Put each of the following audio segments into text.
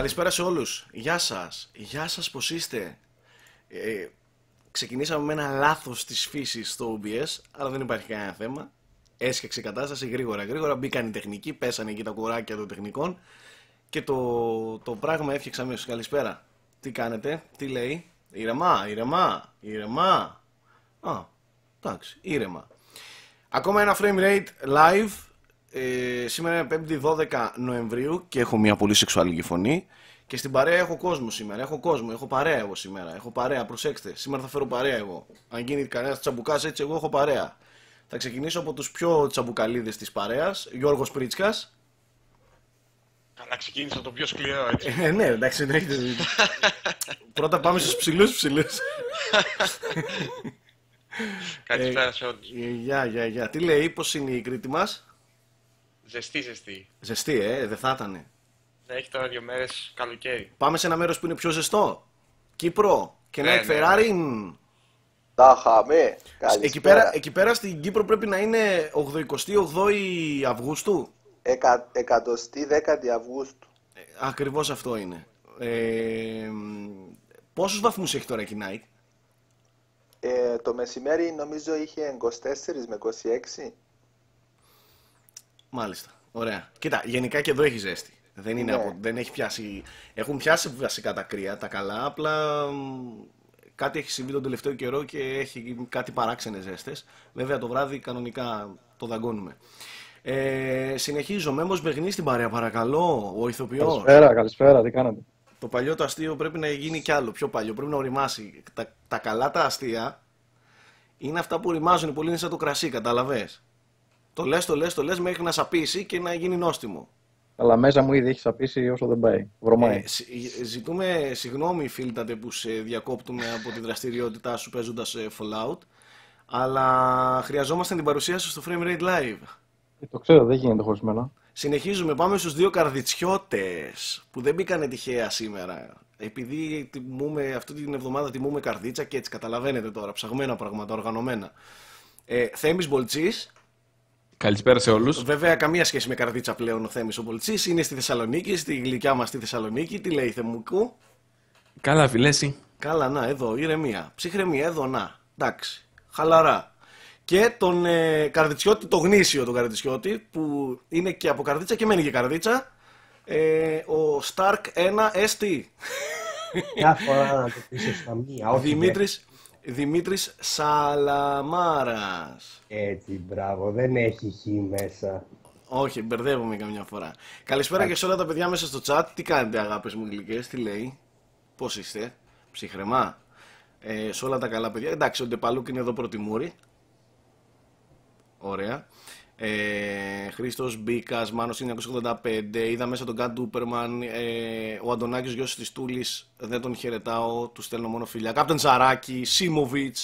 Καλησπέρα σε όλους. Γεια σας. Γεια σας πώς είστε. Ε, ξεκινήσαμε με ένα λάθος της φύσης στο OBS, αλλά δεν υπάρχει κανένα θέμα. Έσχεξε η κατάσταση γρήγορα γρήγορα, μπήκαν οι τεχνικοί, πέσανε εκεί τα κουράκια των τεχνικών και το, το πράγμα έφτιαξα αμέσως. Καλησπέρα. Τι κάνετε, τι λέει; Ηρεμά, ηρεμά, ηρεμά. Α, εντάξει, ήρεμα. Ακόμα ένα frame rate live. Ε, σήμερα είναι 5η 12 Νοεμβρίου και έχω μια πολύ σεξουαλική φωνή. Και στην παρέα έχω κόσμο σήμερα. Έχω κόσμο, έχω παρέα εγώ σήμερα. Έχω παρέα, προσέξτε. Σήμερα θα φέρω παρέα εγώ. Αν γίνει κανένας τσαμπουκάς έτσι, εγώ έχω παρέα. Θα ξεκινήσω από τους πιο τσαμπουκαλίδες της παρέας. Γιώργος Πρίτσκα. Καλά, ξεκίνησα το πιο σκληρό έτσι. Ε, ναι, εντάξει, δεν έχετε δει. Πρώτα πάμε στους ψηλούς ψηλούς. Καλησπέρα σε όλους. Ε, Γεια, γεια, γεια. Τι λέει, πώς είναι η Κρήτη μας; Ζεστή, ζεστή. Ζεστή, ε, δεν θα ήταν. Ναι, έχει τώρα δύο μέρες καλοκαίρι. Πάμε σε ένα μέρος που είναι πιο ζεστό. Κύπρο. Και να Ναι, εκφεράρει. Τα χαμέ. Εκεί πέρα, εκεί πέρα στην Κύπρο πρέπει να είναι 88η Αυγούστου; Εκα, εκατοστή δέκατη Αυγούστου. Ε, ακριβώς αυτό είναι. Ε, πόσους βαθμούς έχει τώρα εκεί η Nike? Ε, το μεσημέρι νομίζω είχε 24 με 26. Μάλιστα. Ωραία. Κοίτα, γενικά και εδώ έχει ζέστη. Δεν, είναι Ναι. από, δεν έχει πιάσει. Έχουν πιάσει βασικά τα κρύα, τα καλά. Απλά μ, κάτι έχει συμβεί τον τελευταίο καιρό και έχει κάτι παράξενες ζέστες. Βέβαια το βράδυ κανονικά το δαγκώνουμε. Ε, συνεχίζω. Μέμος Μπεγνή στην παρέα, παρακαλώ. Ο ηθοποιός. Καλησπέρα, καλησπέρα, τι κάνετε; Το παλιό το αστείο πρέπει να γίνει κι άλλο, πιο παλιό. Πρέπει να οριμάσει. Τα, τα καλά τα αστεία είναι αυτά που οριμάζουν πολύ, είναι σαν το κρασί, καταλαβες. Το λες, το λες, το λες μέχρι να σαπίσει και να γίνει νόστιμο. Αλλά μέσα μου ήδη έχεις σαπίσει όσο δεν πάει. Βρωμάει. Ε, συ- ζητούμε συγγνώμη φίλτατε που σε διακόπτουμε από τη δραστηριότητά σου παίζοντας ε, Fallout αλλά χρειαζόμαστε την παρουσία σου στο Frame Rate Live. Ε, το ξέρω, δεν γίνεται χωρίς μένα. Συνεχίζουμε, πάμε στους δύο καρδιτσιώτες που δεν μπήκανε τυχαία σήμερα. Επειδή τιμούμε, αυτή την εβδομάδα τιμούμε καρδίτσα και έτσι καταλαβαίνετε τώρα, ψαγμένα πράγματα, οργανωμένα. Ε, Θέμης Μπολτσής, Καλησπέρα σε όλους. βέβαια καμία σχέση με καρδίτσα πλέον ο Θέμης ο Μπολτσής, είναι στη Θεσσαλονίκη, στη γλυκιά μας στη Θεσσαλονίκη, τι λέει Θεμούκου. Καλά, φιλέσι. Καλά, να, εδώ, ηρεμία. Ψυχραιμία, εδώ, να. Εντάξει. Χαλαρά. Και τον ε, καρδιτσιώτη, το γνήσιο τον καρδιτσιώτη, που είναι και από καρδίτσα και μένει και καρδίτσα. Ε, ο Stark 1 ST. Μια φορά να το πεις στα μία. Όχι Δημήτρης, Δημήτρης Σαλαμάρας. δεν- Έτσι, μπράβο. Δεν έχει χ μέσα. Όχι, μπερδεύομαι καμιά φορά. Καλησπέρα και σε όλα τα παιδιά μέσα στο chat. Τι κάνετε αγάπες μου γλυκές, τι λέει. Πώς είστε, ψυχρεμά. Ε, σε όλα τα καλά παιδιά. Εντάξει, ο Ντεπαλούκ είναι εδώ πρώτη μούρη. Ωραία. Ε, Χρήστος Μπίκας, Μάνος 1985. Είδα μέσα τον Γκάντ Ντούπερμαν. Ε, ο Αντωνάκης γιο τη Τούλη. Δεν τον χαιρετάω. Του στέλνω μόνο φιλιά. Κάπτεν Ζαράκη, Σίμοβιτ.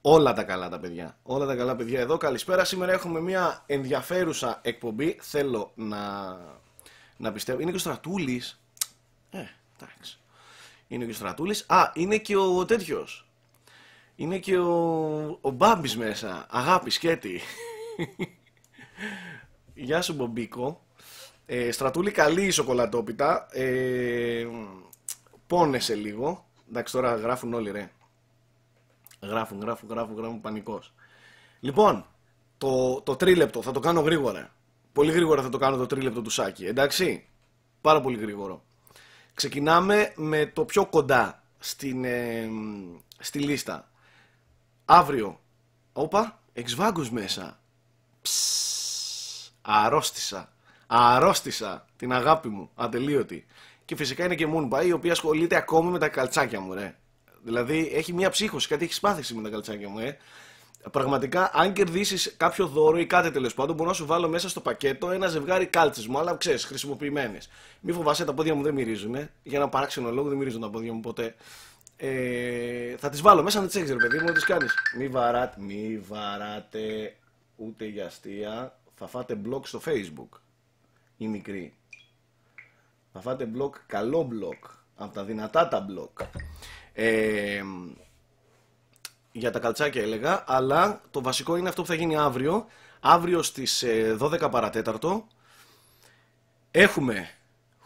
Όλα τα καλά τα παιδιά. Όλα τα καλά παιδιά εδώ. Καλησπέρα. Σήμερα έχουμε μια ενδιαφέρουσα εκπομπή. Θέλω να, να πιστεύω. Είναι και ο Στρατούλης. Ε, εντάξει. Είναι και ο Στρατούλης. Α, είναι και ο τέτοιος. Είναι και ο, ο Μπάμπης μέσα. Αγάπη, σκέτη. Γεια σου Μπομπίκο. Ε, στρατούλη καλή η σοκολατόπιτα. Ε, πόνεσε λίγο. Εντάξει τώρα γράφουν όλοι ρε. Γράφουν, γράφουν, γράφουν, γράφουν πανικός. Λοιπόν, το, το τρίλεπτο θα το κάνω γρήγορα. Πολύ γρήγορα θα το κάνω το τρίλεπτο του Σάκη. Εντάξει; Πάρα πολύ γρήγορο. Ξεκινάμε με το πιο κοντά στην, ε, στη λίστα. Αύριο. Όπα, εξβάγκος μέσα. Ψσσ, αρρώστησα. Αρρώστησα την αγάπη μου, ατελείωτη. Και φυσικά είναι και Moonbay, η οποία ασχολείται ακόμη με τα καλτσάκια μου, ρε. Δηλαδή έχει μια ψύχωση, κάτι έχεις σπάθηση με τα καλτσάκια μου, ε. Πραγματικά, αν κερδίσεις κάποιο δώρο ή κάτι τέλος πάντων, μπορώ να σου βάλω μέσα στο πακέτο ένα ζευγάρι κάλτσες μου, αλλά ξέρεις, χρησιμοποιημένες. Μη φοβάσαι, τα πόδια μου δεν μυρίζουν. Ε. Για ένα παράξενο λόγο δεν μυρίζουν τα πόδια μου ποτέ. Ε, θα τις βάλω μέσα να τις έχεις, ρε παιδί μου, τις κάνεις. Μη βαράτε, μη βαράτε ούτε για αστεία. Θα φάτε μπλοκ στο facebook. Η μικρή. Θα φάτε μπλοκ, καλό μπλοκ. Από τα δυνατά τα μπλοκ. Ε, για τα καλτσάκια έλεγα, αλλά το βασικό είναι αυτό που θα γίνει αύριο. Αύριο στις ε, 12 παρατέταρτο έχουμε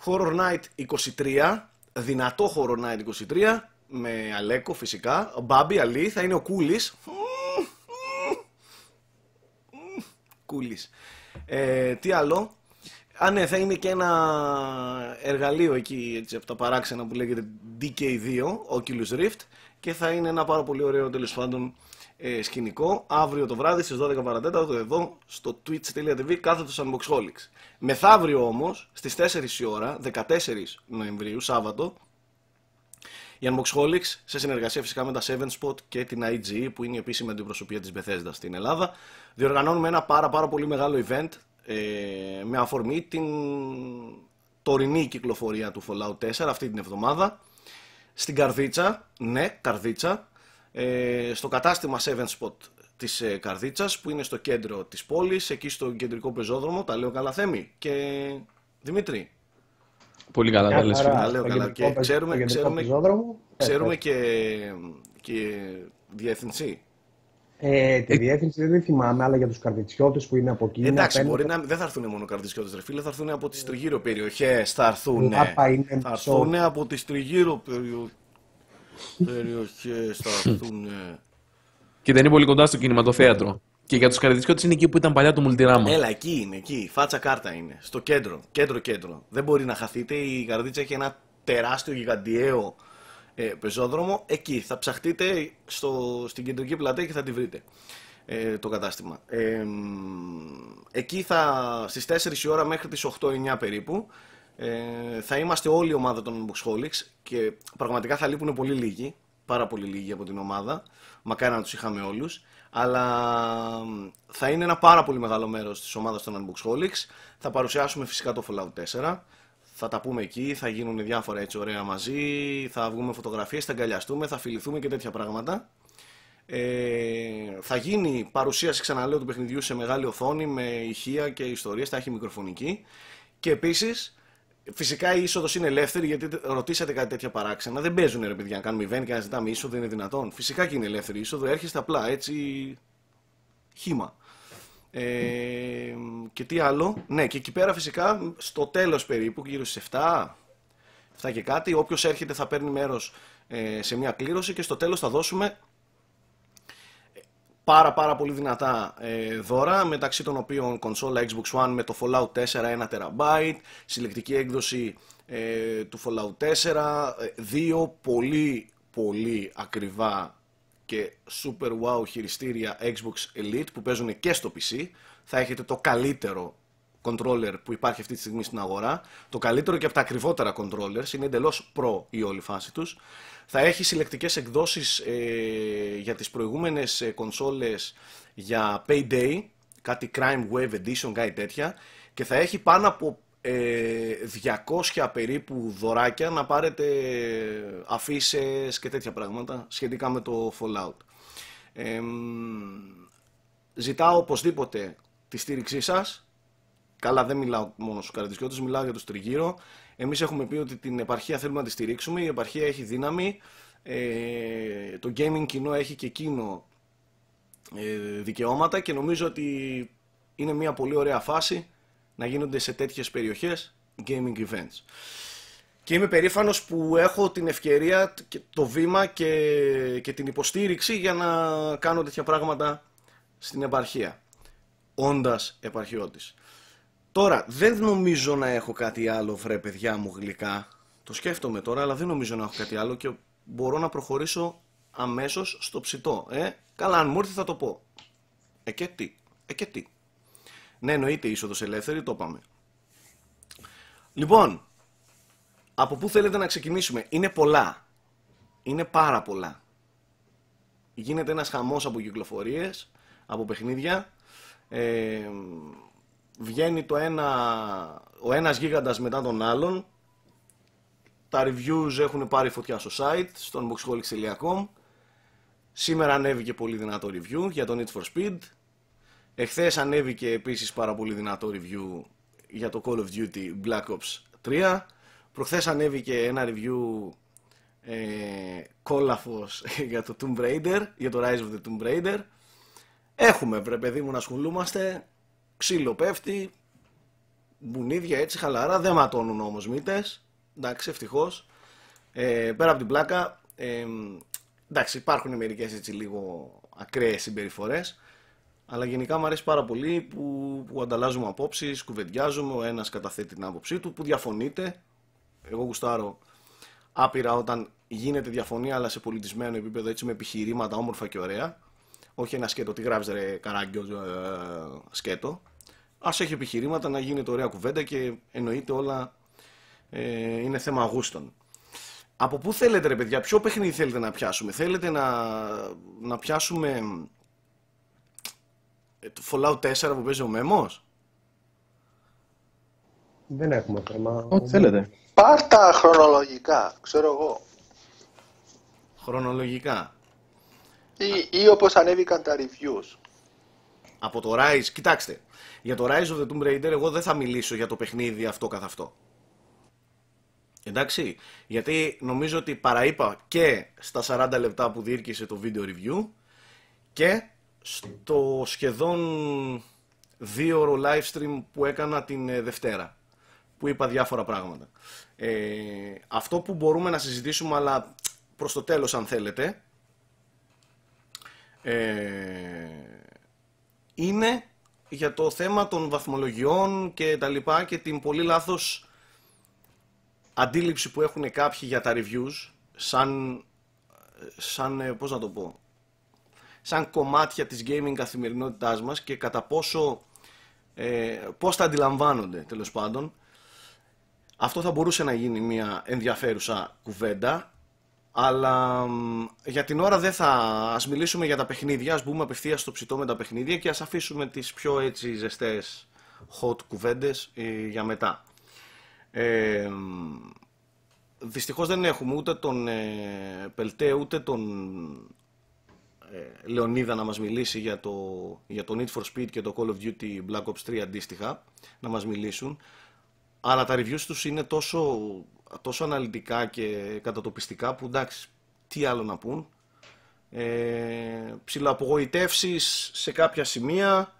Horror Night 23, δυνατό Horror Night 23, με Αλέκο φυσικά, Μπάμπι, Αλή, θα είναι ο Κούλης. Κούλης. Ε, τι άλλο; Α, ναι, θα είναι και ένα εργαλείο εκεί έτσι, από τα παράξενα που λέγεται DK2, Oculus Rift και θα είναι ένα πάρα πολύ ωραίο τέλος πάντων ε, σκηνικό αύριο το βράδυ στις 12 παρατέταρτο εδώ στο twitch.tv κάθετος Unboxholics. Μεθαύριο όμως στις 4 η ώρα, 14 Νοεμβρίου, Σάββατο, η Unboxholics σε συνεργασία φυσικά με τα 7 Spot και την IGE που είναι η επίσημη αντιπροσωπεία της Bethesda στην Ελλάδα διοργανώνουμε ένα πάρα πάρα πολύ μεγάλο event ε, με αφορμή την τωρινή κυκλοφορία του Fallout 4 αυτή την εβδομάδα στην Καρδίτσα, ναι, Καρδίτσα, ε, στο κατάστημα 7 Spot της ε, Καρδίτσας που είναι στο κέντρο της πόλης, εκεί στο κεντρικό πεζόδρομο, τα λέω καλά Θέμη και Δημήτρη. Πολύ καλά, Μια τα λες χαρά. φίλε. Τα λέω Στο καλά. κεντρικό Και πεζ- ξέρουμε- στο κεντρικό ξέρουμε- πεζόδρομο. Ε, Ξέρουμε ε, και, και διεύθυνση. Ε, τη διεύθυνση δεν τη θυμάμαι, αλλά για τους καρδιτσιώτες που είναι από εκεί. είναι Εντάξει, απέναντι- μπορεί να δεν θα έρθουν μόνο καρδισκιώτες ρε φίλε, θα έρθουν από τις τριγύρω περιοχές, θα έρθουν. Λάπα είναι Θα μισό. έρθουν από τις τριγύρω περιο... περιοχές, θα έρθουν. Και δεν είναι πολύ κοντά στο κινηματοθέατρο. Και για τους καρδιτσιώτε είναι εκεί που ήταν παλιά το Multirama. Έλα, εκεί είναι, εκεί. Φάτσα κάρτα είναι. Στο κέντρο. Κέντρο-κέντρο. Δεν μπορεί να χαθείτε. Η καρδίτσα έχει ένα τεράστιο γιγαντιαίο ε, πεζόδρομο. Εκεί θα ψαχτείτε στο, στην κεντρική πλατεία και θα τη βρείτε. Ε, το κατάστημα. Ε, μ, εκεί θα στις 4 η ώρα μέχρι τις 8-9 περίπου ε, θα είμαστε όλη η ομάδα των Unboxholics και πραγματικά θα λείπουν πολύ λίγοι, πάρα πολύ λίγοι από την ομάδα, μακάρι να τους είχαμε όλους, αλλά μ, θα είναι ένα πάρα πολύ μεγάλο μέρος της ομάδας των Unboxholics, θα παρουσιάσουμε φυσικά το Fallout 4, θα τα πούμε εκεί, θα γίνουν διάφορα έτσι ωραία μαζί, θα βγούμε φωτογραφίες, θα αγκαλιαστούμε, θα φιληθούμε και τέτοια πράγματα. Ε, θα γίνει παρουσίαση, ξαναλέω, του παιχνιδιού σε μεγάλη οθόνη με ηχεία και ιστορίες, θα έχει μικροφωνική. Και επίσης, φυσικά η είσοδος είναι ελεύθερη γιατί ρωτήσατε κάτι τέτοια παράξενα. Δεν παίζουν ρε παιδιά, να κάνουμε event και να ζητάμε είσοδο, είναι δυνατόν. Φυσικά και είναι ελεύθερη η είσοδο, έρχεστε απλά έτσι χήμα. Ε, και τι άλλο, ναι και εκεί πέρα φυσικά στο τέλος περίπου, γύρω στις 7, 7 και κάτι, όποιος έρχεται θα παίρνει μέρος ε, σε μια κλήρωση και στο τέλος θα δώσουμε πάρα πάρα πολύ δυνατά ε, δώρα μεταξύ των οποίων κονσόλα Xbox One με το Fallout 4 1 TB, συλλεκτική έκδοση ε, του Fallout 4, ε, δύο πολύ πολύ ακριβά και super wow χειριστήρια Xbox Elite που παίζουν και στο PC. Θα έχετε το καλύτερο controller που υπάρχει αυτή τη στιγμή στην αγορά. Το καλύτερο και από τα ακριβότερα controllers. Είναι εντελώς pro η όλη φάση τους. Θα έχει συλλεκτικές εκδόσεις ε, για τις προηγούμενες ε, κονσόλες για Payday, κάτι Crime Wave Edition, κάτι τέτοια. Και θα έχει πάνω από ε, 200 περίπου δωράκια να πάρετε αφήσεις και τέτοια πράγματα σχετικά με το Fallout. Ε, ζητάω οπωσδήποτε τη στήριξή σας. Καλά, δεν μιλάω μόνο στους καρδισκιώτες, μιλάω για τους τριγύρω. Εμείς έχουμε πει ότι την επαρχία θέλουμε να τη στηρίξουμε. Η επαρχία έχει δύναμη. Ε, το gaming κοινό έχει και εκείνο ε, δικαιώματα και νομίζω ότι είναι μια πολύ ωραία φάση να γίνονται σε τέτοιες περιοχές gaming events. Και είμαι περήφανος που έχω την ευκαιρία, και το βήμα και, και την υποστήριξη για να κάνω τέτοια πράγματα στην επαρχία. Όντας επαρχιώτης. Τώρα, δεν νομίζω να έχω κάτι άλλο, βρε παιδιά μου γλυκά. Το σκέφτομαι τώρα, αλλά δεν νομίζω να έχω κάτι άλλο και μπορώ να προχωρήσω αμέσως στο ψητό. Ε, καλά, αν μου έρθει θα το πω. Ε, και τι. Ε, και τι. Ναι, εννοείται είσοδος ελεύθερη, το είπαμε. Λοιπόν, από πού θέλετε να ξεκινήσουμε; Είναι πολλά. Είναι πάρα πολλά. Γίνεται ένας χαμός από κυκλοφορίες, από παιχνίδια. Ε, βγαίνει το ένα, ο ένας γίγαντας μετά τον άλλον. Τα reviews έχουν πάρει φωτιά στο site, στο unboxholics.com. Σήμερα ανέβηκε πολύ δυνατό review για το Need for Speed. Εχθές ανέβηκε επίσης πάρα πολύ δυνατό review για το Call of Duty Black Ops 3. Προχθές ανέβηκε ένα review ε, κόλαφος για το Tomb Raider, για το Rise of the Tomb Raider. Έχουμε βρε παιδί μου να ασχολούμαστε, ξύλο πέφτει, μπουνίδια έτσι χαλαρά, δεν ματώνουν όμως μύτες. Εντάξει, ευτυχώς. Ε, πέρα από την πλάκα, ε, εντάξει, υπάρχουν μερικές έτσι λίγο ακραίες συμπεριφορές. Αλλά γενικά μου αρέσει πάρα πολύ που, που ανταλλάζουμε απόψεις, κουβεντιάζουμε, ο ένας καταθέτει την άποψή του, που διαφωνείτε. Εγώ γουστάρω άπειρα όταν γίνεται διαφωνία, αλλά σε πολιτισμένο επίπεδο, έτσι με επιχειρήματα όμορφα και ωραία. Όχι ένα σκέτο, τι γράφει ρε καράγκιος ε, σκέτο. Α έχει επιχειρήματα να γίνεται ωραία κουβέντα και εννοείται όλα ε, είναι θέμα γούστων. Από πού θέλετε ρε παιδιά, ποιο παιχνίδι θέλετε να πιάσουμε; Θέλετε να, να πιάσουμε ε, το Fallout 4 που παίζει ο Μέμος; Δεν έχουμε θέμα. Ό,τι θέλετε. Πάρτα χρονολογικά, ξέρω εγώ. Χρονολογικά. Ή, ή όπως ανέβηκαν τα reviews. Από το Rise, κοιτάξτε, για το Rise of the Tomb Raider εγώ δεν θα μιλήσω για το παιχνίδι αυτό καθ' αυτό. Εντάξει, γιατί νομίζω ότι παραείπα και στα 40 λεπτά που διήρκησε το video review και στο σχεδόν δύο ώρο live stream που έκανα την ε, Δευτέρα που είπα διάφορα πράγματα. Ε, αυτό που μπορούμε να συζητήσουμε αλλά προς το τέλος αν θέλετε ε, είναι για το θέμα των βαθμολογιών και τα λοιπά και την πολύ λάθος αντίληψη που έχουν κάποιοι για τα reviews σαν, σαν ε, πώς να το πω σαν κομμάτια της gaming καθημερινότητάς μας και κατά πόσο ε, πώς τα αντιλαμβάνονται τέλος πάντων. Αυτό θα μπορούσε να γίνει μια ενδιαφέρουσα κουβέντα αλλά για την ώρα δεν θα ας μιλήσουμε για τα παιχνίδια, ας μπούμε απευθείας στο ψητό με τα παιχνίδια και ας αφήσουμε τις πιο έτσι ζεστές hot κουβέντες ε, για μετά. Ε, δυστυχώς δεν έχουμε ούτε τον ε, Πελτέ ούτε τον ε, Λεωνίδα να μας μιλήσει για το, για το Need for Speed και το Call of Duty Black Ops 3 αντίστοιχα να μας μιλήσουν αλλά τα reviews τους είναι τόσο τόσο αναλυτικά και κατατοπιστικά που εντάξει, τι άλλο να πούν. Ε, ψηλοαπογοητεύσεις σε κάποια σημεία,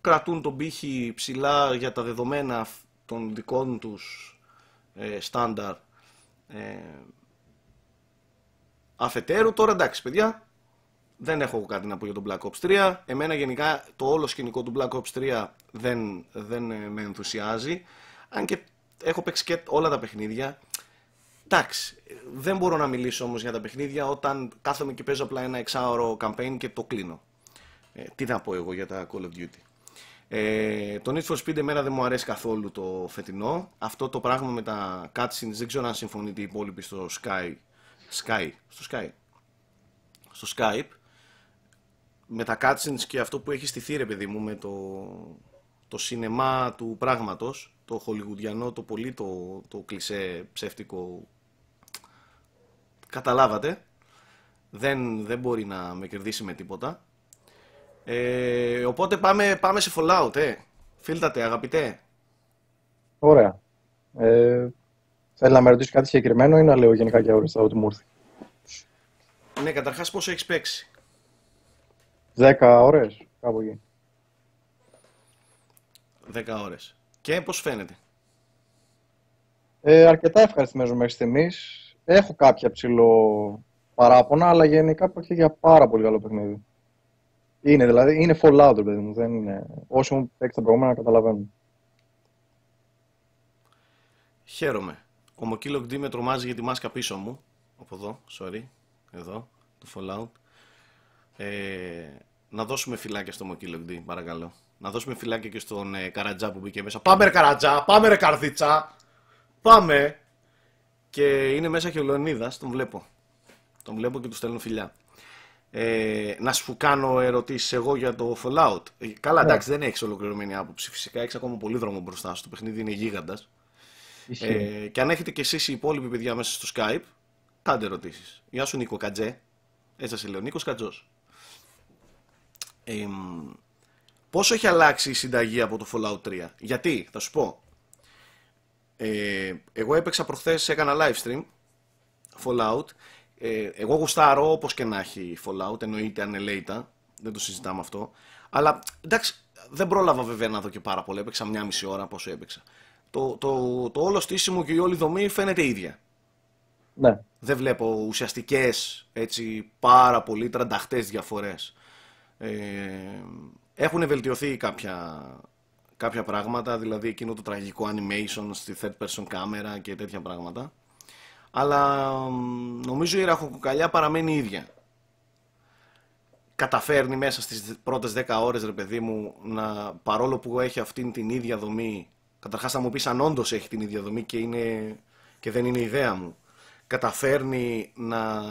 κρατούν τον πύχη ψηλά για τα δεδομένα των δικών τους ε, στάνταρ ε, αφετέρου. Τώρα εντάξει παιδιά, δεν έχω κάτι να πω για τον Black Ops 3. Εμένα γενικά το όλο σκηνικό του Black Ops 3 δεν, δεν ε, με ενθουσιάζει. Αν και έχω παίξει και όλα τα παιχνίδια. Εντάξει, δεν μπορώ να μιλήσω όμως για τα παιχνίδια όταν κάθομαι και παίζω απλά ένα εξάωρο campaign και το κλείνω. Ε, τι να πω εγώ για τα Call of Duty. Ε, το Need for Speed εμένα δεν μου αρέσει καθόλου το φετινό. Αυτό το πράγμα με τα cutscenes δεν ξέρω αν συμφωνείτε οι υπόλοιποι στο Sky. Sky. Στο Sky. Στο Skype. Με τα cutscenes και αυτό που έχει στηθεί ρε παιδί μου με το, το σινεμά του πράγματος το χολιγουδιανό, το πολύ το, το κλισέ ψεύτικο καταλάβατε δεν, δεν μπορεί να με κερδίσει με τίποτα ε, οπότε πάμε, πάμε σε Fallout ε. Φίλτατε αγαπητέ Ωραία. Ε, θέλει να με ρωτήσει κάτι συγκεκριμένο ή να λέω γενικά και όριστα ό,τι μου ήρθε; Ναι, καταρχάς πόσο έχεις παίξει; 10 ώρες, κάπου εκεί. 10 ώρες. Και πώς φαίνεται; Ε, αρκετά ευχαριστημένο μέχρι στιγμής. Έχω κάποια ψηλό παράπονα, αλλά γενικά πρόκειται για πάρα πολύ καλό παιχνίδι. Είναι δηλαδή, είναι Fallout, παιδί μου. Δεν είναι... Όσοι μου παίξει τα προηγούμενα καταλαβαίνουν. Χαίρομαι. Ο Mokilog D με τρομάζει για τη μάσκα πίσω μου. Από εδώ, sorry. Εδώ, το Fallout. Ε, να δώσουμε φυλάκια στο Mokilog D, παρακαλώ. Να δώσουμε φυλάκια και στον ε, Καρατζά που μπήκε μέσα. Πάμε ρε Καρατζά, πάμε ρε Καρδίτσα. Πάμε. Και είναι μέσα και ο Λεωνίδας, τον βλέπω. Τον βλέπω και του στέλνω φιλιά. Ε, να σου κάνω ερωτήσεις εγώ για το Fallout. Ε, καλά, Ναι. εντάξει, δεν έχεις ολοκληρωμένη άποψη. Φυσικά έχεις ακόμα πολύ δρόμο μπροστά σου. Το παιχνίδι είναι γίγαντας. Ισχύει. Ε, και αν έχετε κι εσείς οι υπόλοιποι παιδιά μέσα στο Skype, κάντε ερωτήσεις. Γεια σου Νίκο Κατζέ. Έτσι σε λέω, Νίκος Κατζός. Ε, μ, πόσο έχει αλλάξει η συνταγή από το Fallout 3. Γιατί, θα σου πω. Ε, εγώ έπαιξα προχθές, έκανα live stream Fallout. Ε, εγώ γουστάρω όπως και να έχει Fallout, εννοείται ανελέητα. Δεν το συζητάμε αυτό. Αλλά εντάξει, δεν πρόλαβα βέβαια να δω και πάρα πολύ. Έπαιξα μια μισή ώρα πόσο έπαιξα. Το, το, το όλο στήσιμο και η όλη δομή φαίνεται ίδια. Ναι. Δεν βλέπω ουσιαστικές έτσι πάρα πολύ τρανταχτές διαφορές. Ε, έχουν βελτιωθεί κάποια, κάποια πράγματα, δηλαδή εκείνο το τραγικό animation στη third person camera και τέτοια πράγματα. Αλλά μ, νομίζω η ραχοκοκαλιά παραμένει ίδια. Καταφέρνει μέσα στις πρώτες 10 ώρες ρε παιδί μου να παρόλο που έχει αυτήν την ίδια δομή καταρχάς θα μου πεις αν όντως έχει την ίδια δομή και, είναι, και δεν είναι ιδέα μου καταφέρνει να,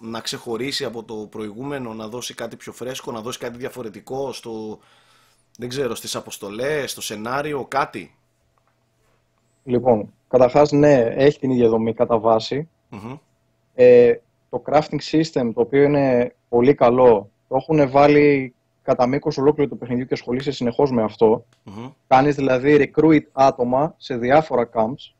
να ξεχωρίσει από το προηγούμενο να δώσει κάτι πιο φρέσκο να δώσει κάτι διαφορετικό στο δεν ξέρω στις αποστολές, στο σενάριο, κάτι Λοιπόν, καταρχάς ναι, έχει την ίδια δομή κατά βάση. Μμμ. Ε, το crafting system, το οποίο είναι πολύ καλό, το έχουν βάλει κατά μήκος ολόκληρου του παιχνιδιού και ασχολείσαι συνεχώς με αυτό. Μμμ. Κάνεις δηλαδή recruit άτομα σε διάφορα camps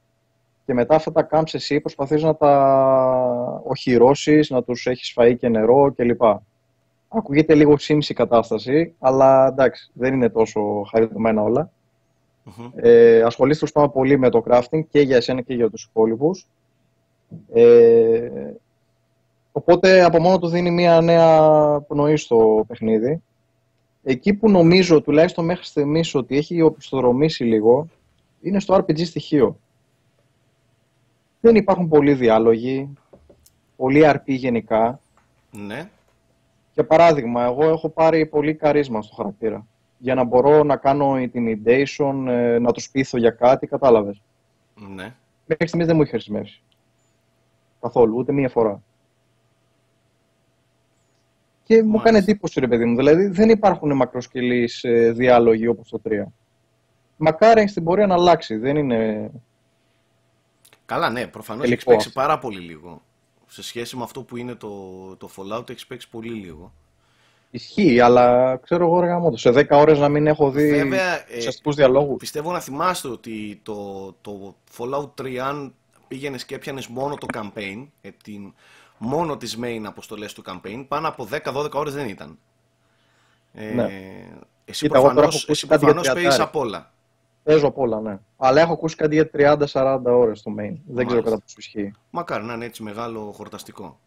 και μετά αυτά τα camps εσύ προσπαθείς να τα οχυρώσεις, να τους έχεις φαΐ και νερό κλπ. Ακούγεται λίγο Sims η κατάσταση, αλλά εντάξει, δεν είναι τόσο χαριτωμένα όλα. Μμμ. Ε, ασχολείστε τους πάρα πολύ με το crafting και για εσένα και για τους υπόλοιπους. Ε, οπότε από μόνο του δίνει μια νέα πνοή στο παιχνίδι. Εκεί που νομίζω, τουλάχιστον μέχρι στιγμής, ότι έχει οπισθοδρομήσει λίγο, είναι στο RPG στοιχείο. Δεν υπάρχουν πολλοί διάλογοι, πολλοί RP γενικά. Ναι, Για παράδειγμα, εγώ έχω πάρει πολύ καρίσμα στο χαρακτήρα. Για να μπορώ να κάνω intimidation, ε, να τους πείθω για κάτι, κατάλαβες. ναι. Μέχρι στιγμής δεν μου είχε χρησιμεύσει. Καθόλου, ούτε μία φορά. Και μου Μάλιστα. κάνει εντύπωση, ρε παιδί μου. Δηλαδή, δεν υπάρχουν μακροσκελείς ε, διάλογοι όπως το 3. Μακάρι στην πορεία να αλλάξει. Δεν είναι... Καλά, ναι, προφανώς Τελικό έχει παίξει αυτό. πάρα πολύ λίγο. Σε σχέση με αυτό που είναι το, το Fallout έχει παίξει πολύ λίγο. Ισχύει, αλλά ξέρω εγώ, ρε γαμώτο, σε 10 ώρες να μην έχω δει Βέβαια, ε, ουσιαστικούς διαλόγους. Πιστεύω να θυμάστε ότι το, το Fallout 3 αν πήγαινες και έπιανες μόνο το campaign, ε, την, μόνο τις main αποστολές του campaign, πάνω από 10-12 ώρες δεν ήταν. Ε, Ναι. Εσύ Κοίτα, εγώ τώρα έχω προφανώς, ακούσει εσύ κάτι για προφανώς παίζεις 30. απ' όλα. Παίζω απ' όλα, ναι. Αλλά έχω ακούσει κάτι για 30-40 ώρες στο main. Δεν ξέρω Μάλιστα. κατά πόσο ισχύει. Μακάρι να είναι έτσι μεγάλο χορταστικό.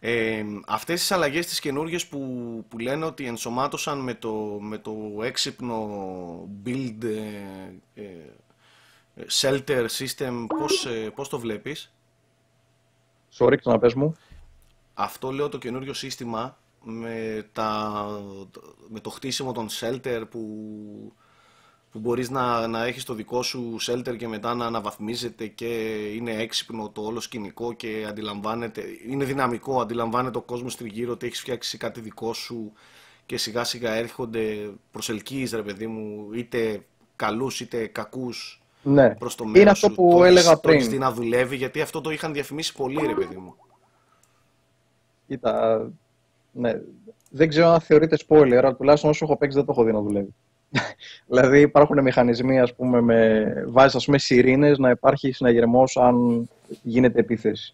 Ε, αυτές τις αλλαγές τις καινούργιες που, που λένε ότι ενσωμάτωσαν με το, με το έξυπνο build ε, ε, shelter system, πώς, ε, πώς το βλέπεις; Sorry, ξαναπες μου. Αυτό λέω το καινούριο σύστημα με, τα, με το χτίσιμο των shelter που, που μπορείς να, να έχεις το δικό σου shelter και μετά να αναβαθμίζεται και είναι έξυπνο το όλο σκηνικό και αντιλαμβάνεται, είναι δυναμικό, αντιλαμβάνεται ο κόσμος τριγύρω ότι έχεις φτιάξει κάτι δικό σου και σιγά σιγά έρχονται προσελκύεις ρε παιδί μου είτε καλούς είτε κακούς Ναι. προς το Είναι μέρος αυτό σου. που Το έχεις- έλεγα το έχεις πριν. δει να δουλεύει γιατί αυτό το είχαν διαφημίσει πολύ ρε παιδί μου. Κοίτα, ναι. Δεν ξέρω αν θεωρείται spoiler, αλλά τουλάχιστον όσο έχω παίξει δεν το έχω δει να δουλεύει. Δηλαδή υπάρχουν μηχανισμοί, ας πούμε, με βάζεις ας πούμε σιρήνες να υπάρχει συναγερμός αν γίνεται επίθεση.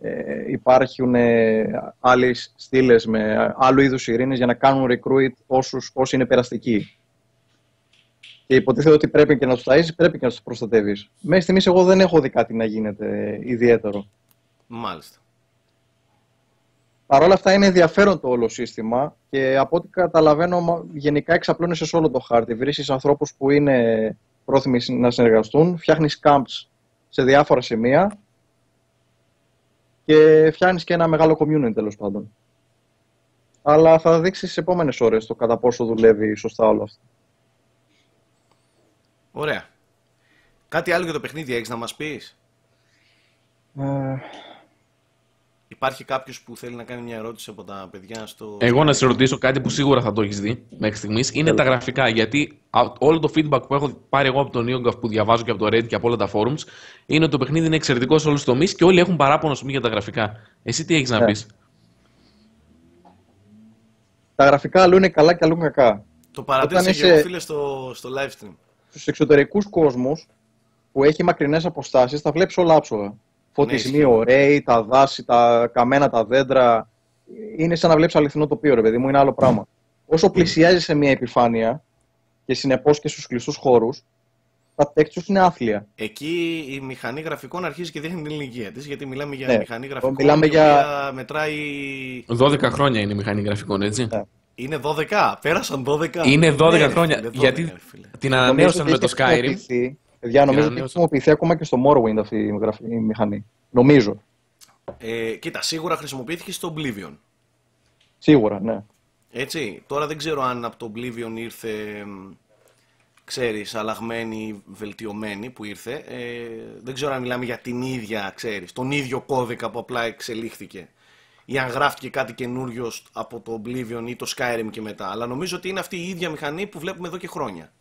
Ε, υπάρχουν ε, άλλες στήλες με άλλου είδους σιρήνες για να κάνουν recruit όσους, όσοι είναι περαστικοί. Και υποτίθεται ότι πρέπει και να τους ταΐσεις, πρέπει και να τους προστατεύεις. Μέχρι στιγμής εγώ δεν έχω δει κάτι να γίνεται ιδιαίτερο. Μάλιστα. Παρ' όλα αυτά είναι ενδιαφέρον το όλο σύστημα και από ό,τι καταλαβαίνω μα- γενικά εξαπλώνεσαι σε όλο το χάρτη. Βρίσκεις ανθρώπους που είναι πρόθυμοι συ- να συνεργαστούν, φτιάχνεις camps σε διάφορα σημεία και φτιάχνεις και ένα μεγάλο community τέλος πάντων. Αλλά θα δείξεις στις επόμενες ώρες το κατά πόσο δουλεύει σωστά όλο αυτό. Ωραία. Κάτι άλλο για το παιχνίδι έχεις να μας πεις; Ε, Υπάρχει κάποιος που θέλει να κάνει μια ερώτηση από τα παιδιά στο... Εγώ να σε ρωτήσω κάτι που σίγουρα θα το έχεις δει μέχρι στιγμής είναι τα γραφικά. Γιατί α, όλο το feedback που έχω πάρει εγώ από τον Ιόγκαφ που διαβάζω και από το Reddit και από όλα τα forums είναι ότι το παιχνίδι είναι εξαιρετικό σε όλους τους τομείς και όλοι έχουν παράπονο στιγμή για τα γραφικά. Εσύ τι έχεις να Ναι. πεις; τα γραφικά αλλού είναι καλά και αλλού είναι κακά. Το παρατήρησα Όταν και εγώ είσαι- φίλε στο, στο live stream. Στους εξωτερικούς κόσμους που έχει μακρινές αποστάσεις τα βλέπεις όλα άψογα. Φωτισμοί ισχύει. ωραίοι, τα δάση, τα καμένα, τα δέντρα. Είναι σαν να βλέπεις αληθινό τοπίο, ρε παιδί μου, είναι άλλο πράγμα. όσο πλησιάζει σε μια επιφάνεια και συνεπώς και στους κλειστούς χώρους, τα textures είναι άθλια. Εκεί η μηχανή γραφικών αρχίζει και δείχνει την ηλικία της, γιατί μιλάμε για Ναι. μηχανή γραφικών Μιλάμε η για- οποία μετράει... 12 χρόνια είναι η μηχανή γραφικών, έτσι. Ναι. Είναι 12, πέρασαν 12. Είναι 12 Ναι, ρε χρόνια. φίλε, 12, γιατί ρε φίλε. την ανανέωσαν Νομίζω με ότι το έχει Skyrim. χρησιμοποιηθεί- Παιδιά, νομίζω ότι έχει ανανέωσαν. χρησιμοποιηθεί ακόμα και στο Morrowind αυτή η γραφ- η μηχανή. Νομίζω. Ε, κοίτα, σίγουρα χρησιμοποιήθηκε στο Oblivion. Σίγουρα, ναι. Έτσι, τώρα δεν ξέρω αν από το Oblivion ήρθε, μ, ξέρεις, αλλαγμένη, βελτιωμένη που ήρθε. Ε, δεν ξέρω αν μιλάμε για την ίδια, ξέρεις, τον ίδιο κώδικα που απλά εξελίχθηκε. Ή αν γράφτηκε κάτι καινούριο σ- από το Oblivion ή το Skyrim και μετά. Αλλά νομίζω ότι είναι αυτή η ίδια μηχανή που βλέπουμε εδώ και χρόνια.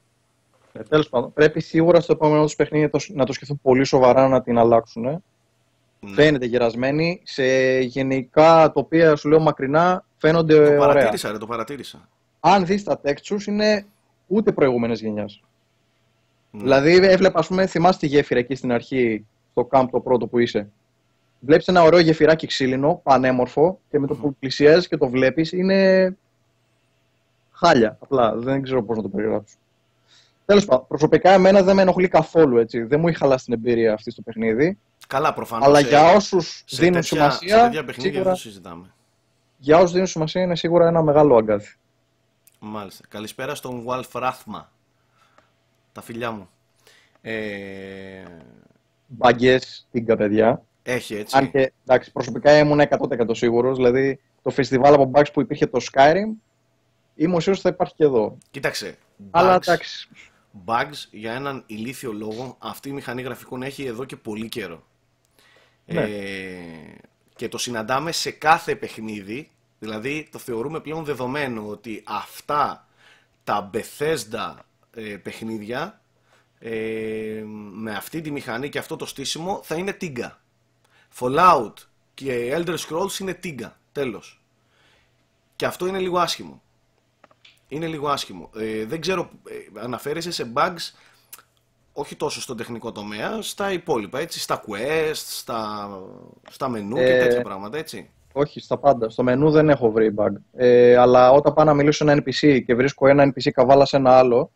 Ε, Τέλος πάντων, πρέπει σίγουρα στο επόμενο τους παιχνίδι να το, να το σκεφτούν πολύ σοβαρά να την αλλάξουν. Ναι. Φαίνεται γερασμένη. Σε γενικά τοπία, σου λέω μακρινά, φαίνονται Το ωραία. παρατήρησα, ρε, το παρατήρησα. Αν δεις τα textures, είναι ούτε προηγούμενες γενιά. Ναι. Δηλαδή, έβλεπα, ας πούμε, θυμάσαι τη γέφυρα εκεί στην αρχή, στο camp το πρώτο που είσαι. Βλέπεις ένα ωραίο γεφυράκι ξύλινο, πανέμορφο, και με το που πλησιάζεις και το βλέπεις, είναι. χάλια. Απλά δεν ξέρω πώς να το περιγράψω. Τέλος πάντων, προσωπικά εμένα δεν με ενοχλεί καθόλου έτσι. Δεν μου είχε χαλάσει την εμπειρία αυτή στο παιχνίδι. Καλά, προφανώς. αλλά σε- για όσους σε δίνουν τέτοια- Σε σημασία. τέτοια παιχνίδια Σίγουρα, δεν το συζητάμε. για όσους δίνουν σημασία είναι σίγουρα ένα μεγάλο αγκάθι. Μάλιστα. Καλησπέρα στον Walf Rathma. Τα φιλιά μου. Ε, Μπαγκέ, τίγκα παιδιά. έχει έτσι. Αν και εντάξει, προσωπικά ήμουν 100% σίγουρος. Δηλαδή, το φεστιβάλ από bugs που υπήρχε το Skyrim, είμαι σίγουρος ότι θα υπάρχει και εδώ. Κοίταξε. Αλλά bugs- εντάξει. Bugs για έναν ηλίθιο λόγο αυτή η μηχανή γραφικών έχει εδώ και πολύ καιρό. Ναι. Ε, και το συναντάμε σε κάθε παιχνίδι, δηλαδή το θεωρούμε πλέον δεδομένο ότι αυτά τα Bethesda ε, παιχνίδια ε, με αυτή τη μηχανή και αυτό το στήσιμο θα είναι τίγκα. Fallout και Elder Scrolls είναι τίγκα, τέλος. Και αυτό είναι λίγο άσχημο. Είναι λίγο άσχημο. Ε, δεν ξέρω, ε, αναφέρεσαι σε bugs όχι τόσο στον τεχνικό τομέα, στα υπόλοιπα, έτσι, στα quest, στα, στα μενού και Ε, τέτοια πράγματα, έτσι. Όχι, στα πάντα. Στο μενού δεν έχω βρει bug. Ε, αλλά όταν πάω να μιλήσω σε ένα NPC και βρίσκω ένα NPC καβάλα σε ένα άλλο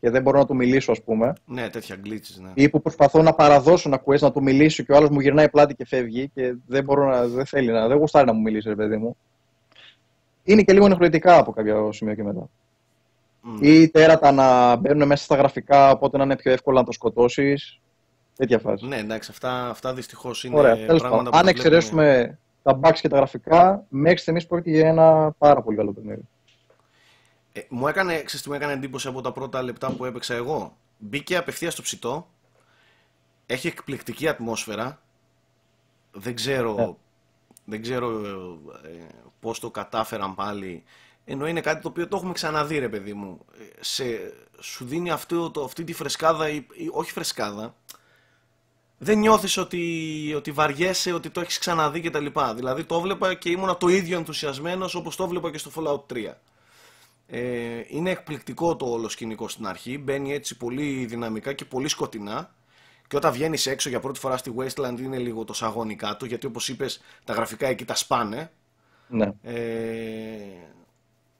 και δεν μπορώ να του μιλήσω, ας πούμε, Ναι, τέτοια glitches, ναι. ή που προσπαθώ να παραδώσω ένα quest να του μιλήσω και ο άλλος μου γυρνάει πλάτη και φεύγει και δεν, μπορώ να, δεν θέλει να. Δεν γουστάρει να μου μιλήσει, ρε παιδί μου. Είναι και λίγο ενοχλητικά από κάποιο σημείο και μετά. Μμ. Ή τέρατα να μπαίνουν μέσα στα γραφικά, οπότε να είναι πιο εύκολο να το σκοτώσεις. Τέτοια φάση. Ναι, εντάξει, αυτά, αυτά δυστυχώς είναι Ωραία, τέλος πράγματα πάντων. που Αν τα βλέπουμε- εξαιρέσουμε τα bugs και τα γραφικά, μέχρι στιγμής πρόκειται για ένα πάρα πολύ καλό παιχνίδι. Ε, μου έκανε, ξέρεις τι μου έκανε εντύπωση από τα πρώτα λεπτά που έπαιξα εγώ; Μπήκε απευθείας στο ψητό. Έχει εκπληκτική ατμόσφαιρα. Δεν ξέρω, Ναι. Δεν ξέρω ε, πώς το κατάφεραν πάλι. Ενώ είναι κάτι το οποίο το έχουμε ξαναδεί ρε παιδί μου. Ε, Σε, σου δίνει αυτό, το, αυτή τη φρεσκάδα, ή, ή όχι φρεσκάδα. Δεν νιώθεις ότι, ότι βαριέσαι, ότι το έχεις ξαναδεί και τα λοιπά. Δηλαδή το έβλεπα και ήμουνα το ίδιο ενθουσιασμένος όπως το έβλεπα και στο Fallout 3. Ε, είναι εκπληκτικό το όλο σκηνικό στην αρχή. Μπαίνει έτσι πολύ δυναμικά και πολύ σκοτεινά. Και όταν βγαίνεις έξω για πρώτη φορά στη Wasteland είναι λίγο το σαγόνι κάτω. Γιατί όπως είπες, τα γραφικά εκεί τα σπάνε. Ναι. Ε,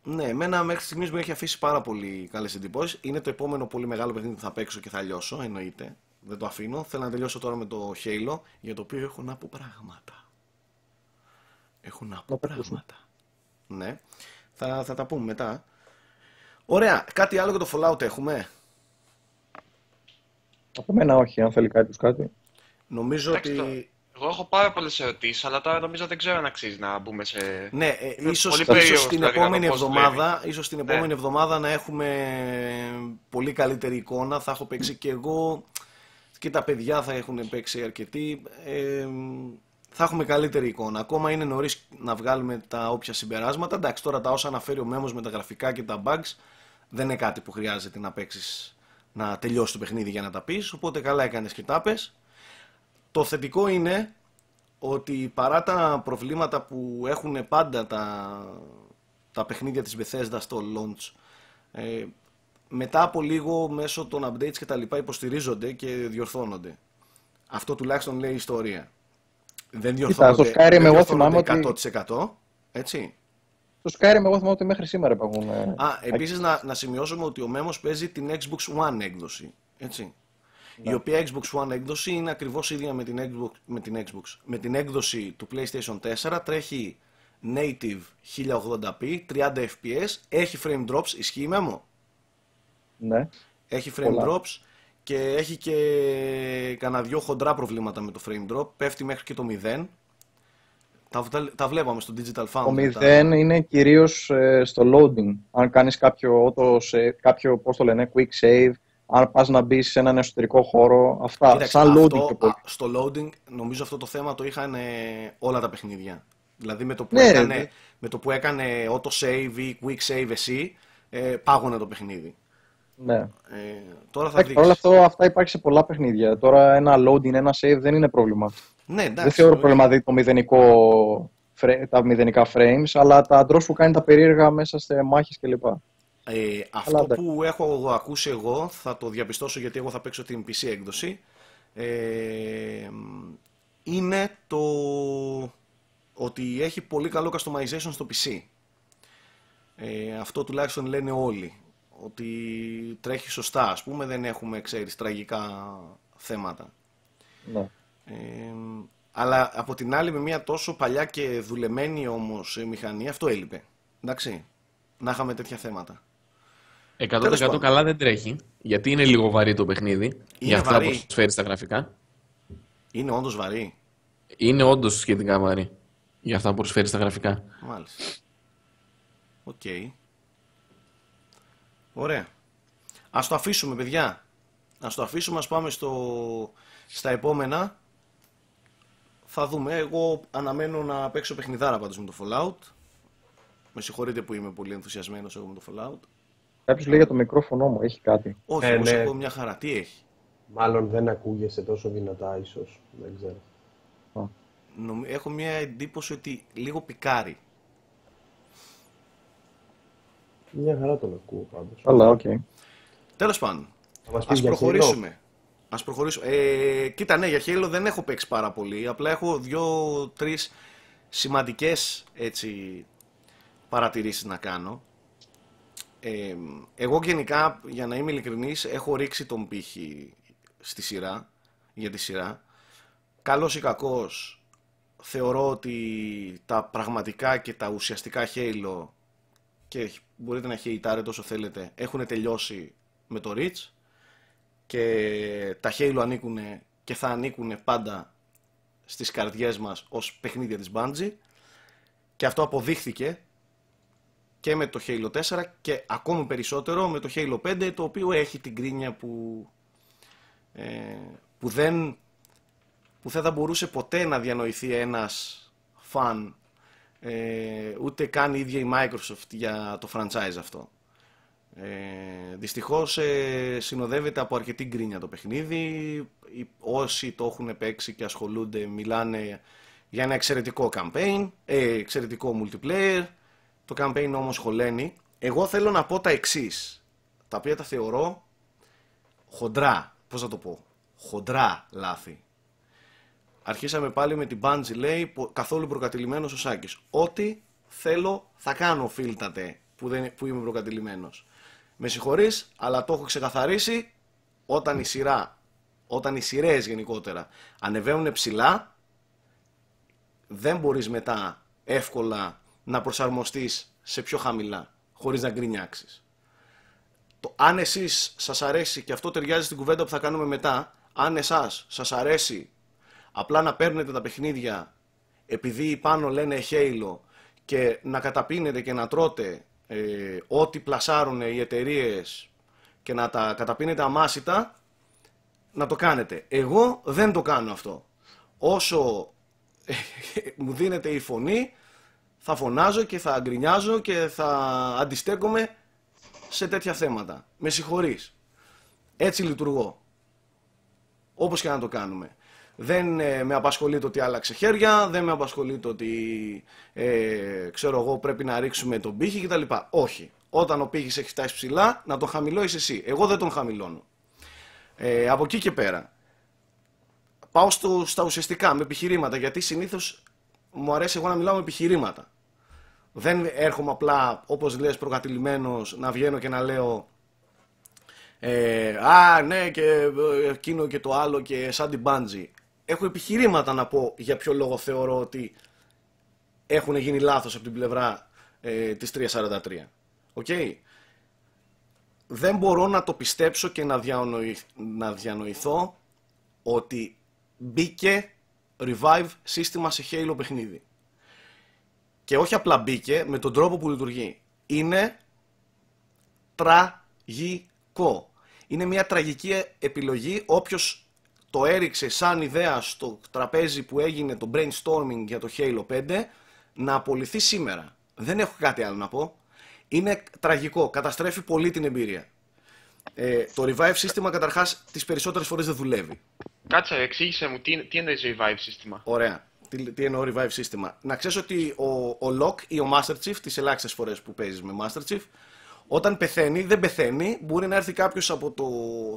ναι, εμένα μέχρι στιγμής μου έχει αφήσει πάρα πολύ καλές εντυπώσεις. Είναι το επόμενο πολύ μεγάλο παιχνίδι που θα παίξω και θα λιώσω, εννοείται. Δεν το αφήνω. Θέλω να τελειώσω τώρα με το Halo, για το οποίο έχω να πω πράγματα. Έχω να πω Να τα ακούσουμε. πράγματα. Ναι. Θα, θα τα πούμε μετά. Ωραία. Κάτι άλλο για το Fallout έχουμε; Από μένα όχι, αν θέλει κάποιος κάτι. Νομίζω Εντάξει, ότι. το- Εγώ έχω πάρα πολλές ερωτήσεις, αλλά τώρα νομίζω δεν ξέρω αν αξίζει να μπούμε σε. Ναι, ε, Είμαι ίσως, πολύ ίσως περίεργος την δηλαδή, επόμενη να δω πώς εβδομάδα, ίσως την Ναι. επόμενη εβδομάδα να έχουμε πολύ καλύτερη εικόνα. Θα έχω παίξει και εγώ και τα παιδιά θα έχουν παίξει αρκετοί. Ε, θα έχουμε καλύτερη εικόνα. Ακόμα είναι νωρίς να βγάλουμε τα όποια συμπεράσματα. Εντάξει, τώρα τα όσα αναφέρει ο Μέμος με τα γραφικά και τα bugs δεν είναι κάτι που χρειάζεται να παίξεις να τελειώσει το παιχνίδι για να τα πεις. Οπότε καλά έκανες και τα πες. Το θετικό είναι ότι παρά τα προβλήματα που έχουν πάντα τα, τα παιχνίδια της Bethesda στο launch ε, μετά από λίγο μέσω των updates και τα λοιπά υποστηρίζονται και διορθώνονται. Αυτό τουλάχιστον λέει η ιστορία. Δεν διορθώνονται, στο Skyrim δεν εγώ διορθώνονται θυμάμαι ότι- 100% έτσι. Στο Skyrim εγώ θυμάμαι ότι μέχρι σήμερα υπάρχουν. ε, Α, επίσης να, να σημειώσουμε ότι ο Μέμος παίζει την Xbox One έκδοση. Έτσι. Η οποία Xbox One έκδοση είναι ακριβώς ίδια με την, Xbox, με την Xbox. Με την έκδοση του PlayStation 4 τρέχει native 1080p, 30 fps, έχει frame drops, ισχύει Μέμο; Ναι. Έχει frame Πολλά. drops και έχει και κανένα δυο χοντρά προβλήματα με το frame drop. Πέφτει μέχρι και το 0. Τα, βγα- τα βλέπαμε στο Digital Foundry. Το τα- 0 είναι κυρίως στο loading. Αν κάνεις κάποιο, auto save, κάποιο πώς το λένε, quick save, αν πας να μπεις σε έναν εσωτερικό χώρο, αυτά. Κοίταξε, σαν loading αυτό, πιο πολύ. α, στο loading νομίζω αυτό το θέμα το είχαν ε, όλα τα παιχνίδια. Δηλαδή με το που, Ναι, έκανε, ναι. με το που έκανε auto save ή quick save εσύ, ε, πάγωνε το παιχνίδι. Ναι. Ε, τώρα θα Εντάξει, δεις. παρόλα αυτό, αυτά υπάρχει σε πολλά παιχνίδια. Τώρα ένα loading, ένα save δεν είναι πρόβλημα. Ναι, εντάξει. δεν θεωρώ το- πρόβλημα δηλαδή, το μηδενικό, fra- τα μηδενικά frames, αλλά τα draws που κάνει τα περίεργα μέσα σε μάχες κλπ. Ε, αυτό εντάξει. που έχω εγώ ακούσει εγώ, θα το διαπιστώσω γιατί εγώ θα παίξω την PC έκδοση, ε, είναι το ότι έχει πολύ καλό customization στο PC. Ε, αυτό τουλάχιστον λένε όλοι. Ότι τρέχει σωστά, ας πούμε, δεν έχουμε, ξέρεις, τραγικά θέματα. Ναι. Ε, αλλά από την άλλη με μια τόσο παλιά και δουλεμένη όμως ε, μηχανή, αυτό έλειπε. Εντάξει, να είχαμε τέτοια θέματα. 100% Τέλος πάντων. καλά δεν τρέχει, γιατί είναι λίγο βαρύ το παιχνίδι για αυτά βαρύ. που προσφέρει στα γραφικά. Είναι όντως βαρύ. Είναι όντως σχετικά βαρύ για αυτά που προσφέρει στα γραφικά. Μάλιστα. Οκ. Ωραία. Ας το αφήσουμε, παιδιά. Ας το αφήσουμε, ας πάμε στο... στα επόμενα. Θα δούμε. Εγώ αναμένω να παίξω παιχνιδάρα πάντως με το Fallout. Με συγχωρείτε που είμαι πολύ ενθουσιασμένος εγώ με το Fallout. Κάποιος λέει για το μικρόφωνο μου, έχει κάτι. Όχι, Ε, όμως ναι. έχω μια χαρά. Τι έχει; Μάλλον δεν ακούγεσαι τόσο δυνατά, ίσως. Δεν ξέρω. Νομ- Έχω μια εντύπωση ότι λίγο πικάρει. Μια χαρά τον ακούω πάντως. Αλλά, οκ. Τέλος πάντων. Θα μας πεις Ας για προχωρήσουμε. Ας προχωρήσουμε. Ε, κοίτα, ναι, για Halo δεν έχω παίξει πάρα πολύ. Απλά έχω δύο-τρεις σημαντικές έτσι, παρατηρήσεις να κάνω. Ε, εγώ γενικά, για να είμαι ειλικρινής, έχω ρίξει τον πήχη στη σειρά, για τη σειρά. Καλός ή κακός, θεωρώ ότι τα πραγματικά και τα ουσιαστικά Halo και μπορείτε να χεϊτάρετε όσο θέλετε, έχουν τελειώσει με το Reach και τα Halo ανήκουν και θα ανήκουν πάντα στις καρδιές μας ως παιχνίδια της Bungie και αυτό αποδείχθηκε και με το Halo 4 και ακόμη περισσότερο με το Halo 5 το οποίο έχει την κρίνια που, ε, που δεν που δεν θα μπορούσε ποτέ να διανοηθεί ένας φαν ε, ούτε καν η ίδια η Microsoft για το franchise αυτό. Ε, δυστυχώς ε, συνοδεύεται από αρκετή γκρίνια το παιχνίδι. Οι- Όσοι το έχουν παίξει και ασχολούνται μιλάνε για ένα εξαιρετικό campaign, ε, εξαιρετικό multiplayer. Το campaign όμως χωλαίνει. Εγώ θέλω να πω τα εξής, τα οποία τα θεωρώ χοντρά, πώς να το πω, χοντρά λάθη. Αρχίσαμε πάλι με την Bungie λέει, πο- καθόλου προκατηλημένος ο Σάκης. Ό,τι θέλω θα κάνω φίλτατε που, δεν, που είμαι προκατηλημένος. Με συγχωρείς, αλλά το έχω ξεκαθαρίσει όταν η σειρά, όταν οι σειρές γενικότερα ανεβαίνουν ψηλά, δεν μπορείς μετά εύκολα να προσαρμοστείς σε πιο χαμηλά, χωρίς να γκρινιάξεις. Το, αν εσείς σας αρέσει, και αυτό ταιριάζει στην κουβέντα που θα κάνουμε μετά, αν εσάς σας αρέσει απλά να παίρνετε τα παιχνίδια επειδή πάνω λένε Halo και να καταπίνετε και να τρώτε ε, ό,τι πλασάρουν οι εταιρείες και να τα καταπίνετε αμάσιτα, να το κάνετε. Εγώ δεν το κάνω αυτό. Όσο μου δίνεται η φωνή, θα φωνάζω και θα γκρινιάζω και θα αντιστέκομαι σε τέτοια θέματα. Με συγχωρείς. Έτσι λειτουργώ. Όπως και να το κάνουμε. Δεν ε, με απασχολεί το ότι άλλαξε χέρια, δεν με απασχολεί το ότι ε, ξέρω εγώ πρέπει να ρίξουμε τον πύχη κτλ. Όχι. Όταν ο πύχης έχει φτάσει ψηλά, να τον χαμηλώσεις εσύ. Εγώ δεν τον χαμηλώνω. Ε, από εκεί και πέρα. Πάω στο, στα ουσιαστικά, με επιχειρήματα, γιατί συνήθως μου αρέσει εγώ να μιλάω με επιχειρήματα. Δεν έρχομαι απλά, όπως λες, προκατειλημμένος να βγαίνω και να λέω ε, «Α, ναι, και ε, εκείνο και το άλλο και σαν την Bungie». Έχω επιχειρήματα να πω για ποιο λόγο θεωρώ ότι έχουν γίνει λάθος από την πλευρά ε, της 343. Οκ. Δεν μπορώ να το πιστέψω και να, διανοηθ- να διανοηθώ ότι μπήκε revive σύστημα σε Halo παιχνίδι. Και όχι απλά μπήκε, με τον τρόπο που λειτουργεί. Είναι τραγικό. Είναι μια τραγική επιλογή όποιος το έριξε σαν ιδέα στο τραπέζι που έγινε το brainstorming για το Halo 5 να απολυθεί σήμερα. Δεν έχω κάτι άλλο να πω. Είναι τραγικό. Καταστρέφει πολύ την εμπειρία. Ε, το revive σύστημα καταρχάς τις περισσότερες φορές δεν δουλεύει. Κάτσε, εξήγησε μου τι, τι εννοείς revive σύστημα. Ωραία. Τι, τι εννοώ revive σύστημα. Να ξέρεις ότι ο, ο Lock ή ο Master Chief, τις ελάχιστες φορές που παίζεις με Master Chief, όταν πεθαίνει, δεν πεθαίνει, μπορεί να έρθει κάποιος από το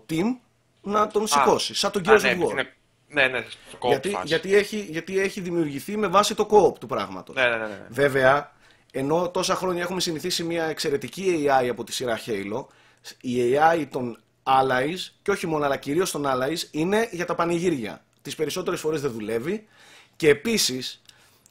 team να τον σηκώσει. Σαν τον Α, Gears ναι, of War. είναι- ναι, ναι, στο co-op γιατί, φάση. γιατί, έχει, γιατί έχει δημιουργηθεί με βάση το co-op του πράγματος. Ναι, ναι, ναι, ναι. Βέβαια, ενώ τόσα χρόνια έχουμε συνηθίσει μια εξαιρετική AI από τη σειρά Halo, η AI των Allies, και όχι μόνο αλλά κυρίως των Allies, είναι για τα πανηγύρια. Τις περισσότερες φορές δεν δουλεύει και επίσης,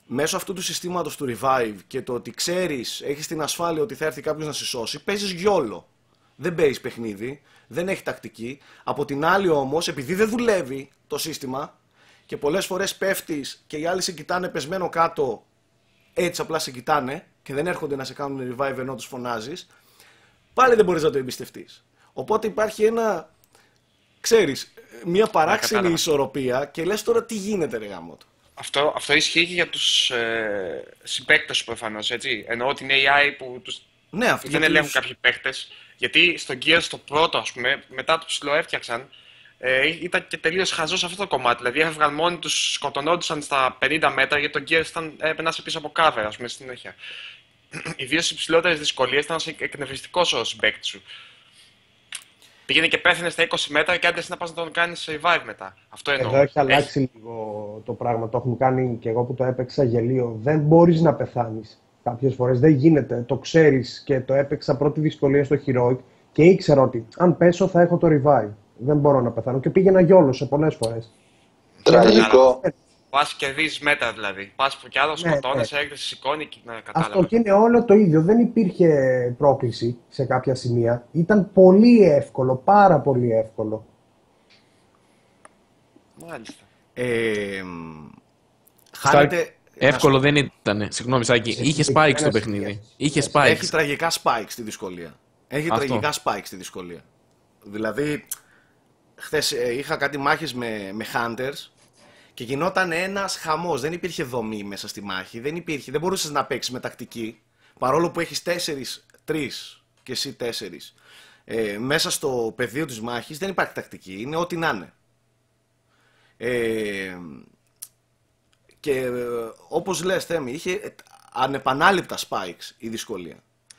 μέσω αυτού του συστήματος του Revive και το ότι ξέρεις, έχεις την ασφάλεια ότι θα έρθει κάποιος να σε σώσει, παίζεις γιόλο. Δεν παίζεις παιχνίδι, δεν έχει τακτική. Από την άλλη όμως, επειδή δεν δουλεύει το σύστημα και πολλές φορές πέφτεις και οι άλλοι σε κοιτάνε πεσμένο κάτω έτσι απλά σε κοιτάνε και δεν έρχονται να σε κάνουν revive ενώ τους φωνάζεις, πάλι δεν μπορείς να το εμπιστευτείς. Οπότε υπάρχει ένα, ξέρεις, μια παράξενη κατάλαβα. ισορροπία και λες τώρα τι γίνεται ρε γάμο Αυτό, αυτό ισχύει και για τους ε, συμπαίκτες προφανώς, έτσι. Εννοώ την AI που τους, Ναι, αυτό δεν γιατί ελέγχουν τους- κάποιοι παίκτες. Γιατί στο Gears το πρώτο, ας πούμε, μετά το ψιλοέφτιαξαν, ε, ήταν και τελείως χαζός αυτό το κομμάτι. Δηλαδή έφευγαν μόνοι τους, σκοτωνόντουσαν στα 50 μέτρα γιατί το Gears ήταν, έπαιρνε να είσαι πίσω από cover, ας πούμε, στην συνέχεια. Ιδίως στις ψηλότερες δυσκολίες ήταν εκνευριστικός ο συμπαίκτης σου. Πήγαινε και πέθανε στα 20 μέτρα και άντε εσύ να πας να τον κάνεις revive μετά. Αυτό εννοώ. Εδώ έχει αλλάξει λίγο το πράγμα. Το έχουν κάνει και εγώ που το έπαιξα γελίο. Δεν μπορείς να πεθάνεις. Κάποιες φορές δεν γίνεται. Το ξέρεις και το έπαιξα πρώτη δυσκολία στο Heroic και ήξερα ότι αν πέσω θα έχω το revive. Δεν μπορώ να πεθάνω. Και πήγαινα γιόλο σε πολλές φορές. Τραγικό. Πας κερδίζει μέτρα δηλαδή. Πας που κι άλλο Ναι, σκοτώνεσαι, έρχεται, σε σηκώνει και να Αυτό κατάλαβες. και είναι όλο το ίδιο. Δεν υπήρχε πρόκληση σε κάποια σημεία. Ήταν πολύ εύκολο, πάρα πολύ εύκολο. Μάλιστα. Ε, μ, χάνεται... Εύκολο δεν ήταν. Συγγνώμη, Σάκη. Σε Είχε spikes συγκεκριμένες στο παιχνίδι. στιγμές. Είχε Έχει spikes. τραγικά spikes στη δυσκολία. Έχει Αυτό. τραγικά spikes στη δυσκολία. Δηλαδή, χθες είχα κάτι μάχες με, με hunters και γινόταν ένας χαμός. Δεν υπήρχε δομή μέσα στη μάχη. Δεν, υπήρχε, δεν μπορούσες να παίξεις με τακτική. Παρόλο που έχεις τέσσερις, τρεις και εσύ τέσσερις. Ε, μέσα στο πεδίο της μάχης δεν υπάρχει τακτική. Είναι ό,τι να είναι. Ε, και ε, όπως λες Θέμη, είχε ανεπανάληπτα spikes η δυσκολία.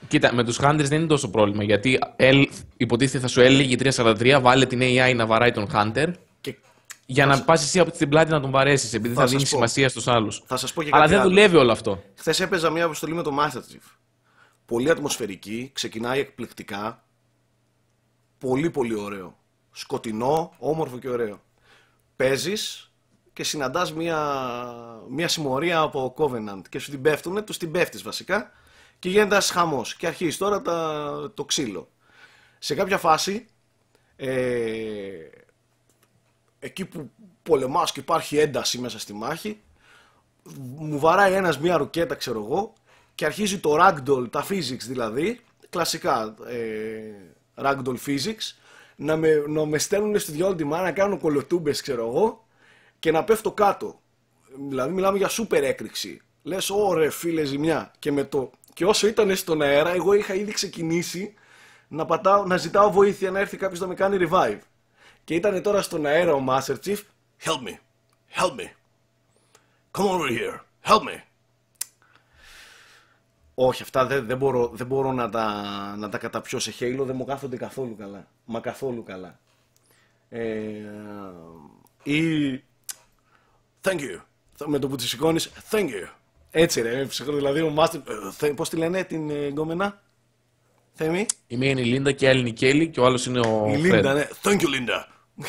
Κοίτα, με τους Hunters δεν είναι τόσο πρόβλημα. Γιατί ελ, υποτίθεται θα σου έλεγε η 343, βάλε την AI να βαράει τον Hunter Και για να πας εσύ από την πλάτη να τον βαρέσεις, επειδή Θα θα, σας δίνει πω. σημασία στους άλλους. θα σας πω και Αλλά κάτι δεν άλλο. δουλεύει όλο αυτό. Χθες έπαιζα μια αποστολή με το Master Chief. Πολύ ατμοσφαιρική, ξεκινάει εκπληκτικά. Πολύ πολύ ωραίο. Σκοτεινό, όμορφο και ωραίο. Παίζεις και συναντάς μια, μια συμμορία από Covenant και σου την πέφτουνε, τους την πέφτεις βασικά και γίνεται ένας χαμός και αρχίζεις τώρα τα, το ξύλο. Σε κάποια φάση ε, εκεί που πολεμάς και υπάρχει ένταση μέσα στη μάχη μου βαράει ένας μια ρουκέτα ξέρω εγώ και αρχίζει το ragdoll, τα physics δηλαδή, κλασικά ε, ragdoll physics, να με, να με στέλνουν στη δυο τη μάνα να κάνω κολοτούμπες ξέρω εγώ και να πέφτω κάτω. Δηλαδή μιλάμε για σούπερ έκρηξη. Λες ωραία φίλε ζημιά και, με το, και όσο ήταν στον αέρα εγώ είχα ήδη ξεκινήσει να, πατάω, να ζητάω βοήθεια να έρθει κάποιος να με κάνει revive. Και ήταν τώρα στον αέρα ο Master Chief. Help me, help me. Come over here. Help me. Όχι, αυτά δεν, δεν, μπορώ, δεν μπορώ να τα, να τα καταπιώ σε Halo, δεν μου κάθονται καθόλου καλά. Μα καθόλου καλά. Ε, ή... Thank you. Με το που τη σηκώνεις, thank you. Έτσι ρε, ψυχρό, δηλαδή ο Μάστερ. Ε, Πώς τη λένε την ε, γκόμενα, Θέμη; Η μία είναι η Λίντα και η άλλη είναι η Kelly και ο άλλος είναι ο Η Fred. Linda, ναι. Thank you, Linda.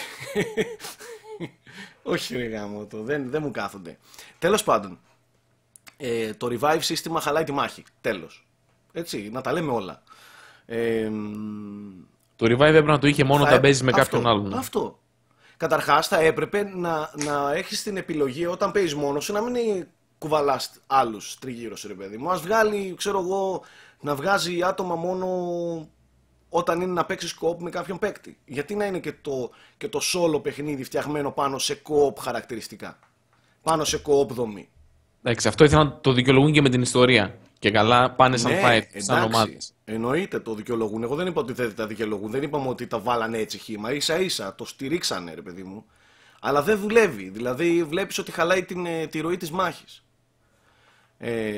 Όχι ρε γαμώτο, δεν, δεν μου κάθονται. Τέλος πάντων, ε, το revive σύστημα χαλάει τη μάχη. Τέλος. Έτσι, να τα λέμε όλα. Ε, μ, Το revive έπρεπε να το είχε μόνο θα όταν έ- παίζεις με αυτό, κάποιον άλλον. ναι. Αυτό. Καταρχάς θα έπρεπε να, να έχεις την επιλογή όταν παίζεις μόνος σου να μην κουβαλάς άλλους τριγύρω σου ρε παιδί μου. Ας βγάλει, ξέρω εγώ, να βγάζει άτομα μόνο όταν είναι να παίξεις co-op με κάποιον παίκτη. Γιατί να είναι και το, και το solo παιχνίδι φτιαγμένο πάνω σε co-op χαρακτηριστικά; Πάνω σε co-op δομή. Εντάξει, αυτό ήθελα να το δικαιολογούν και με την ιστορία. Και καλά πάνε σαν Ναι, fight, σαν εντάξει, ομάδες. Εννοείται το δικαιολογούν. Εγώ δεν είπα ότι δεν τα δικαιολογούν. Δεν είπαμε ότι τα βάλανε έτσι χήμα. σα ίσα το στηρίξανε, ρε παιδί μου. Αλλά δεν δουλεύει. Δηλαδή βλέπεις ότι χαλάει την, ε, τη ροή της μάχης. Ε,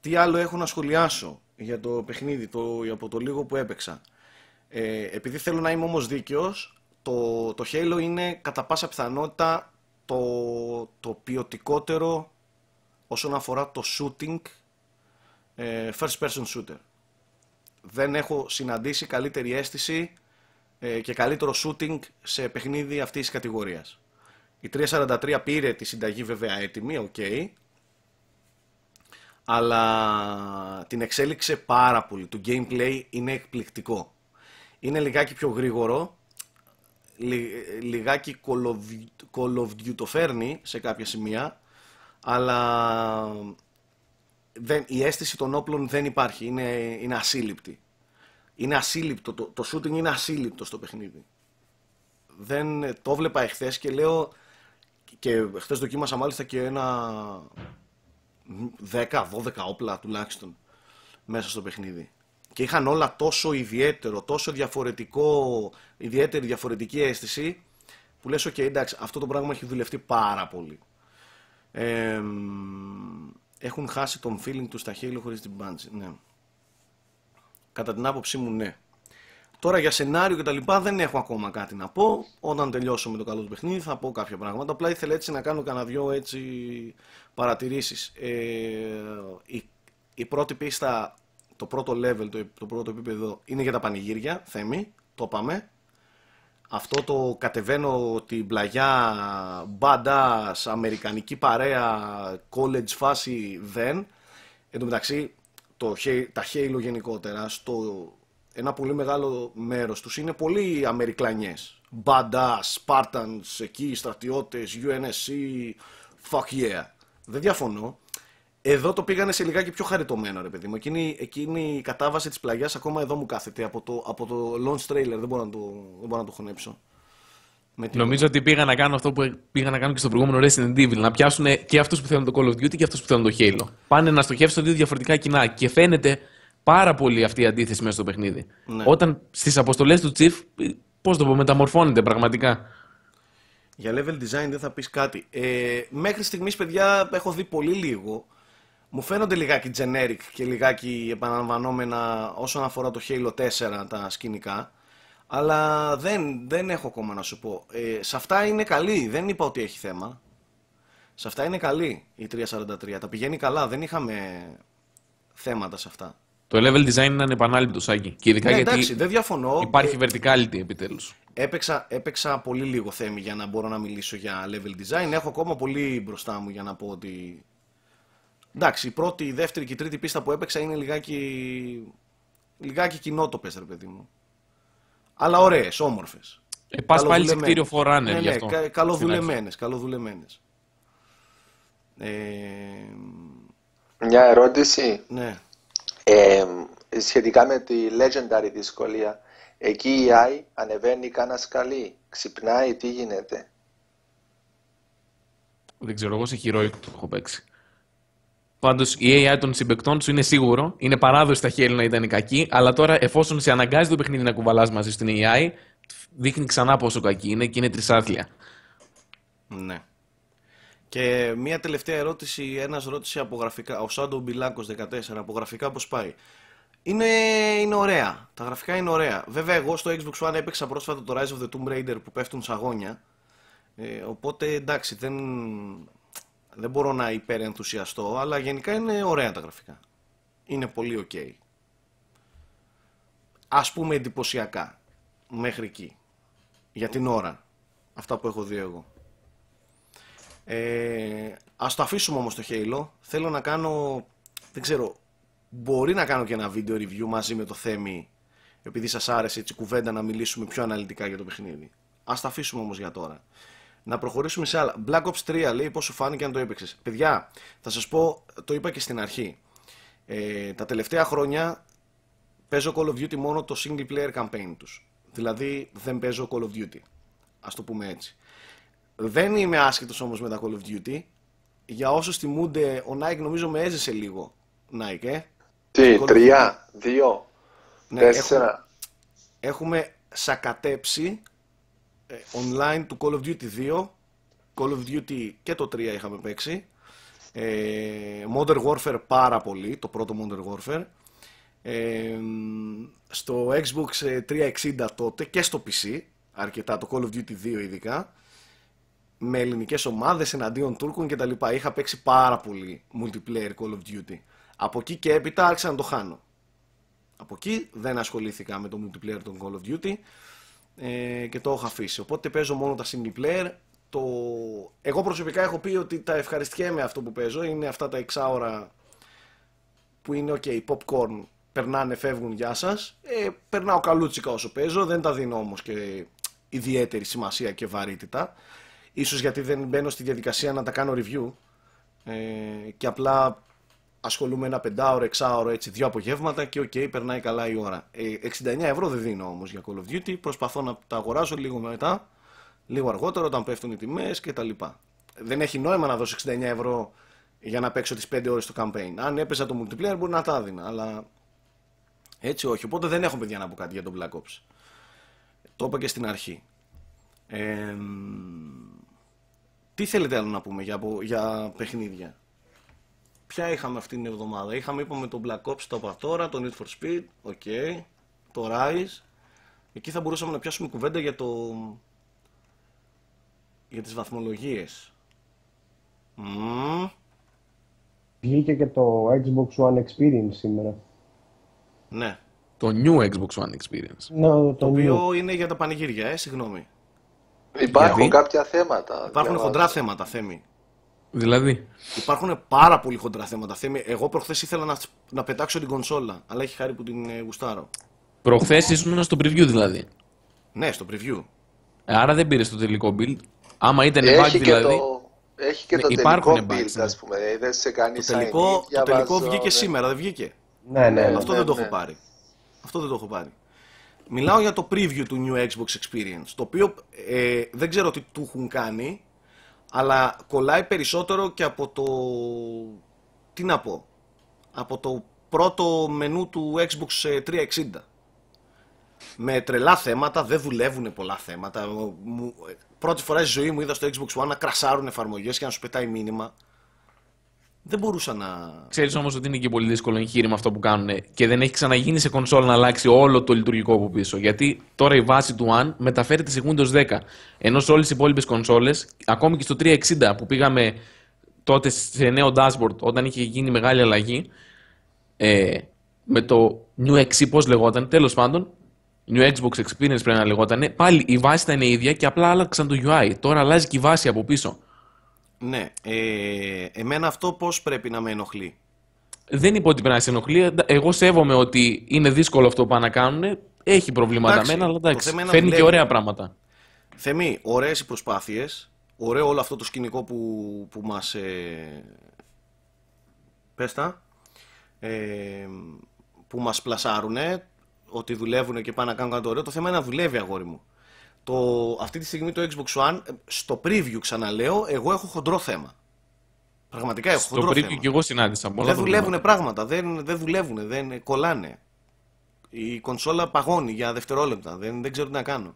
τι άλλο έχω να σχολιάσω για το παιχνίδι, το, από το λίγο που έπαιξα. Ε, επειδή θέλω να είμαι όμως δίκαιος, το, το Halo είναι κατά πάσα πιθανότητα το, το ποιοτικότερο όσον αφορά το shooting ε, first person shooter. Δεν έχω συναντήσει καλύτερη αίσθηση ε, και καλύτερο shooting σε παιχνίδι αυτής της κατηγορίας. Η 343 πήρε τη συνταγή βέβαια έτοιμη, οκ. αλλά την εξέλιξε πάρα πολύ. Το gameplay είναι εκπληκτικό. Είναι λιγάκι πιο γρήγορο, λι- λιγάκι Call of, Call of Duty το φέρνει σε κάποια σημεία, αλλά δεν, η αίσθηση των όπλων δεν υπάρχει, είναι, είναι ασύλληπτη. Είναι ασύλληπτο, το, το shooting είναι ασύλληπτο στο παιχνίδι. Δεν, το βλέπα εχθές και λέω, και χθες δοκίμασα μάλιστα και ένα 10-12 όπλα τουλάχιστον μέσα στο παιχνίδι. Και είχαν όλα τόσο ιδιαίτερο, τόσο διαφορετικό, ιδιαίτερη διαφορετική αίσθηση που λες, ok, εντάξει, αυτό το πράγμα έχει δουλευτεί πάρα πολύ. Ε, μ, έχουν χάσει τον feeling τους στα Halo χωρίς την Bungie, ναι. Κατά την άποψή μου, ναι. Τώρα για σενάριο και τα λοιπά δεν έχω ακόμα κάτι να πω. Όταν τελειώσω με το καλό του παιχνίδι θα πω κάποια πράγματα. Απλά ήθελα έτσι να κάνω κανένα δυο έτσι παρατηρήσεις. Ε, η, η πρώτη πίστα, το πρώτο level, το, το πρώτο επίπεδο είναι για τα πανηγύρια, Θέμη, το πάμε. Αυτό το κατεβαίνω την πλαγιά badass, αμερικανική παρέα, college φάση δεν. Εν τω μεταξύ, το, Halo- τα Halo γενικότερα, στο, ένα πολύ μεγάλο μέρος τους είναι πολύ αμερικλανιές. Badass, Spartans, εκεί, στρατιώτες, UNSC, fuck yeah. Δεν διαφωνώ. Εδώ το πήγανε σε λιγάκι πιο χαριτωμένο, ρε παιδί μου. Εκείνη, εκείνη η κατάβαση της πλαγιάς ακόμα εδώ μου κάθεται από το, από το launch trailer. Δεν μπορώ να το, δεν μπορώ να το χωνέψω. Με τίποτα. Νομίζω ότι πήγαν να κάνουν αυτό που πήγαν να κάνουν και στο προηγούμενο Resident Evil. Να πιάσουν και αυτούς που θέλουν το Call of Duty και αυτούς που θέλουν το Halo. Πάνε να στοχεύσουν δύο διαφορετικά κοινά. Και φαίνεται πάρα πολύ αυτή η αντίθεση μέσα στο παιχνίδι. Ναι. Όταν στις αποστολές του Chief, πώς το πω, μεταμορφώνεται πραγματικά. Για level design δεν θα πεις κάτι. Ε, μέχρι στιγμής, παιδιά, έχω δει πολύ λίγο. Μου φαίνονται λιγάκι generic και λιγάκι επαναλαμβανόμενα όσον αφορά το Halo 4 τα σκηνικά. Αλλά δεν, δεν έχω ακόμα να σου πω. Ε, σε αυτά είναι καλή. Δεν είπα ότι έχει θέμα. Σε αυτά είναι καλή η 343. Τα πηγαίνει καλά. Δεν είχαμε θέματα σε αυτά. Το level design είναι ανεπανάληπτο, Σάκη. Και ειδικά Ναι, γιατί εντάξει, δεν διαφωνώ. υπάρχει Ε, verticality επιτέλους. Έπαιξα, έπαιξα πολύ λίγο θέμη για να μπορώ να μιλήσω για level design. Έχω ακόμα πολύ μπροστά μου για να πω ότι. Εντάξει, η πρώτη, η δεύτερη και η τρίτη πίστα που έπαιξα είναι λιγάκι. λιγάκι κοινότοπες, ρε παιδί μου. Αλλά ωραίες, όμορφες. Ε, πας πάλι σε κτίριο Forerunner ναι, γι' ναι, αυτό. κα, καλοδουλεμένες. καλοδουλεμένες. Ε, Μια ερώτηση ναι. ε, σχετικά με τη legendary δυσκολία. Εκεί η AI ανεβαίνει κάνα σκαλί, ξυπνάει, τι γίνεται; Δεν ξέρω, εγώ σε heroic το έχω παίξει. Πάντως η AI των συμπεκτών σου είναι σίγουρο. Είναι παράδοση στα χέρια να ήταν κακή, αλλά τώρα εφόσον σε αναγκάζει το παιχνίδι να κουβαλάς μαζί στην AI, δείχνει ξανά πόσο κακή είναι και είναι τρισάθλια. Ναι. Και μία τελευταία ερώτηση, ένας ρώτησε από γραφικά, ο Σάντο Μπιλάκος 14, από γραφικά πώς πάει. Είναι, είναι ωραία, τα γραφικά είναι ωραία. Βέβαια εγώ στο Xbox One έπαιξα πρόσφατα το Rise of the Tomb Raider που πέφτουν σαγόνια. Ε, οπότε εντάξει, δεν... Δεν μπορώ να υπερενθουσιαστώ, αλλά γενικά είναι ωραία τα γραφικά. Είναι πολύ ok. Ας πούμε εντυπωσιακά. Μέχρι εκεί. Για την ώρα. Αυτά που έχω δει εγώ. Ε, ας το αφήσουμε όμως το Halo. Θέλω να κάνω, δεν ξέρω, μπορεί να κάνω και ένα βίντεο review μαζί με το Θέμη επειδή σας άρεσε έτσι κουβέντα να μιλήσουμε πιο αναλυτικά για το παιχνίδι. Ας τα αφήσουμε όμως για τώρα. Να προχωρήσουμε σε άλλα. Black Ops 3 λέει πώς σου φάνηκε αν το έπαιξες. Παιδιά, θα σας πω, το είπα και στην αρχή. Ε, τα τελευταία χρόνια παίζω Call of Duty μόνο το single player campaign τους. Δηλαδή δεν παίζω Call of Duty. Ας το πούμε έτσι. Δεν είμαι άσχετος όμως με τα Call of Duty. Για όσους θυμούνται, ο Nike νομίζω με έζησε λίγο. Nike, ε. Τι, Call of τρία, δύο, Ναι, τέσσερα. έχουμε σακατέψει ε, online του Call of Duty 2 Call of Duty και το 3 είχαμε παίξει ε, Modern Warfare πάρα πολύ το πρώτο Modern Warfare ε, στο Xbox ε, 360 τότε και στο PC αρκετά το Call of Duty 2 ειδικά με ελληνικές ομάδες εναντίον Τούρκων κτλ. Είχα παίξει πάρα πολύ multiplayer Call of Duty. Από εκεί και έπειτα άρχισα να το χάνω. Από εκεί δεν ασχολήθηκα με το multiplayer των Call of Duty ε, και το έχω αφήσει. Οπότε παίζω μόνο τα single player. Το... Εγώ προσωπικά έχω πει ότι τα ευχαριστιέμαι αυτό που παίζω. Είναι αυτά τα εξάωρα που είναι ok, popcorn, περνάνε, φεύγουν, γεια σας. Ε, περνάω καλούτσικα όσο παίζω, δεν τα δίνω όμως και ιδιαίτερη σημασία και βαρύτητα. Ίσως γιατί δεν μπαίνω στη διαδικασία να τα κάνω review ε, και απλά ασχολούμαι ένα πεντάωρο, εξάωρο, έτσι, δύο απογεύματα και οκ, περνάει καλά η ώρα. Ε, 69 ευρώ δεν δίνω όμως για Call of Duty, προσπαθώ να τα αγοράσω λίγο μετά, λίγο αργότερα όταν πέφτουν οι τιμές και τα λοιπά. Δεν έχει νόημα να δώσω 69 ευρώ για να παίξω τις 5 ώρες στο campaign. Αν έπαιζα το multiplayer μπορεί να τα έδινα, αλλά έτσι όχι. Οπότε δεν έχω παιδιά να πω κάτι για τον Black Ops. Το είπα και στην αρχή. Ε, τι θέλετε άλλο να πούμε για, για παιχνίδια; Ποια είχαμε αυτήν την εβδομάδα; Είχαμε είπαμε το Black Ops, το είπα τώρα, το Need for Speed, ok, το Rise. Εκεί θα μπορούσαμε να πιάσουμε κουβέντα για το... για τις βαθμολογίες. Mm. Βγήκε και το Xbox One Experience σήμερα. Ναι. Το New Xbox One Experience. Ναι, το, Το οποίο είναι για τα πανηγύρια, ε, συγγνώμη. Υπάρχουν Γιατί; κάποια θέματα. Υπάρχουν διαβάζω. χοντρά θέματα, Θέμη. Δηλαδή, Υπάρχουν πάρα πολύ χοντρά θέματα, Θέμη. Εγώ προχθές ήθελα να, να πετάξω την κονσόλα, αλλά έχει χάρη που την ε, γουστάρω. προχθές ήσουν στο preview δηλαδή. Ναι, στο preview. Ε, Άρα δεν πήρες το τελικό build. Άμα ήταν bug Έχει και δηλαδή. το, έχει και Ναι, το υπάρχουν τελικό bugs, build, ναι. ας πούμε. Δηλαδή δεν σε κάνει Το τελικό, το τελικό βγήκε σήμερα, δεν βγήκε; Ναι, ναι, ναι. Αυτό ναι, δεν το ναι. έχω πάρει. Αυτό δεν το έχω πάρει. Μιλάω για το preview του New Xbox Experience, το οποίο ε, δεν ξέρω τι του έχουν κάνει, αλλά κολλάει περισσότερο και από το... Τι να πω, από το πρώτο μενού του Xbox ε, 360. Με τρελά θέματα, δεν δουλεύουν πολλά θέματα. Μου- ε, Πρώτη φορά στη ζωή μου είδα στο Xbox One να κρασάρουν εφαρμογές και να σου πετάει μήνυμα. Δεν μπορούσα να... Ξέρεις όμως ότι είναι και πολύ δύσκολο εγχείρημα αυτό που κάνουν και δεν έχει ξαναγίνει σε κονσόλ να αλλάξει όλο το λειτουργικό από πίσω. Γιατί τώρα η βάση του One μεταφέρεται σε Windows 10. Ενώ σε όλες τις υπόλοιπες κονσόλες, ακόμη και στο 360 που πήγαμε τότε σε νέο dashboard όταν είχε γίνει μεγάλη αλλαγή, ε, με το New XE, πώς λεγόταν, τέλος πάντων, New Xbox Experience πρέπει να λεγόταν, πάλι η βάση ήταν η ίδια και απλά άλλαξαν το UI. Τώρα αλλάζει και η βάση από πίσω. Ναι, ε, εμένα αυτό πώς πρέπει να με ενοχλεί; Δεν είπα ότι πρέπει να σε ενοχλεί. Εγώ σέβομαι ότι είναι δύσκολο αυτό που πάνε να κάνουν. Έχει προβλήματα Εντάξει, μένα, αλλά το εντάξει. θέμα είναι να Φέρνει και δουλεύει. ωραία πράγματα. Θεμή, ωραίες οι προσπάθειες, ωραίο όλο αυτό το σκηνικό που, που μας... Ε, πες τα, ε, που μας πλασάρουνε, ότι δουλεύουν και πάνε να κάνουν κάτι ωραίο. Το θέμα είναι να δουλεύει, αγόρι μου. Το, αυτή τη στιγμή το Xbox One, ε, στο preview ξαναλέω, εγώ έχω χοντρό θέμα. Πραγματικά έχω Στο χοντρό preview θέμα. και εγώ συνάντησα πολλά δεν προβλήματα. δουλεύουν πράγματα, δεν, δεν δουλεύουν, δεν κολλάνε. Η κονσόλα παγώνει για δευτερόλεπτα, δεν, δεν ξέρω τι να κάνω.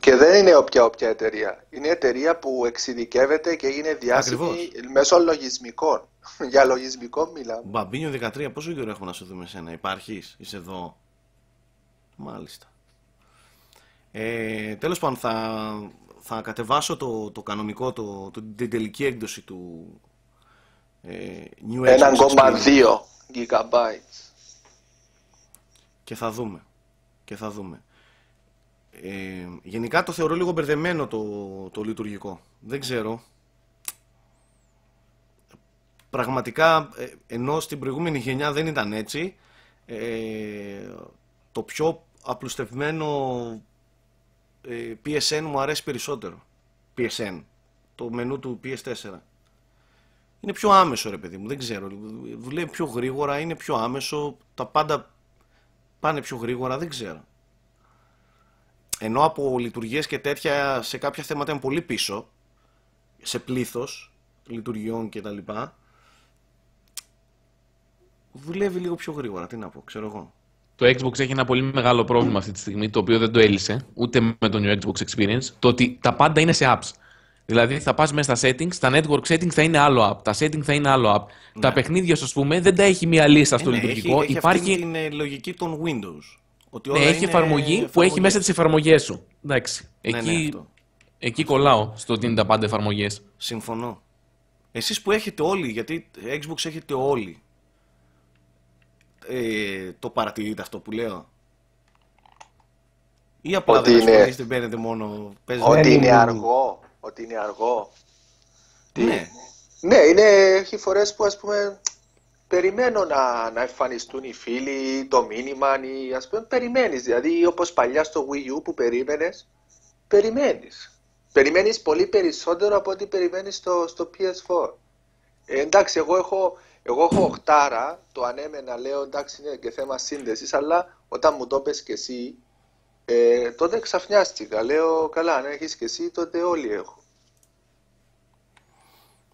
Και δεν είναι όποια όποια εταιρεία. Είναι εταιρεία που εξειδικεύεται και είναι διάσημη Ακριβώς. μέσω λογισμικών. Για λογισμικό μιλάμε. Μπαμπίνιο 13, πόσο καιρό έχουμε να σου δούμε εσένα, υπάρχεις, είσαι εδώ. Μάλιστα. Ε, τέλος πάντων, θα, θα κατεβάσω το, το κανονικό, το, το, την τελική έκδοση του ε, New Xbox Experience 1,2 gigabytes. και θα δούμε. Και θα δούμε. Ε, γενικά το θεωρώ λίγο μπερδεμένο το, το λειτουργικό. Δεν ξέρω. Πραγματικά, ε, ενώ στην προηγούμενη γενιά δεν ήταν έτσι, ε, το πιο απλουστευμένο ε, PSN μου αρέσει περισσότερο. PSN. Το μενού του PS4. Είναι πιο άμεσο ρε παιδί μου, δεν ξέρω. Δουλεύει πιο γρήγορα, είναι πιο άμεσο, τα πάντα πάνε πιο γρήγορα, δεν ξέρω. Ενώ από λειτουργίες και τέτοια σε κάποια θέματα είναι πολύ πίσω, σε πλήθος λειτουργιών και τα λοιπά, δουλεύει λίγο πιο γρήγορα, τι να πω, ξέρω εγώ. Το Xbox έχει ένα πολύ μεγάλο πρόβλημα αυτή τη στιγμή, το οποίο δεν το έλυσε ούτε με το New Xbox Experience, το ότι τα πάντα είναι σε apps. Δηλαδή θα πας μέσα στα settings, τα network settings θα είναι άλλο app, τα settings θα είναι άλλο app. Τα παιχνίδια, ας πούμε, δεν τα έχει μία λίστα στο Ε, ναι, λειτουργικό. Έχει, έχει Υπάρχει αυτή την ε, λογική των Windows. Ότι ναι, όλα έχει είναι εφαρμογή που έχει μέσα τις εφαρμογές σου. Εντάξει. Ναι, Εκεί, ναι, αυτό. εκεί κολλάω στο ότι είναι τα πάντα εφαρμογές. Συμφωνώ. Εσείς που έχετε όλοι, γιατί Xbox έχετε όλοι, ε, το παρατηρείτε αυτό που λέω; Ή απλά Ότι δεν είναι- ασχολείστε, μπαίνετε μόνο, παίζετε. Ότι Δεν είναι είναι- αργό. Ότι είναι αργό. Τι; Ναι. Ναι, είναι, έχει φορές που ας πούμε περιμένω να, να εμφανιστούν οι φίλοι, το μήνυμα ή ας πούμε περιμένεις. Δηλαδή όπως παλιά στο Wii U που περίμενες, περιμένεις. Περιμένεις πολύ περισσότερο από ό,τι περιμένεις στο, στο PS4. Ε, εντάξει, εγώ έχω, εγώ έχω οχτάρα, το ανέμενα λέω εντάξει είναι και θέμα σύνδεσης, αλλά όταν μου το πες και εσύ, ε, τότε ξαφνιάστηκα. Λέω καλά, αν έχεις και εσύ τότε όλοι έχουν.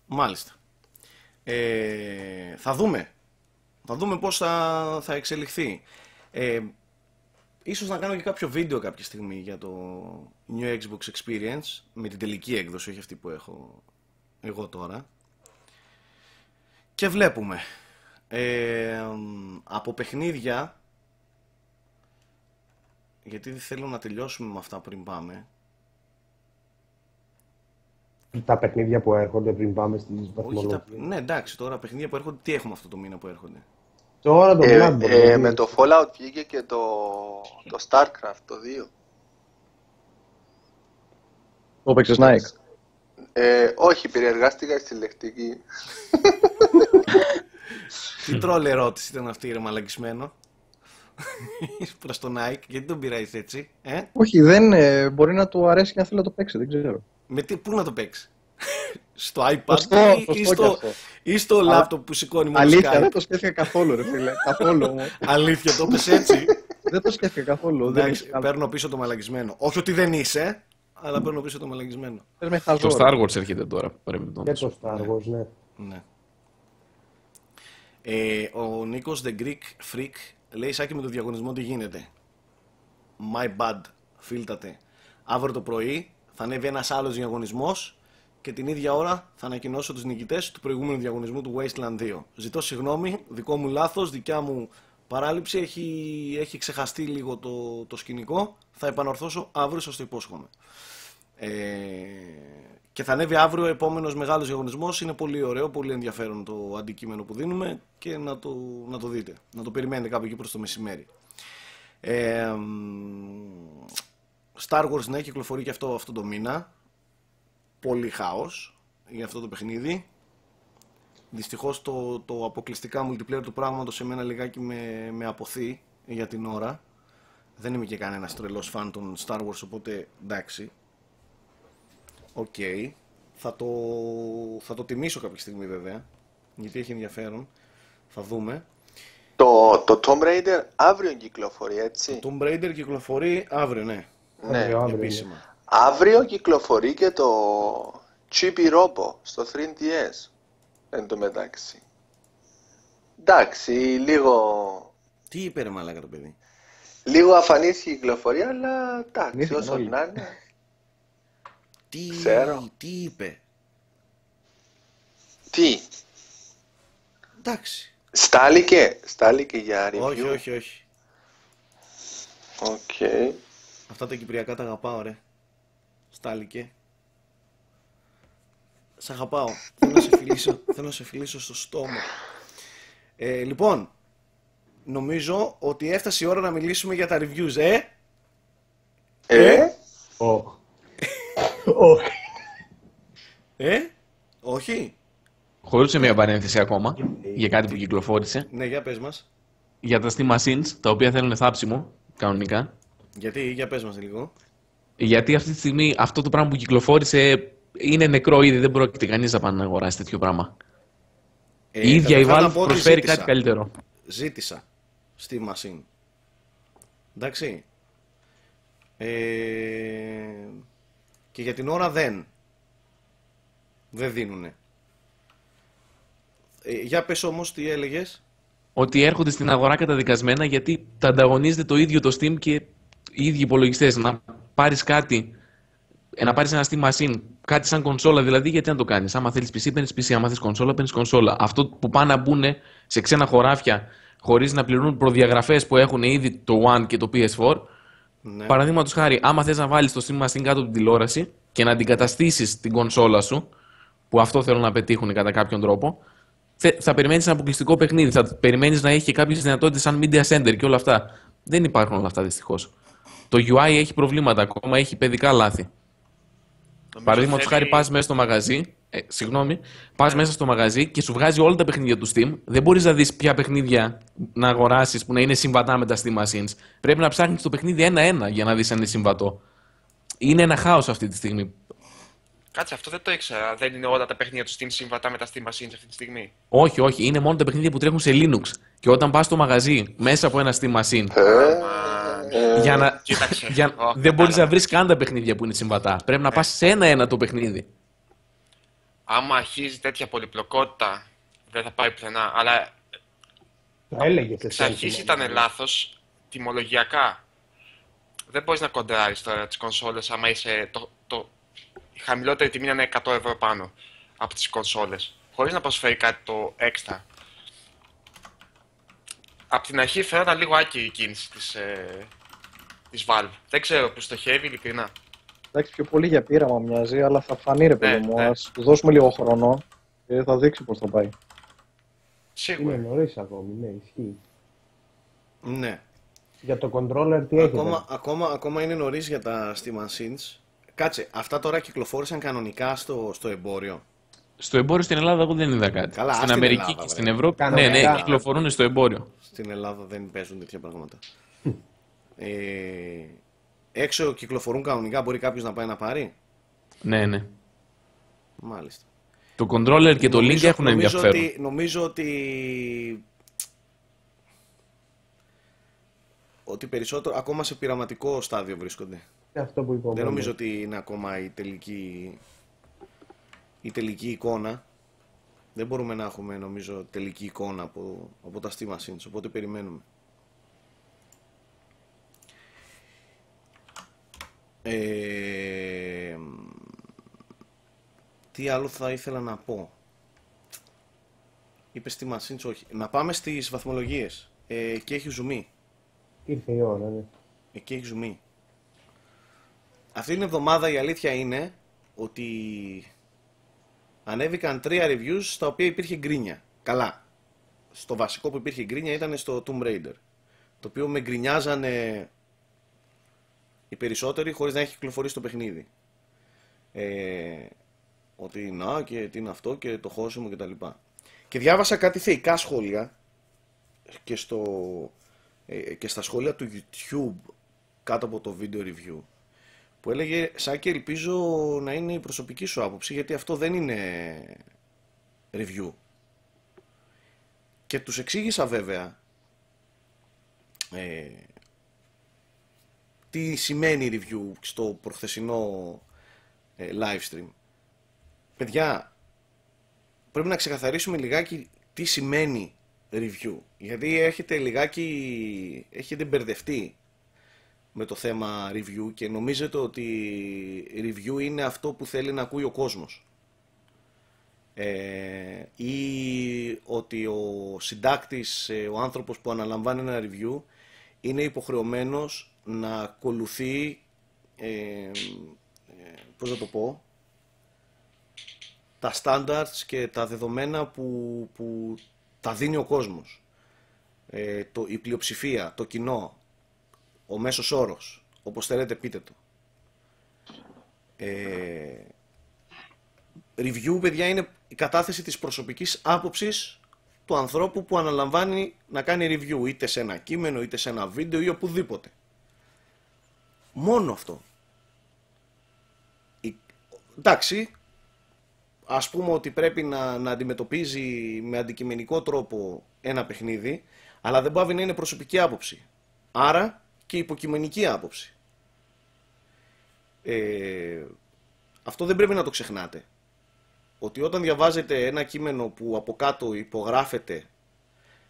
Μάλιστα. Ε, θα δούμε. Θα δούμε πώς θα, θα εξελιχθεί. Ε, ίσως να κάνω και κάποιο βίντεο κάποια στιγμή για το New Xbox Experience με την τελική έκδοση, όχι αυτή που έχω εγώ τώρα. Και βλέπουμε. Ε, από παιχνίδια, γιατί δεν θέλω να τελειώσουμε με αυτά πριν πάμε. Τα παιχνίδια που έρχονται πριν πάμε στις Όχι βαθμολογίες. τα, ναι, εντάξει, τώρα παιχνίδια που έρχονται, τι έχουμε αυτό το μήνα που έρχονται; Τώρα το Ε, Bloodborne. ε, δηλαδή. με το Fallout βγήκε και το, το Starcraft το 2. Το έπαιξες Nike; Ε, όχι, περιεργάστηκα στη λεκτική. Τι τρόλ ερώτηση ήταν αυτή, ρε μαλακισμένο. Προς τον Nike, γιατί τον πειράζεις έτσι, ε; Όχι, δεν, ε, μπορεί να του αρέσει και αν θέλει να το παίξει, δεν ξέρω. Με τι, πού να το παίξει; στο iPad Σωστό, ή, σωστό ή κι στο, αυτό. ή στο Αλλά- λάπτοπ που σηκώνει μόνο Αλήθεια, Skype; δεν το σκέφτηκα καθόλου, ρε φίλε. καθόλου όμως. Αλήθεια, το πες έτσι; δεν το σκέφτηκα καθόλου. δεν Εντάξει, έχει καν- παίρνω πίσω το μαλακισμένο. Όχι ότι δεν είσαι, αλλά παίρνω πίσω το μαλακισμένο. Πες με χαζό. Το ρε. Star Wars έρχεται τώρα. Πρέπει να το Και το Star Wars, ναι. Ναι. Ε, ο Νίκος The Greek Freak λέει Σάκη με το διαγωνισμό τι γίνεται; My bad, φίλτατε. Αύριο το πρωί θα ανέβει ένας άλλος διαγωνισμός και την ίδια ώρα θα ανακοινώσω τους νικητές του προηγούμενου διαγωνισμού του Wasteland 2. Ζητώ συγγνώμη, δικό μου λάθος, δικιά μου παράληψη, έχει, έχει ξεχαστεί λίγο το, το σκηνικό. Θα επανορθώσω αύριο, σας το υπόσχομαι. Ε, και θα ανέβει αύριο ο επόμενος μεγάλος διαγωνισμός. Είναι πολύ ωραίο, πολύ ενδιαφέρον το αντικείμενο που δίνουμε και να το, να το δείτε. Να το περιμένετε κάπου εκεί προς το μεσημέρι. Ε, μ, Star Wars ναι, κυκλοφορεί και αυτό αυτό το μήνα. Πολύ χάος για αυτό το παιχνίδι. Δυστυχώς το, το αποκλειστικά multiplayer του πράγματος σε μένα λιγάκι με, με απωθεί για την ώρα. Δεν είμαι και κανένας τρελός φαν των Star Wars, οπότε εντάξει. Οκ. Θα, το, θα το τιμήσω κάποια στιγμή βέβαια. Γιατί έχει ενδιαφέρον. Θα δούμε. Το, το Tomb Raider αύριο κυκλοφορεί, έτσι; Το Tomb Raider κυκλοφορεί αύριο, ναι. Ναι. Αύριο, αύριο, ναι. Επίσημα. Αύριο κυκλοφορεί και το Chibi Robo στο 3DS. Εν τω μεταξύ. Εντάξει, λίγο, Τι είπε ρε μαλάκα το παιδί; λίγο αφανής η κυκλοφορία, αλλά εντάξει, Θυμήθηκαν όσο όλοι. να είναι. Τι, Ξέρω. τι είπε; Τι, Εντάξει. στάληκε, στάληκε για review. Όχι, όχι, όχι. Οκ. Αυτά τα κυπριακά τα αγαπάω ρε. Στάλικε. Σ' αγαπάω. Θέλω να σε φιλήσω, θέλω να σε φιλήσω στο στόμα. Ε, λοιπόν, νομίζω ότι έφτασε η ώρα να μιλήσουμε για τα reviews, ε! Ε, Οχ. Οχ. Ε! Όχι! Χωρούσε μια παρένθεση ακόμα για κάτι που κυκλοφόρησε. Ναι, για πες μας. Για τα Steam Machines, τα οποία θέλουν θάψιμο, κανονικά. Γιατί, για πες μας λίγο. Γιατί αυτή τη στιγμή αυτό το πράγμα που κυκλοφόρησε είναι νεκρό ήδη. Δεν πρόκειται κανείς να πάνε να αγοράσει τέτοιο πράγμα. Ε, η ίδια η καταρχάς να Valve πω ότι προσφέρει ζήτησα. κάτι καλύτερο. Ζήτησα στη Machine. Εντάξει. Ε, και για την ώρα δεν. Δεν δίνουνε. Ε, για πες όμως τι έλεγες. Ότι έρχονται στην αγορά καταδικασμένα γιατί τα ανταγωνίζεται το ίδιο το Steam και οι ίδιοι υπολογιστές. Να πάρεις κάτι, ε, να πάρεις ένα Steam Machine, κάτι σαν κονσόλα δηλαδή, γιατί να το κάνεις. Άμα θέλεις PC, παίρνεις PC. Άμα θέλει κονσόλα, παίρνεις κονσόλα. Αυτό που πάνε να μπουν σε ξένα χωράφια χωρίς να πληρούν προδιαγραφές που έχουν ήδη το One και το PS4. Ναι. Παραδείγματος χάρη, άμα θες να βάλεις το Steam Machine κάτω από την τηλεόραση και να αντικαταστήσεις την κονσόλα σου, που αυτό θέλουν να πετύχουν κατά κάποιον τρόπο, θε- θα περιμένεις ένα αποκλειστικό παιχνίδι. Θα περιμένεις να έχει και κάποιες δυνατότητες σαν media center και όλα αυτά. Δεν υπάρχουν όλα αυτά δυστυχώς. Το UI έχει προβλήματα ακόμα, έχει παιδικά λάθη. Νομίζω Παραδείγματος θέλει- χάρη, πας μέσα στο μαγαζί, ε, συγγνώμη, πας μέσα στο μαγαζί και σου βγάζει όλα τα παιχνίδια του Steam. Δεν μπορείς να δεις ποια παιχνίδια να αγοράσεις που να είναι συμβατά με τα Steam Machines. Πρέπει να ψάχνεις το παιχνίδι ένα-ένα για να δεις αν είναι συμβατό. Είναι ένα χάος αυτή τη στιγμή. Κάτσε, αυτό δεν το ήξερα. Δεν είναι όλα τα παιχνίδια του Steam συμβατά με τα Steam Machines αυτή τη στιγμή. Όχι, όχι, είναι μόνο τα παιχνίδια που τρέχουν σε Linux. Και όταν πας στο μαγαζί μέσα από ένα Steam Machine, για να, Κοίταξε. για, Ω, δεν μπορείς να κατάλαβα. βρεις καν τα παιχνίδια που είναι συμβατά. Πρέπει να πας σε ένα-ένα το παιχνίδι. Άμα αρχίζει τέτοια πολυπλοκότητα, δεν θα πάει πουθενά. Αλλά Το έλεγε εξ αρχής ήταν λάθος τιμολογιακά. Δεν μπορείς να κοντράρεις τώρα τις κονσόλες άμα είσαι. Το, το, η χαμηλότερη τιμή να είναι 100 ευρώ πάνω από τις κονσόλες. Χωρίς να προσφέρει κάτι το έξτρα. Απ' την αρχή φαίνονταν λίγο άκυρη η κίνηση της, ε, της Valve. Δεν ξέρω που στοχεύει, ειλικρινά. Εντάξει, πιο πολύ για πείραμα μοιάζει, αλλά θα φανεί ρε παιδί Ναι, μου. ναι. Ας του δώσουμε λίγο χρόνο και θα δείξει πώς θα πάει. Σίγουρα. Είναι νωρίς ακόμη, ναι, ισχύει. Ναι. Για το controller τι έχετε; Ακόμα, ακόμα, ακόμα είναι νωρίς για τα Steam Machines. Κάτσε, αυτά τώρα κυκλοφόρησαν κανονικά στο, στο εμπόριο; Στο εμπόριο στην Ελλάδα εγώ δεν είδα κάτι. Καλά, στην στην Αμερική Ελλάδα, και βρε. στην Ευρώπη. Κανονικά. Ναι, ναι, κυκλοφορούν στο εμπόριο. Στην Ελλάδα δεν παίζουν τέτοια πράγματα. ε, έξω κυκλοφορούν κανονικά, μπορεί κάποιος να πάει να πάρει; Ναι, ναι. Μάλιστα. Το controller και το link Νομίζω- έχουν νομίζω ενδιαφέρον. Ότι, νομίζω ότι. ότι περισσότερο ακόμα σε πειραματικό στάδιο βρίσκονται. Είναι αυτό που είπα. ο Δεν νομίζω Μάνος. ότι είναι ακόμα η τελική, η τελική εικόνα. Δεν μπορούμε να έχουμε νομίζω τελική εικόνα από, από τα Steam Machines, οπότε περιμένουμε. Ε, τι άλλο θα ήθελα να πω; Είπες Steam Machines, όχι. Να πάμε στις βαθμολογίες. Ε, εκεί έχει ζουμί. Ήρθε η ώρα, ναι. Εκεί έχει ζουμί. Αυτή την εβδομάδα η αλήθεια είναι ότι ανέβηκαν τρία reviews στα οποία υπήρχε γκρίνια. Καλά. Στο βασικό που υπήρχε γκρίνια ήταν στο Tomb Raider. Το οποίο με γκρινιάζανε οι περισσότεροι χωρίς να έχει κυκλοφορήσει το παιχνίδι. Ε, ότι να και τι είναι αυτό και το χώσιμο και τα λοιπά. Και διάβασα κάτι θεϊκά σχόλια και, στο, ε, και στα σχόλια του YouTube κάτω από το video review που έλεγε Σάκη ελπίζω να είναι η προσωπική σου άποψη γιατί αυτό δεν είναι review και τους εξήγησα βέβαια ε, τι σημαίνει review στο προχθεσινό ε, live stream; Παιδιά πρέπει να ξεκαθαρίσουμε λιγάκι τι σημαίνει review γιατί έχετε λιγάκι έχετε μπερδευτεί με το θέμα review και νομίζετε ότι review είναι αυτό που θέλει να ακούει ο κόσμος. Ε, ή ότι ο συντάκτης, ε, ο άνθρωπος που αναλαμβάνει ένα review είναι υποχρεωμένος να ακολουθεί, ε, ε, πώς να το πω, τα standards και τα δεδομένα που, που τα δίνει ο κόσμος. Ε, το, η πλειοψηφία, το κοινό, ο μέσος όρος, όπως θέλετε πείτε το. Ε, review, παιδιά, είναι η κατάθεση της προσωπικής άποψης του ανθρώπου που αναλαμβάνει να κάνει review, είτε σε ένα κείμενο, είτε σε ένα βίντεο ή οπουδήποτε. Μόνο αυτό. Η- Εντάξει, ας πούμε ότι πρέπει να, να αντιμετωπίζει με αντικειμενικό τρόπο ένα παιχνίδι, αλλά δεν πάβει να είναι προσωπική άποψη. Άρα και υποκειμενική άποψη. Ε, αυτό δεν πρέπει να το ξεχνάτε. Ότι όταν διαβάζετε ένα κείμενο που από κάτω υπογράφεται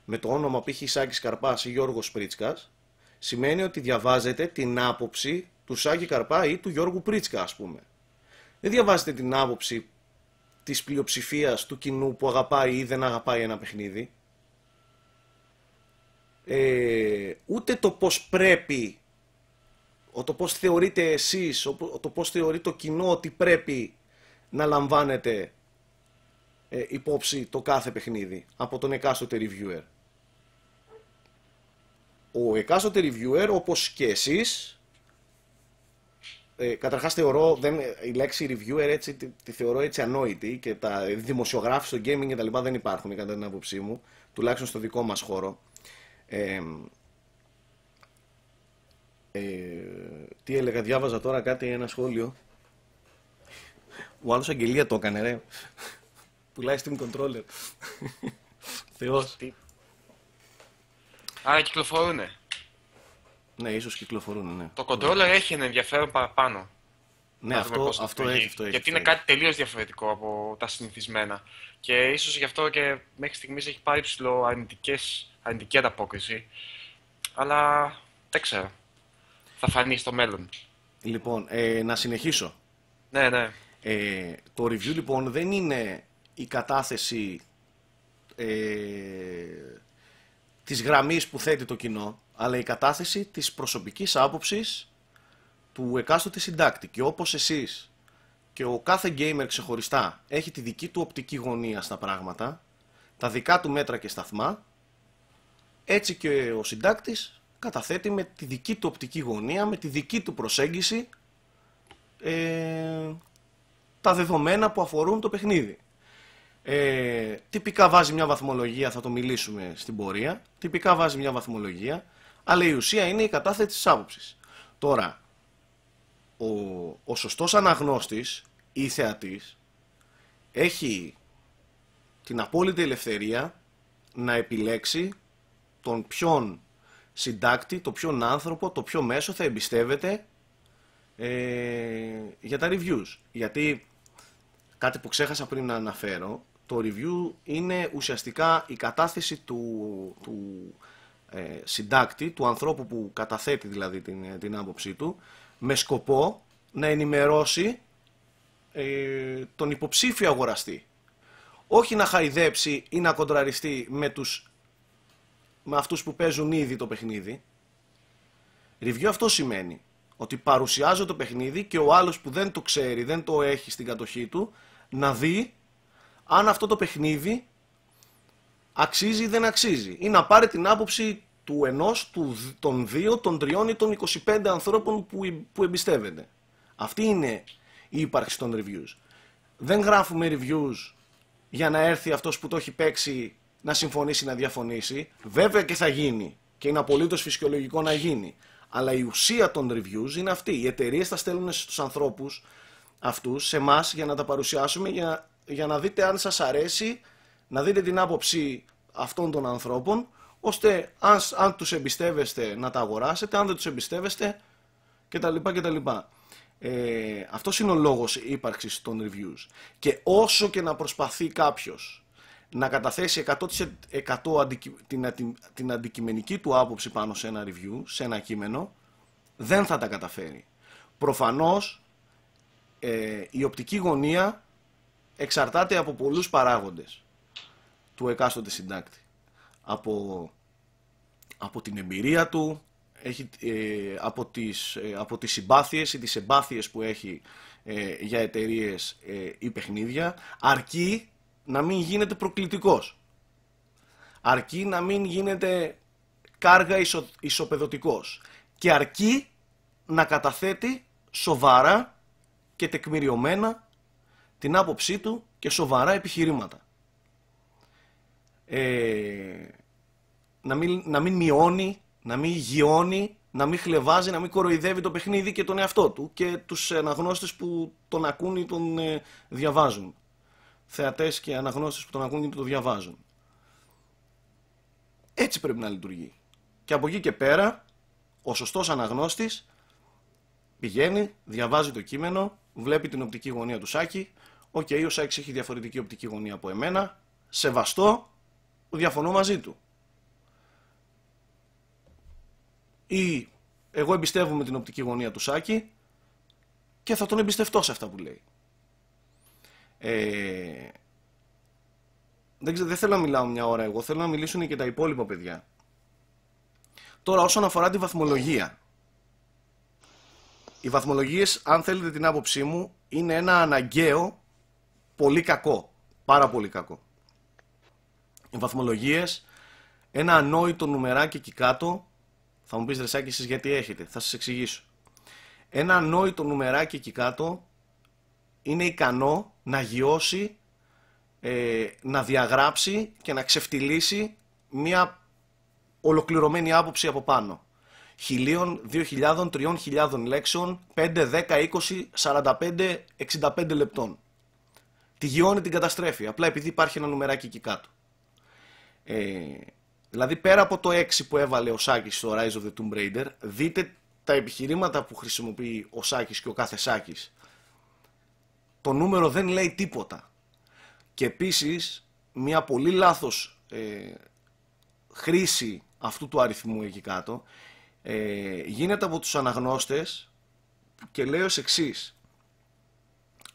με το όνομα π.χ. Σάκης Καρπάς ή Γιώργος Πρίτσκας, σημαίνει ότι διαβάζετε την άποψη του Σάκη Καρπά ή του Γιώργου Πρίτσκα, ας πούμε. Δεν διαβάζετε την άποψη της πλειοψηφίας του κοινού που αγαπάει ή δεν αγαπάει ένα παιχνίδι. Ε, ούτε το πώς πρέπει, ο το πώς θεωρείτε εσείς, ο, το πώς θεωρεί το κοινό ότι πρέπει να λαμβάνετε ε, υπόψη το κάθε παιχνίδι από τον εκάστοτε reviewer. Ο εκάστοτε reviewer, όπως και εσείς, ε, καταρχάς θεωρώ, δεν, η λέξη reviewer έτσι, τη, τη θεωρώ έτσι ανόητη και τα δημοσιογράφοι στο gaming και τα λοιπά δεν υπάρχουν κατά την άποψή μου, τουλάχιστον στο δικό μας χώρο. Ε, ε, τι έλεγα, διάβαζα τώρα κάτι, ένα σχόλιο. Ο άλλος αγγελία το έκανε ρε. Πουλάει Steam Controller. Θεός. Άρα κυκλοφορούνε. Ναι, ίσως κυκλοφορούν, ναι. Το controller έχει ένα ενδιαφέρον παραπάνω. Ναι, Να δούμε αυτό, πώς θα αυτό φύγει. έχει, αυτό έχει. Γιατί αυτό είναι έχει. κάτι τελείως διαφορετικό από τα συνηθισμένα. Και ίσως γι' αυτό και μέχρι στιγμής έχει πάρει ψηλό αρνητικές, αρνητική ανταπόκριση. Αλλά δεν ξέρω. Θα φανεί στο μέλλον. Λοιπόν, ε, να συνεχίσω. Ναι, ναι. Ε, το review λοιπόν δεν είναι η κατάθεση ε, της γραμμής που θέτει το κοινό, αλλά η κατάθεση της προσωπικής άποψης του εκάστοτε συντάκτη. Και όπως εσείς και ο κάθε gamer ξεχωριστά έχει τη δική του οπτική γωνία στα πράγματα, τα δικά του μέτρα και σταθμά, έτσι και ο συντάκτης καταθέτει με τη δική του οπτική γωνία, με τη δική του προσέγγιση ε, τα δεδομένα που αφορούν το παιχνίδι. Ε, τυπικά βάζει μια βαθμολογία, θα το μιλήσουμε στην πορεία. Τυπικά βάζει μια βαθμολογία, αλλά η ουσία είναι η κατάθεση της άποψης. Τώρα, ο, ο σωστός αναγνώστης ή θεατής έχει την απόλυτη ελευθερία να επιλέξει τον ποιον συντάκτη, το ποιον άνθρωπο, το ποιο μέσο θα εμπιστεύεται ε, για τα reviews. Γιατί κάτι που ξέχασα πριν να αναφέρω, το review είναι ουσιαστικά η κατάθεση του, του ε, συντάκτη, του ανθρώπου που καταθέτει δηλαδή την, την άποψή του, με σκοπό να ενημερώσει ε, τον υποψήφιο αγοραστή. Όχι να χαϊδέψει ή να κοντραριστεί με, τους, με αυτούς που παίζουν ήδη το παιχνίδι. Review αυτό σημαίνει ότι παρουσιάζω το παιχνίδι και ο άλλος που δεν το ξέρει, δεν το έχει στην κατοχή του, να δει αν αυτό το παιχνίδι αξίζει ή δεν αξίζει. Ή να πάρει την άποψη του ενός, του, δ- των δύο, των τριών ή των 25 ανθρώπων που, ε- που εμπιστεύεται. Αυτή είναι η ύπαρξη των reviews. Δεν γράφουμε reviews για να έρθει αυτός που το έχει παίξει να συμφωνήσει, να διαφωνήσει. Βέβαια και θα γίνει και είναι απολύτως φυσιολογικό να γίνει. Αλλά η ουσία των reviews είναι αυτή. Οι εταιρείες τα στέλνουν στους ανθρώπους αυτούς, σε εμάς για να τα παρουσιάσουμε, για, για να δείτε αν σας αρέσει, να δείτε την άποψη αυτών των ανθρώπων, ώστε αν, αν τους εμπιστεύεστε να τα αγοράσετε, αν δεν τους εμπιστεύεστε κτλ. κτλ. Ε, αυτός είναι ο λόγος ύπαρξης των reviews. Και όσο και να προσπαθεί κάποιος να καταθέσει 100% αντικει- την, ατι- την αντικειμενική του άποψη πάνω σε ένα review, σε ένα κείμενο, δεν θα τα καταφέρει. Προφανώς ε, η οπτική γωνία εξαρτάται από πολλούς παράγοντες του εκάστοτε συντάκτη. Από, από την εμπειρία του, έχει, ε, από, τις, ε, από τις συμπάθειες ή τις εμπάθειες που έχει ε, για εταιρείες ή παιχνίδια, αρκεί να μην γίνεται προκλητικός. Αρκεί να μην γίνεται κάργα ισο, ισοπεδωτικός. Και αρκεί να καταθέτει σοβαρά και τεκμηριωμένα την άποψή του και σοβαρά επιχειρήματα. Ε, να, μην, να μην μειώνει, να μην γιώνει, να μην χλεβάζει, να μην κοροϊδεύει το παιχνίδι και τον εαυτό του και τους αναγνώστες που τον ακούν ή τον ε, διαβάζουν. Θεατές και αναγνώστες που τον ακούν ή τον διαβάζουν. Έτσι πρέπει να λειτουργεί. Και από εκεί και πέρα, ο σωστός αναγνώστης πηγαίνει, διαβάζει το κείμενο, βλέπει την οπτική γωνία του Σάκη. OK, okay, ο Σάκης έχει διαφορετική οπτική γωνία από εμένα. Σεβαστό, διαφωνώ μαζί του. Ή εγώ εμπιστεύομαι την οπτική γωνία του Σάκη και θα τον εμπιστευτώ σε αυτά που λέει. Ε, δεν, ξέρω, δεν θέλω να μιλάω μια ώρα εγώ, θέλω να μιλήσουν και τα υπόλοιπα παιδιά. Τώρα όσον αφορά τη βαθμολογία. Οι βαθμολογίες, αν θέλετε την άποψή μου, είναι ένα αναγκαίο πολύ κακό. Πάρα πολύ κακό. Οι βαθμολογίες, ένα ανόητο νουμεράκι εκεί κάτω, θα μου πεις Ρεσάκη εσείς γιατί έχετε, θα σας εξηγήσω. Ένα ανόητο νουμεράκι εκεί κάτω είναι ικανό να γιώσει, ε, να διαγράψει και να ξεφτυλίσει μια ολοκληρωμένη άποψη από πάνω. Χιλίων, δύο χιλιάδων, τριών χιλιάδων λέξεων, 5, 10, 20, 45, 65 λεπτών. Τη γιώνει, την καταστρέφει, απλά επειδή υπάρχει ένα νουμεράκι εκεί κάτω. Ε, δηλαδή πέρα από το 6 που έβαλε ο Σάκης στο Rise of the Tomb Raider, δείτε τα επιχειρήματα που χρησιμοποιεί ο Σάκης και ο κάθε Σάκης. Το νούμερο δεν λέει τίποτα. Και επίσης μια πολύ λάθος ε, χρήση αυτού του αριθμού εκεί κάτω ε, γίνεται από τους αναγνώστες και λέει ως εξής.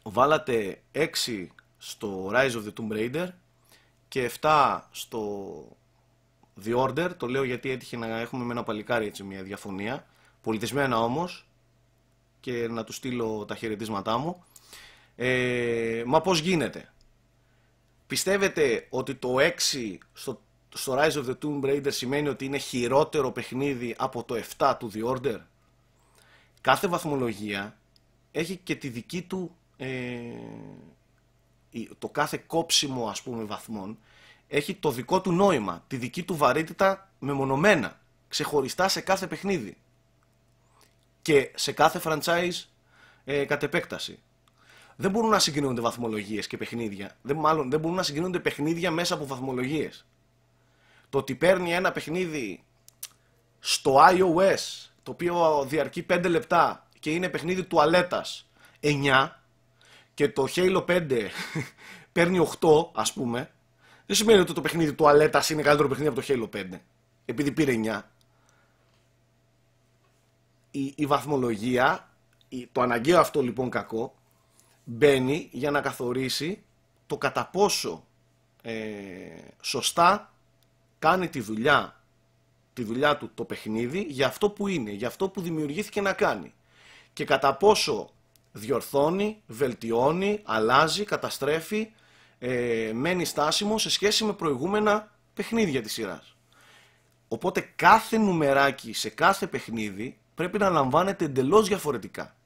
Βάλατε 6 στο Rise of the Tomb Raider και 7 στο The Order, το λέω γιατί έτυχε να έχουμε με ένα παλικάρι έτσι μια διαφωνία, πολιτισμένα όμως και να του στείλω τα χαιρετίσματά μου. Ε, μα πώς γίνεται; Πιστεύετε ότι το 6 στο στο Rise of the Tomb Raider σημαίνει ότι είναι χειρότερο παιχνίδι από το 7 του The Order; Κάθε βαθμολογία έχει και τη δική του ε, το κάθε κόψιμο ας πούμε βαθμών έχει το δικό του νόημα, τη δική του βαρύτητα μεμονωμένα, ξεχωριστά σε κάθε παιχνίδι και σε κάθε franchise ε, κατ' επέκταση. Δεν μπορούν να συγκρίνονται βαθμολογίες και παιχνίδια. Δεν, μάλλον δεν μπορούν να συγκρίνονται παιχνίδια μέσα από βαθμολογίες το ότι παίρνει ένα παιχνίδι στο iOS το οποίο διαρκεί 5 λεπτά και είναι παιχνίδι τουαλέτας 9 και το Halo 5 παίρνει 8 ας πούμε δεν σημαίνει ότι το παιχνίδι τουαλέτας είναι καλύτερο παιχνίδι από το Halo 5 επειδή πήρε 9 η, η βαθμολογία το αναγκαίο αυτό λοιπόν κακό μπαίνει για να καθορίσει το κατά πόσο ε, σωστά κάνει τη δουλειά, τη δουλειά του το παιχνίδι για αυτό που είναι, για αυτό που δημιουργήθηκε να κάνει. Και κατά πόσο διορθώνει, βελτιώνει, αλλάζει, καταστρέφει, ε, μένει στάσιμο σε σχέση με προηγούμενα παιχνίδια της σειράς. Οπότε κάθε νουμεράκι σε κάθε παιχνίδι πρέπει να λαμβάνεται εντελώς διαφορετικά.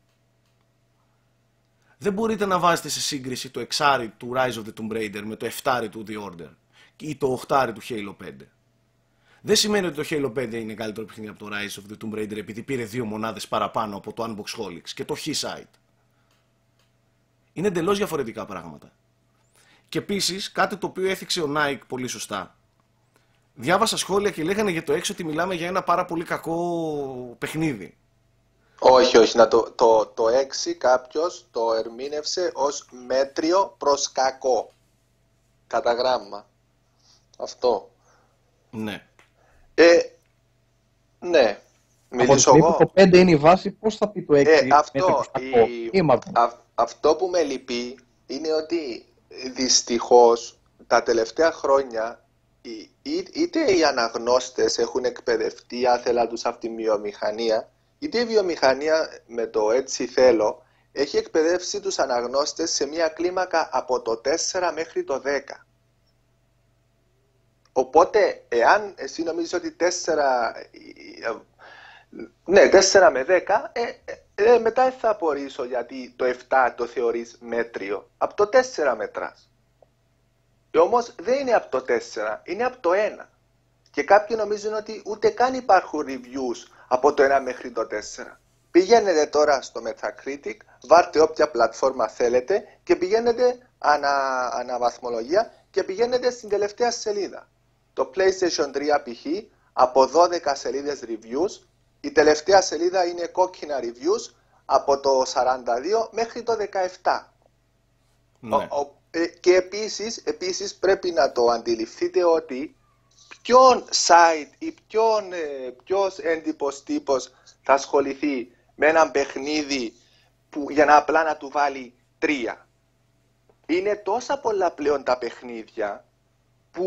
Δεν μπορείτε να βάζετε σε σύγκριση το εξάρι του Rise of the Tomb Raider με το εφτάρι του The Order ή το 8 του Halo 5. Δεν σημαίνει ότι το Halo 5 είναι καλύτερο παιχνίδι από το Rise of the Tomb Raider επειδή πήρε δύο μονάδες παραπάνω από το Unbox Holics και το He-Site. Είναι εντελώς διαφορετικά πράγματα. Και επίσης κάτι το οποίο έθιξε ο Nike πολύ σωστά. Διάβασα σχόλια και λέγανε για το έξω ότι μιλάμε για ένα πάρα πολύ κακό παιχνίδι. Όχι, όχι. Να το, το, το 6 κάποιος το ερμήνευσε ως μέτριο προς κακό. Κατά γράμμα. Αυτό. Ναι. Ε, ναι. Μιλήσω εγώ. το 5 είναι η βάση, πώς θα πει το 6 ε, αυτό, η... Α, αυτό που με λυπεί είναι ότι δυστυχώς τα τελευταία χρόνια ή- ή- είτε οι αναγνώστες έχουν εκπαιδευτεί άθελα τους από τη βιομηχανία, είτε η βιομηχανία με το έτσι θέλω έχει εκπαιδεύσει τους αναγνώστες σε μια κλίμακα από το 4 μέχρι το 10. Οπότε, εάν εσύ νομίζεις ότι 4, ε, ναι, 4 με 10, ε, ε, ε, μετά δεν θα απορρίσω γιατί το 7 το θεωρείς μέτριο. Από το 4 μετράς. Ε, όμως δεν είναι από το 4, είναι από το 1. Και κάποιοι νομίζουν ότι ούτε καν υπάρχουν reviews από το 1 μέχρι το 4. Πηγαίνετε τώρα στο Metacritic, βάρτε όποια πλατφόρμα θέλετε και πηγαίνετε ανα, αναβαθμολογία και πηγαίνετε στην τελευταία σελίδα. Το PlayStation 3 π.χ. από 12 σελίδες reviews, η τελευταία σελίδα είναι κόκκινα reviews από το 42 μέχρι το 17. Ναι. Ο- ο- ε, και επίσης, επίσης πρέπει να το αντιληφθείτε ότι ποιον site ή ποιον, ε, ποιος έντυπος τύπος θα ασχοληθεί με ένα παιχνίδι που, για να απλά να του βάλει τρία. Είναι τόσα πολλά πλέον τα παιχνίδια που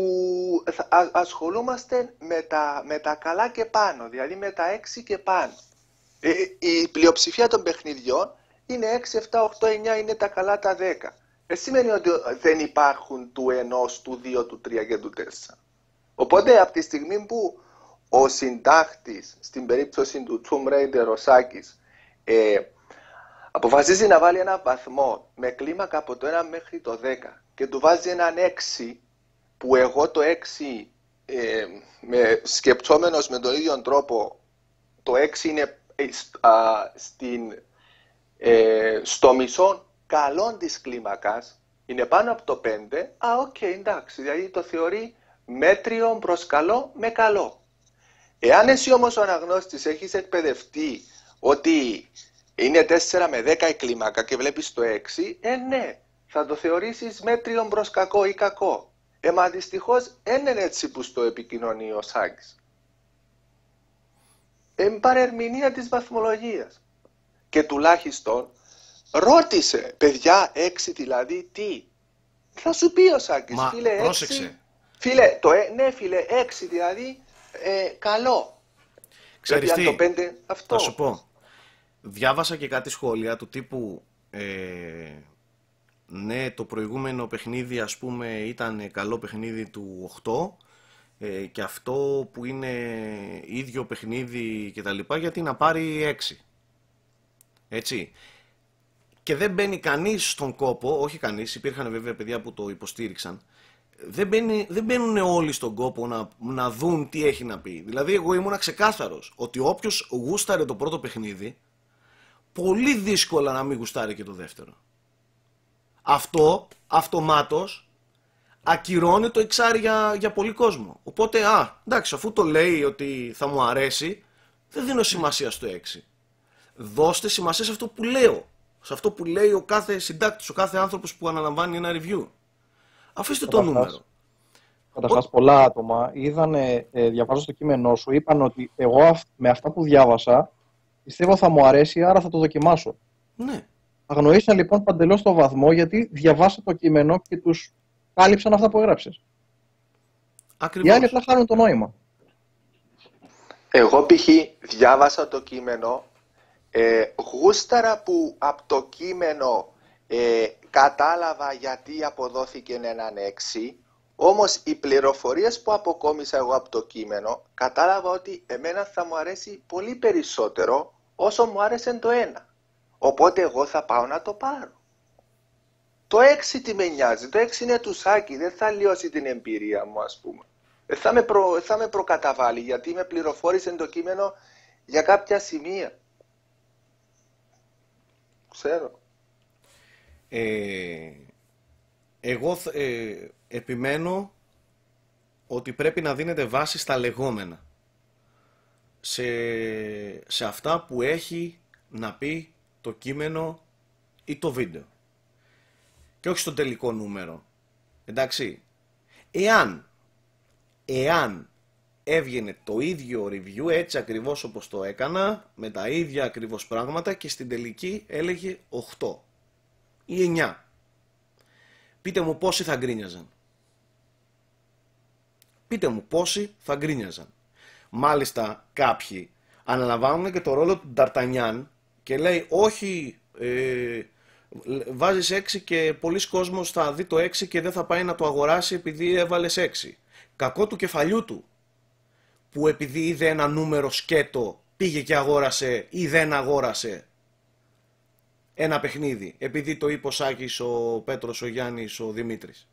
θα- α- ασχολούμαστε με τα, με τα καλά και πάνω, δηλαδή με τα έξι και πάνω. Ε, η πλειοψηφία των παιχνιδιών είναι 6, 7, 8, 9, είναι τα καλά τα 10. Δεν σημαίνει ότι δεν υπάρχουν του 1, του 2, του 3 και του 4. Οπότε από τη στιγμή που ο συντάχτης, στην περίπτωση του Tomb Raider ο Σάκης, ε, αποφασίζει να βάλει ένα βαθμό με κλίμακα από το 1 μέχρι το 10 και του βάζει έναν 6 που εγώ το 6 ε, με, σκεπτόμενος με τον ίδιο τρόπο το 6 είναι ε, σ- α, στην, ε, στο μισό καλό της κλίμακας είναι πάνω από το 5 α οκ εντάξει δηλαδή το θεωρεί μέτριο προς καλό με καλό Εάν εσύ όμως ο αναγνώστης έχεις εκπαιδευτεί ότι είναι 4 με 10 η κλίμακα και βλέπεις το 6, ε ναι, θα το θεωρήσεις μέτριο προς κακό ή κακό. Ε, μα δυστυχώς δεν είναι έτσι που στο επικοινωνεί ο Σάκης. Ε, παρερμηνία της βαθμολογίας. Και τουλάχιστον ρώτησε, παιδιά 6 δηλαδή τι; Θα σου πει ο Σάκης, Μα φίλε 6. πρόσεξε. Φίλε, το, ε, ναι φίλε, 6 δηλαδή, ε, καλό. Ξέρεις Γιατί αν τι, το 5, αυτό. θα σου πω. Διάβασα και κάτι σχόλια του τύπου ε, ναι το προηγούμενο παιχνίδι ας πούμε ήταν καλό παιχνίδι του 8 ε, και αυτό που είναι ίδιο παιχνίδι και τα λοιπά γιατί να πάρει 6. Έτσι. Και δεν μπαίνει κανείς στον κόπο, όχι κανείς, υπήρχαν βέβαια παιδιά που το υποστήριξαν, δεν, μπαίνει, δεν μπαίνουν όλοι στον κόπο να, να δουν τι έχει να πει. Δηλαδή εγώ ήμουν ξεκάθαρος ότι όποιος γούσταρε το πρώτο παιχνίδι, πολύ δύσκολα να μην γουστάρει και το δεύτερο. Αυτό αυτομάτως ακυρώνει το εξάρι για, για πολύ κόσμο. Οπότε, α, εντάξει, αφού το λέει ότι θα μου αρέσει, δεν δίνω σημασία στο 6. Δώστε σημασία σε αυτό που λέω. Σε αυτό που λέει ο κάθε συντάκτης, ο κάθε άνθρωπος που αναλαμβάνει ένα review. Αφήστε το Καταρχάς. νούμερο. Καταρχά, πολλά άτομα είδαν, ε, διαβάζοντας το κείμενό σου, είπαν ότι εγώ αυ- με αυτά που διάβασα πιστεύω θα μου αρέσει, άρα θα το δοκιμάσω. Ναι. Αγνοήσαν λοιπόν παντελώς το βαθμό γιατί διαβάσα το κείμενο και τους κάλυψαν αυτά που έγραψες. Οι Ακριβώς. άλλοι απλά χάνουν το νόημα. Εγώ π.χ. διάβασα το κείμενο, ε, γούσταρα που από το κείμενο ε, κατάλαβα γιατί αποδόθηκε έναν 6, όμως οι πληροφορίες που αποκόμισα εγώ από το κείμενο κατάλαβα ότι εμένα θα μου αρέσει πολύ περισσότερο όσο μου άρεσε το 1. Οπότε εγώ θα πάω να το πάρω. Το 6 τι με νοιάζει, το 6 είναι του Σάκη, δεν θα λιώσει την εμπειρία μου ας πούμε. Δεν θα με, προ, δεν θα με προκαταβάλει γιατί με πληροφόρησε το κείμενο για κάποια σημεία. Ξέρω. Ε, εγώ θ- ε, επιμένω ότι πρέπει να δίνετε βάση στα λεγόμενα. Σε, σε αυτά που έχει να πει το κείμενο ή το βίντεο. Και όχι στο τελικό νούμερο. Εντάξει. Εάν, εάν έβγαινε το ίδιο review έτσι ακριβώς όπως το έκανα, με τα ίδια ακριβώς πράγματα και στην τελική έλεγε 8 ή 9. Πείτε μου πόσοι θα γκρίνιαζαν. Πείτε μου πόσοι θα γκρίνιαζαν. Μάλιστα κάποιοι αναλαμβάνουν και το ρόλο του Νταρτανιάν και λέει όχι ε, βάζεις 6 και πολλοί κόσμος θα δει το 6 και δεν θα πάει να το αγοράσει επειδή έβαλες 6. Κακό του κεφαλιού του που επειδή είδε ένα νούμερο σκέτο πήγε και αγόρασε ή δεν αγόρασε ένα παιχνίδι επειδή το είπε ο Σάκης, ο Πέτρος, ο Γιάννης, ο Δημήτρης.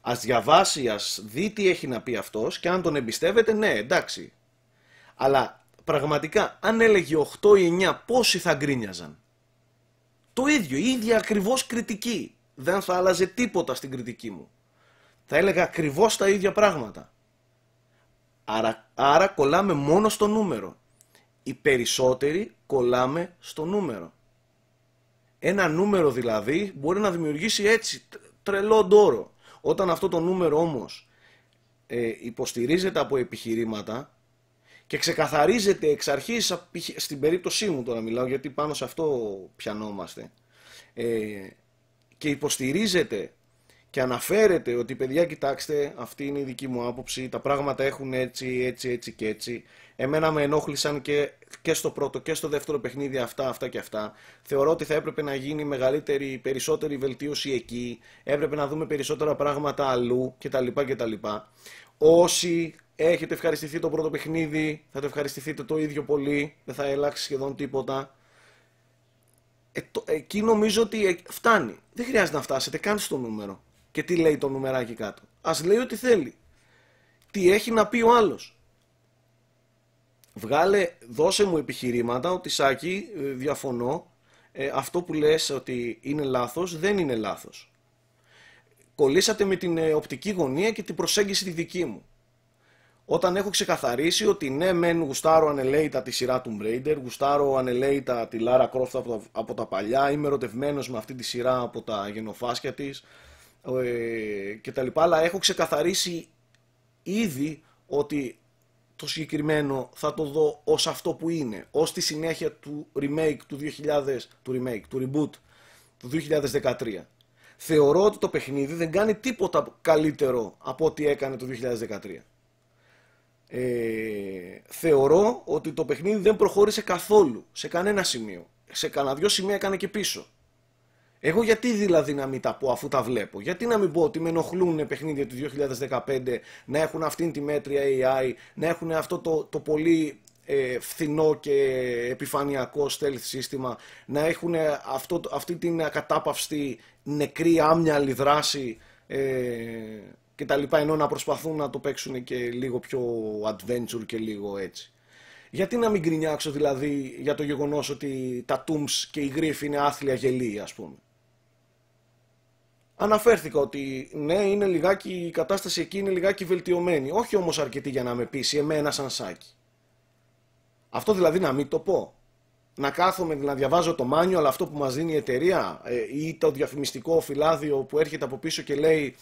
Ας διαβάσει, ας δει τι έχει να πει αυτός και αν τον εμπιστεύεται, ναι, εντάξει. Αλλά πραγματικά, αν έλεγε 8 ή 9, πόσοι θα γκρίνιαζαν; Το ίδιο, η ίδια ακριβώς κριτική. Δεν θα άλλαζε τίποτα στην κριτική μου. Θα έλεγα ακριβώς τα ίδια πράγματα. Άρα, άρα κολλάμε μόνο στο νούμερο. Οι περισσότεροι κολλάμε στο νούμερο. Ένα νούμερο δηλαδή μπορεί να δημιουργήσει έτσι τρελό ντόρο. Όταν αυτό το νούμερο όμως ε, υποστηρίζεται από επιχειρήματα και ξεκαθαρίζεται εξ αρχής, στην περίπτωσή μου τώρα μιλάω γιατί πάνω σε αυτό πιανόμαστε, ε, και υποστηρίζεται και αναφέρεται ότι παιδιά κοιτάξτε αυτή είναι η δική μου άποψη, τα πράγματα έχουν έτσι, έτσι, έτσι και έτσι. Εμένα με ενόχλησαν και, και στο πρώτο και στο δεύτερο παιχνίδι αυτά, αυτά και αυτά. Θεωρώ ότι θα έπρεπε να γίνει μεγαλύτερη, περισσότερη βελτίωση εκεί, έπρεπε να δούμε περισσότερα πράγματα αλλού κτλ. κτλ. Όσοι έχετε ευχαριστηθεί το πρώτο παιχνίδι, θα το ευχαριστηθείτε το ίδιο πολύ, δεν θα αλλάξει σχεδόν τίποτα. Ε, το, εκεί νομίζω ότι ε, φτάνει. Δεν χρειάζεται να φτάσετε καν στο νούμερο. Και τι λέει το νουμεράκι κάτω. Ας λέει ό,τι θέλει. Τι έχει να πει ο άλλος. Βγάλε, δώσε μου επιχειρήματα ότι Σάκη, ε, διαφωνώ, ε, αυτό που λες ότι είναι λάθος, δεν είναι λάθος. Κολλήσατε με την ε, οπτική γωνία και την προσέγγιση τη δική μου. Όταν έχω ξεκαθαρίσει ότι ναι μεν γουστάρω ανελέητα τη σειρά του Raider, γουστάρω ανελέητα τη Lara Croft από τα, από τα παλιά, είμαι ερωτευμένος με αυτή τη σειρά από τα γενοφάσκια της ε, και τα λοιπά, αλλά έχω ξεκαθαρίσει ήδη ότι το συγκεκριμένο θα το δω ως αυτό που είναι, ως τη συνέχεια του remake του 2000, του remake, του reboot του 2013. Θεωρώ ότι το παιχνίδι δεν κάνει τίποτα καλύτερο από ό,τι έκανε το 2013. Ε, θεωρώ ότι το παιχνίδι δεν προχώρησε καθόλου σε κανένα σημείο. Σε κανένα δυο σημεία έκανε και πίσω. Εγώ γιατί δηλαδή να μην τα πω αφού τα βλέπω; Γιατί να μην πω ότι με ενοχλούν παιχνίδια του 2015 να έχουν αυτήν τη μέτρια AI, να έχουν αυτό το, το πολύ ε, φθηνό και επιφανειακό stealth σύστημα, να έχουν αυτό, αυτή την ακατάπαυστη νεκρή άμυαλη δράση ε, και τα λοιπά, ενώ να προσπαθούν να το παίξουν και λίγο πιο adventure και λίγο έτσι. Γιατί να μην γκρινιάξω δηλαδή για το γεγονός ότι τα Tooms και η Griff είναι άθλια γελοί ας πούμε αναφέρθηκα ότι ναι, είναι λιγάκι, η κατάσταση εκεί είναι λιγάκι βελτιωμένη. Όχι όμως αρκετή για να με πείσει εμένα σαν σάκι. Αυτό δηλαδή να μην το πω. Να κάθομαι να διαβάζω το μάνιο, αλλά αυτό που μας δίνει η εταιρεία ε, ή το διαφημιστικό φυλάδιο που έρχεται από πίσω και λέει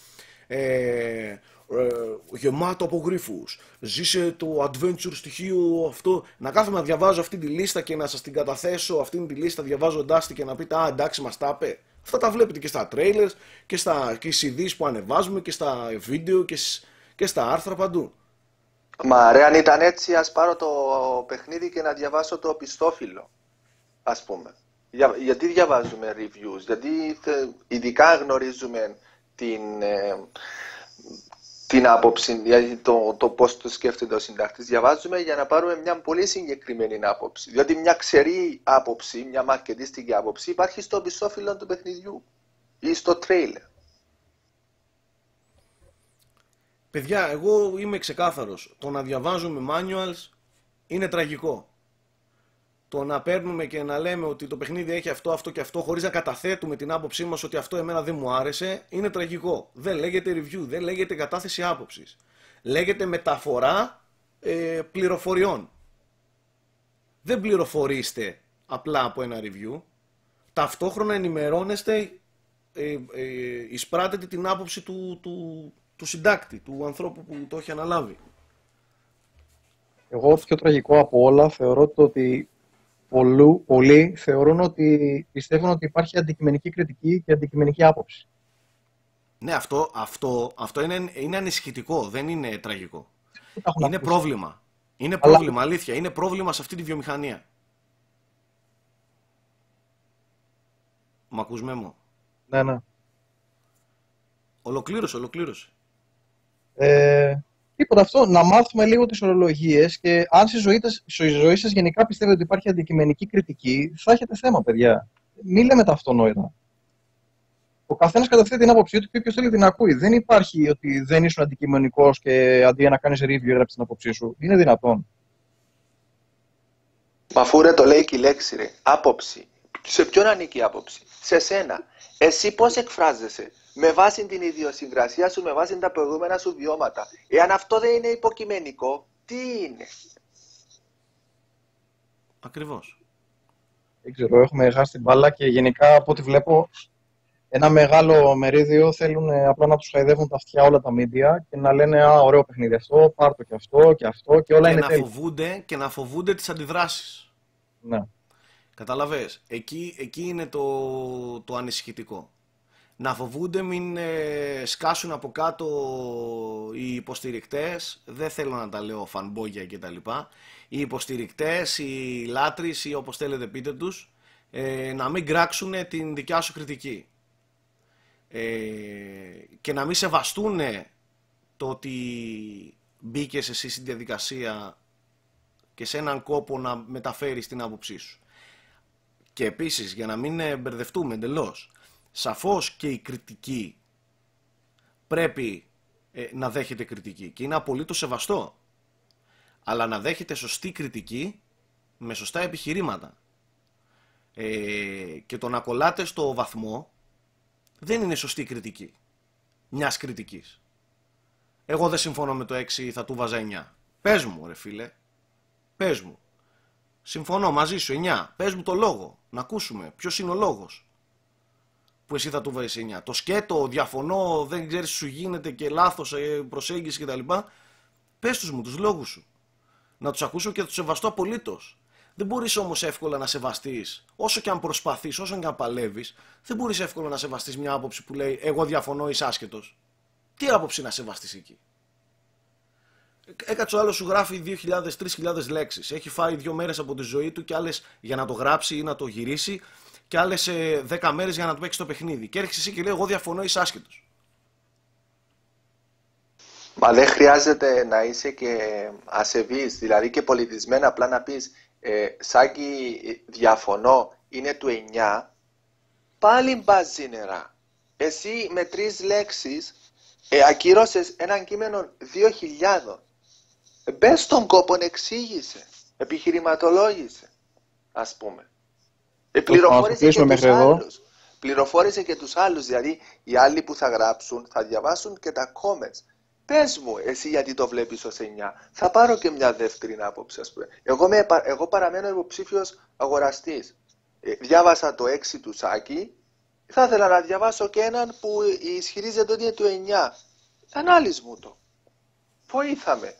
ε, ε, γεμάτο από γρίφους, ζήσε το adventure στοιχείο αυτό. Να κάθομαι να διαβάζω αυτή τη λίστα και να σας την καταθέσω αυτή τη λίστα διαβάζοντάς τη και να πείτε «Α, εντάξει μας τα είπε». Αυτά τα βλέπετε και στα trailers και στα και CDs που ανεβάζουμε και στα βίντεο και, και στα άρθρα παντού. Μα ρε αν ήταν έτσι ας πάρω το παιχνίδι και να διαβάσω το πιστόφυλλο ας πούμε. Για, γιατί διαβάζουμε reviews, γιατί ειδικά γνωρίζουμε την, ε, την άποψη, δηλαδή το, το πώς το σκέφτεται ο συντάκτης. Διαβάζουμε για να πάρουμε μια πολύ συγκεκριμένη άποψη. Διότι μια ξερή άποψη, μια μαρκετίστικη άποψη υπάρχει στο πιστόφυλλο του παιχνιδιού ή στο τρέιλερ. Παιδιά, εγώ είμαι ξεκάθαρος. Το να διαβάζουμε manuals είναι τραγικό το να παίρνουμε και να λέμε ότι το παιχνίδι έχει αυτό, αυτό και αυτό, χωρίς να καταθέτουμε την άποψή μας ότι αυτό εμένα δεν μου άρεσε, είναι τραγικό. Δεν λέγεται review, δεν λέγεται κατάθεση άποψης. Λέγεται μεταφορά ε, πληροφοριών. Δεν πληροφορείστε απλά από ένα review. Ταυτόχρονα ενημερώνεστε, ε, ε, εισπράτετε την άποψη του, του, του συντάκτη, του ανθρώπου που το έχει αναλάβει. Εγώ πιο τραγικό από όλα θεωρώ το ότι πολλού, πολλοί θεωρούν ότι πιστεύουν ότι υπάρχει αντικειμενική κριτική και αντικειμενική άποψη. Ναι, αυτό, αυτό, αυτό είναι, είναι ανησυχητικό, δεν είναι τραγικό. Δεν τα έχουν Είναι ακούσει. πρόβλημα. Είναι Αλλά- πρόβλημα, αλήθεια. Είναι πρόβλημα σε αυτή τη βιομηχανία. Μ' ακούς Μέμο; Ναι, ναι. Ολοκλήρωσε, ολοκλήρωσε. Ε, τίποτα αυτό, να μάθουμε λίγο τις ορολογίες και αν στη ζωή, τας- στη ζωή σας γενικά πιστεύετε ότι υπάρχει αντικειμενική κριτική, θα έχετε θέμα, παιδιά. Μην λέμε τα αυτονόητα. Ο καθένας κατευθύνει την άποψή του και όποιος θέλει την ακούει. Δεν υπάρχει ότι δεν ήσουν αντικειμενικός και αντί για να κάνεις review έγραψες την άποψή σου. Είναι δυνατόν. Μα αφού ρε το λέει και η λέξη ρε, άποψη. Σε ποιον ανήκει η άποψη, σε σένα. Εσύ πώς εκφράζεσαι, με βάση την ιδιοσυγκρασία σου, με βάση τα προηγούμενα σου βιώματα. Εάν αυτό δεν είναι υποκειμενικό, τι είναι; Ακριβώς. Δεν ξέρω, έχουμε χάσει την μπάλα και γενικά από ό,τι βλέπω ένα μεγάλο μερίδιο θέλουν ε, απλά να τους χαϊδεύουν τα αυτιά όλα τα media και να λένε «Α, ωραίο παιχνίδι αυτό, πάρ' το και αυτό και αυτό και όλα Και είναι να, τέλεια». φοβούνται, και να φοβούνται τις αντιδράσεις. Ναι. Καταλαβες. Εκεί, εκεί είναι το, το ανησυχητικό. Να φοβούνται μην ε, σκάσουν από κάτω οι υποστηρικτές, δεν θέλω να τα λέω φανμπόγια και τα λοιπά, οι υποστηρικτές, οι λάτρεις ή όπως θέλετε πείτε τους, ε, να μην κράξουν την δικιά σου κριτική. Ε, και να μην σεβαστούν το ότι μπήκες εσύ στην διαδικασία και σε έναν κόπο να μεταφέρεις την άποψή σου. Και επίσης, για να μην ε, μπερδευτούμε εντελώς, σαφώς και η κριτική πρέπει ε, να δέχεται κριτική και είναι απολύτως σεβαστό. Αλλά να δέχεται σωστή κριτική με σωστά επιχειρήματα. Ε, και το να κολλάτε στο βαθμό δεν είναι σωστή κριτική. Μιας κριτικής. Εγώ δεν συμφωνώ με το 6, θα του βάζα 9. Πες μου ρε φίλε, πες μου. Συμφωνώ μαζί σου, 9. Πες μου το λόγο, να ακούσουμε. Ποιος είναι ο λόγος που εσύ θα του βάζεις 9. Το σκέτο, διαφωνώ, δεν ξέρεις τι σου γίνεται και λάθος ε, προσέγγιση κτλ. Πες τους μου τους λόγους σου. Να τους ακούσω και να τους σεβαστώ απολύτως. Δεν μπορείς όμως εύκολα να σεβαστείς, όσο και αν προσπαθείς, όσο και αν παλεύεις, δεν μπορείς εύκολα να σεβαστείς μια άποψη που λέει «Εγώ διαφωνώ, είσαι άσχετος». Τι άποψη να σεβαστείς εκεί; Έκατσε ο άλλος σου γράφει 2.000-3.000 λέξεις. Έχει φάει δύο μέρες από τη ζωή του και άλλες για να το γράψει ή να το γυρίσει και άλλες 10 μέρες για να το παίξει το παιχνίδι. Και έρχεσαι εσύ και λέει: Εγώ διαφωνώ, είσαι άσχετος. Μα δεν χρειάζεται να είσαι και ασεβής, δηλαδή και πολιτισμένα απλά να πεις ε, Σάκη διαφωνώ, είναι του 9, πάλι μπάζει νερά. Εσύ με τρεις λέξεις ε, ακύρωσες έναν κείμενο 2.000. Ε, μπες στον κόπο, εξήγησε, επιχειρηματολόγησε, ας πούμε. Ε, πληροφόρησε και κλείσουμε τους μέχρι εδώ. άλλους. Πληροφόρησε και τους άλλους, δηλαδή οι άλλοι που θα γράψουν θα διαβάσουν και τα comments. Πες μου, εσύ γιατί το βλέπεις ως 9. Θα πάρω και μια δεύτερη άποψη, ας πούμε. Εγώ, με, εγώ παραμένω υποψήφιος αγοραστής. Ε, διάβασα το 6 του Σάκη, θα ήθελα να διαβάσω και έναν που ισχυρίζεται ότι είναι του 9. Ανάλυση μου το. Βοήθαμε.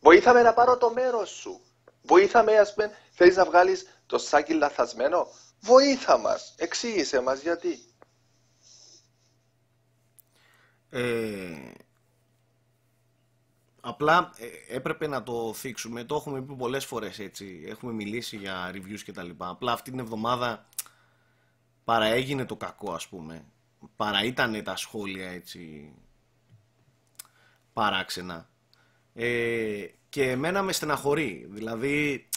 Βοήθαμε να πάρω το μέρος σου. Βοήθαμε, ας πούμε, θέλεις να βγάλεις το Σάκη λαθασμένο. Βοήθα μας. Εξήγησε μας γιατί. Ε, απλά ε, έπρεπε να το θίξουμε. Το έχουμε πει πολλές φορές έτσι. Έχουμε μιλήσει για reviews και τα λοιπά. Απλά αυτή την εβδομάδα παραέγινε το κακό ας πούμε. Παρά ήταν τα σχόλια έτσι παράξενα. Ε, και εμένα με στεναχωρεί. Δηλαδή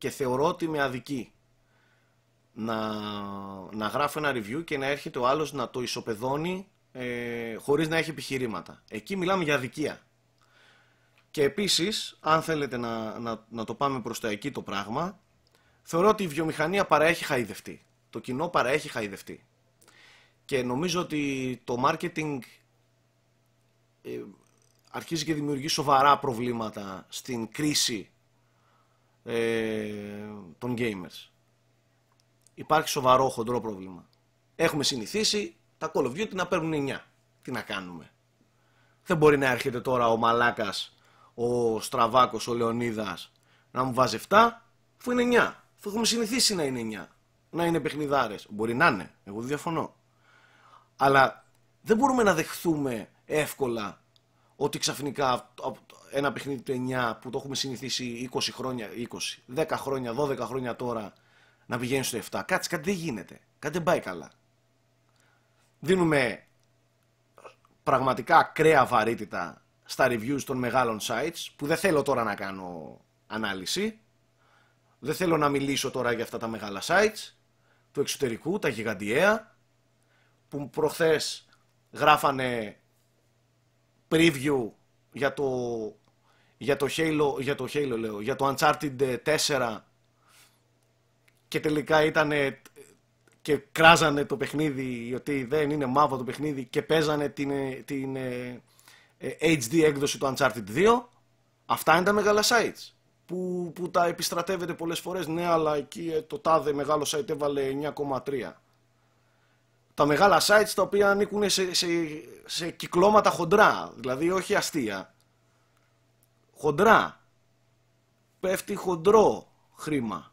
και θεωρώ ότι με αδικεί να, να γράφω ένα review και να έρχεται ο άλλος να το ισοπεδώνει ε, χωρίς να έχει επιχειρήματα. Εκεί μιλάμε για αδικία. Και επίσης, αν θέλετε να, να, να το πάμε προς τα εκεί το πράγμα, θεωρώ ότι η βιομηχανία παραέχει χαϊδευτεί. Το κοινό παραέχει χαϊδευτεί. Και νομίζω ότι το marketing ε, αρχίζει και δημιουργεί σοβαρά προβλήματα στην κρίση ε, των gamers. Υπάρχει σοβαρό χοντρό πρόβλημα. Έχουμε συνηθίσει τα Call of Duty να παίρνουν 9. Τι να κάνουμε; Δεν μπορεί να έρχεται τώρα ο Μαλάκας, ο Στραβάκος, ο Λεωνίδας να μου βάζει 7, αφού είναι 9. Αφού έχουμε συνηθίσει να είναι 9. Να είναι παιχνιδάρες. Μπορεί να είναι. Εγώ δεν διαφωνώ. Αλλά δεν μπορούμε να δεχθούμε εύκολα ότι ξαφνικά ένα παιχνίδι του 9 που το έχουμε συνηθίσει 20 χρόνια, 20, 10 χρόνια, 12 χρόνια τώρα να πηγαίνει στο 7. Κάτσε, κάτι δεν γίνεται. Κάτι δεν πάει καλά. Δίνουμε πραγματικά ακραία βαρύτητα στα reviews των μεγάλων sites που δεν θέλω τώρα να κάνω ανάλυση. Δεν θέλω να μιλήσω τώρα για αυτά τα μεγάλα sites του εξωτερικού, τα γιγαντιαία που προχθές γράφανε preview για το, για το Halo, για το Halo λέω, για το Uncharted 4 και τελικά ήταν και κράζανε το παιχνίδι ότι δεν είναι μαύρο το παιχνίδι και παίζανε την, την ε, ε, HD έκδοση του Uncharted 2 αυτά είναι τα μεγάλα sites που, που τα επιστρατεύεται πολλές φορές. Ναι αλλά εκεί ε, το τάδε μεγάλο site έβαλε 9,3 τα μεγάλα sites τα οποία ανήκουν σε, σε, σε κυκλώματα χοντρά δηλαδή όχι αστεία. Χοντρά. Πέφτει χοντρό χρήμα.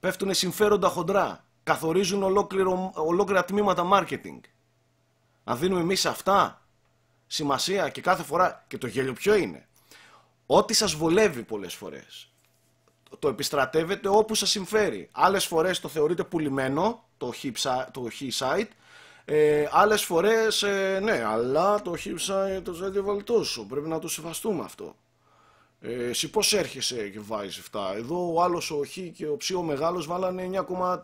Πέφτουν συμφέροντα χοντρά. Καθορίζουν ολόκληρο, ολόκληρα τμήματα marketing. Αν δίνουμε εμείς αυτά σημασία και κάθε φορά και το γέλιο ποιο είναι; Ό,τι σας βολεύει πολλές φορές το επιστρατεύετε όπου σας συμφέρει. Άλλες φορές το θεωρείτε πουλημένο το hip, το site. Ε, άλλες φορές ε, ναι αλλά το hip site το site έβαλε τόσο πρέπει να το σεβαστούμε αυτό. Ε, εσύ πώς έρχεσαι και βάζεις αυτά εδώ ο άλλος ο χ και ο ψ ο μεγάλος βάλανε 9,4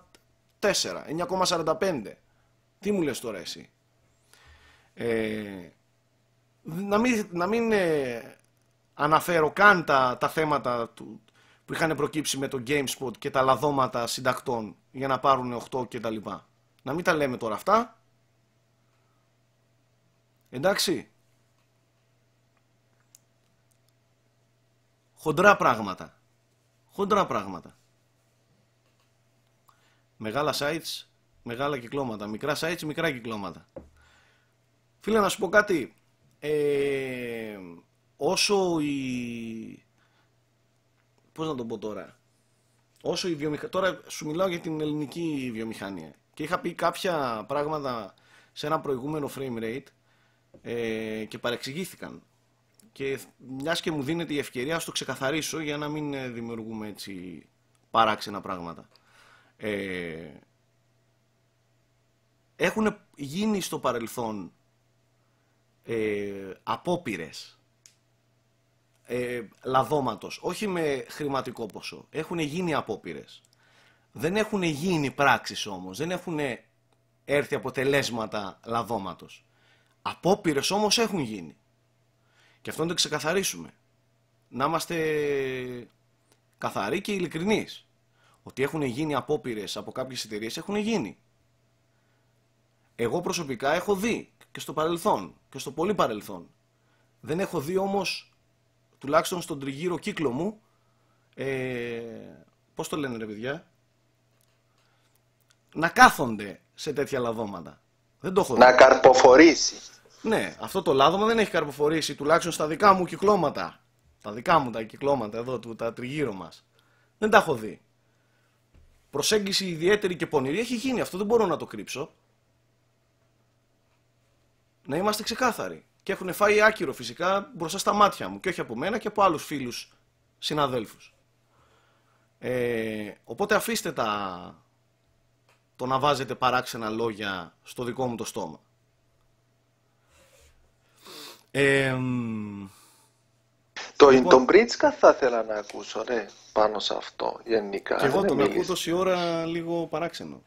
9,45 τι μου λες τώρα εσύ; Ε, να μην, να μην ε, αναφέρω καν τα, τα θέματα του, που είχαν προκύψει με το GameSpot και τα λαδώματα συντακτών για να πάρουν 8 και τα λοιπά. Να μην τα λέμε τώρα αυτά. Εντάξει. Χοντρά πράγματα. Χοντρά πράγματα. Μεγάλα sites, μεγάλα κυκλώματα. Μικρά sites, μικρά κυκλώματα. Φίλε να σου πω κάτι. Ε, όσο η... Πώς να το πω τώρα. Όσο η βιομηχανία... Τώρα σου μιλάω για την ελληνική βιομηχανία. Και είχα πει κάποια πράγματα σε ένα προηγούμενο frame rate ε, και παρεξηγήθηκαν. Και μιας και μου δίνεται η ευκαιρία να το ξεκαθαρίσω για να μην ε, δημιουργούμε έτσι παράξενα πράγματα. Ε, έχουν γίνει στο παρελθόν ε, απόπειρες ε, λαδώματος, όχι με χρηματικό ποσό. Έχουν γίνει απόπειρες. Δεν έχουν γίνει πράξεις όμως, δεν έχουν έρθει αποτελέσματα λαδώματος. Απόπειρες όμως έχουν γίνει. Και αυτό να το ξεκαθαρίσουμε. Να είμαστε καθαροί και ειλικρινείς. Ότι έχουν γίνει απόπειρες από κάποιες εταιρείες έχουν γίνει. Εγώ προσωπικά έχω δει και στο παρελθόν και στο πολύ παρελθόν. Δεν έχω δει όμως, τουλάχιστον στον τριγύρο κύκλο μου, ε, πώς το λένε ρε παιδιά, να κάθονται σε τέτοια λαδώματα. Δεν το έχω δει. Να καρποφορήσει. Ναι, αυτό το λάδωμα δεν έχει καρποφορήσει, τουλάχιστον στα δικά μου κυκλώματα. Τα δικά μου τα κυκλώματα εδώ, του, τα τριγύρω μας. Δεν τα έχω δει. Προσέγγιση ιδιαίτερη και πονηρή έχει γίνει, αυτό δεν μπορώ να το κρύψω. Να είμαστε ξεκάθαροι. Και έχουν φάει άκυρο φυσικά μπροστά στα μάτια μου και όχι από μένα και από άλλους φίλους συναδέλφους. Ε, οπότε αφήστε τα το να βάζετε παράξενα λόγια στο δικό μου το στόμα. Ε, το, λοιπόν, τον Μπρίτσκα θα ήθελα να ακούσω, ρε, πάνω σε αυτό, γενικά. Και εγώ Δεν τον ακούω μίλησε. τόση ώρα λίγο παράξενο.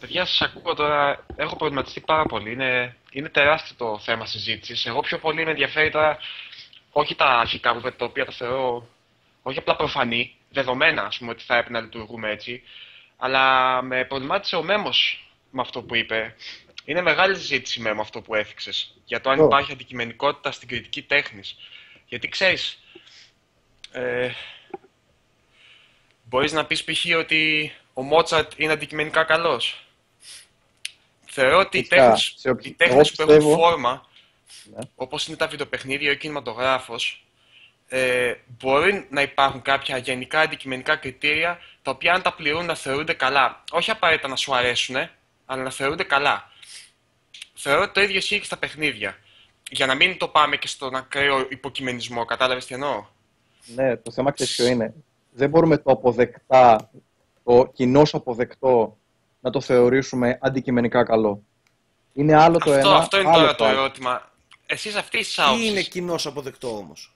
Παιδιά, σας ακούω τώρα. Έχω προβληματιστεί πάρα πολύ. Είναι, είναι τεράστιο το θέμα συζήτησης. Εγώ πιο πολύ με ενδιαφέρει τώρα όχι τα αρχικά που τα οποία τα θεωρώ όχι απλά προφανή, δεδομένα ας πούμε ότι θα έπρεπε να λειτουργούμε έτσι, αλλά με προβλημάτισε ο Μέμος με αυτό που είπε. Είναι μεγάλη συζήτηση με αυτό που έθιξε για το αν Ω. υπάρχει αντικειμενικότητα στην κριτική τέχνης. Γιατί ξέρεις, ε, μπορείς να πεις π.χ. ότι ο Μότσαρτ είναι αντικειμενικά καλός; Θεωρώ ότι οι Φυσικά, τέχνες, σε οποι- οι εγώ τέχνες που έχουν πιστεύω- φόρμα, Ναι. όπως είναι τα βιντεοπαιχνίδια ή ο κινηματογράφος, ε, μπορεί να υπάρχουν κάποια γενικά αντικειμενικά κριτήρια τα οποία αν τα πληρούν να θεωρούνται καλά. Όχι απαραίτητα να σου αρέσουν, αλλά να θεωρούνται καλά. Θεωρώ ότι το ίδιο ισχύει και στα παιχνίδια. Για να μην το πάμε και στον ακραίο υποκειμενισμό, κατάλαβες τι εννοώ; Ναι, το θέμα ξέρεις ποιο είναι. Δεν μπορούμε το αποδεκτά, το κοινώ αποδεκτό, να το θεωρήσουμε αντικειμενικά καλό. Είναι άλλο το αυτό, ένα, αυτό είναι άλλο τώρα το άλλο. ερώτημα. Εσείς αυτή τη Τι άποψη. είναι κοινώ αποδεκτό όμως;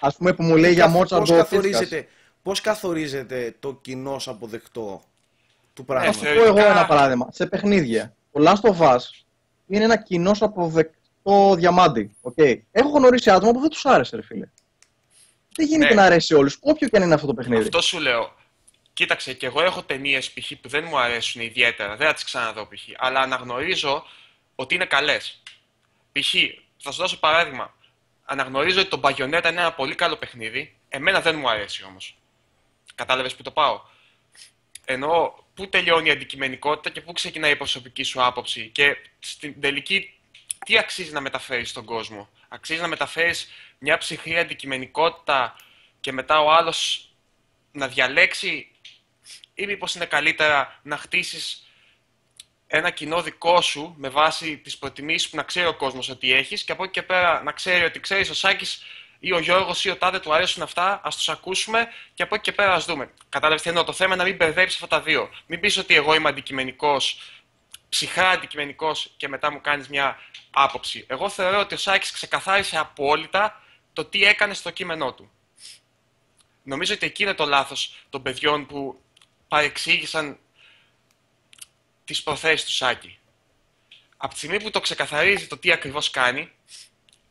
Ας πούμε που μου λέει για Μότσαρτ Πώς ο καθορίζεται, πώς καθορίζεται το κοινώ αποδεκτό του πράγματος; Ε, Θα πω εγώ Θεωρητικά- ένα παράδειγμα. Σε παιχνίδια. Το Last of Us είναι ένα κοινώ αποδεκτό διαμάντι. Okay. Έχω γνωρίσει άτομα που δεν τους άρεσε, ρε φίλε. Δεν γίνεται Ναι. να αρέσει σε όλους, όποιο και αν είναι αυτό το παιχνίδι. Αυτό σου λέω. Κοίταξε, και εγώ έχω ταινίες π.χ. που δεν μου αρέσουν ιδιαίτερα, δεν θα τις ξαναδώ π.χ. Αλλά αναγνωρίζω ότι είναι καλές. Π.χ. θα σου δώσω παράδειγμα. Αναγνωρίζω ότι το Bayonetta είναι ένα πολύ καλό παιχνίδι. Εμένα δεν μου αρέσει όμως. Κατάλαβες που το πάω; Εννοώ πού τελειώνει η αντικειμενικότητα και πού ξεκινάει η προσωπική σου άποψη. Και στην τελική, τι αξίζει να μεταφέρεις στον κόσμο; Αξίζει να μεταφέρεις μια ψυχρή αντικειμενικότητα και μετά ο άλλος να διαλέξει ή μήπως είναι καλύτερα να χτίσεις ένα κοινό δικό σου με βάση τις προτιμήσεις που να ξέρει ο κόσμος ότι έχεις και από εκεί και πέρα να ξέρει ότι ξέρεις ο Σάκης ή ο Γιώργος ή ο Τάδε του αρέσουν αυτά, ας τους ακούσουμε και από εκεί και πέρα ας δούμε. Κατάλαβες τι εννοώ, το θέμα είναι να μην μπερδέψεις αυτά τα δύο. Μην πεις ότι εγώ είμαι αντικειμενικός, ψυχρά αντικειμενικός και μετά μου κάνεις μια άποψη. Εγώ θεωρώ ότι ο Σάκης ξεκαθάρισε απόλυτα το τι έκανε στο κείμενό του. Νομίζω ότι εκεί είναι το λάθος των παιδιών που παρεξήγησαν τις προθέσεις του Σάκη. Από τη στιγμή που το ξεκαθαρίζει το τι ακριβώς κάνει,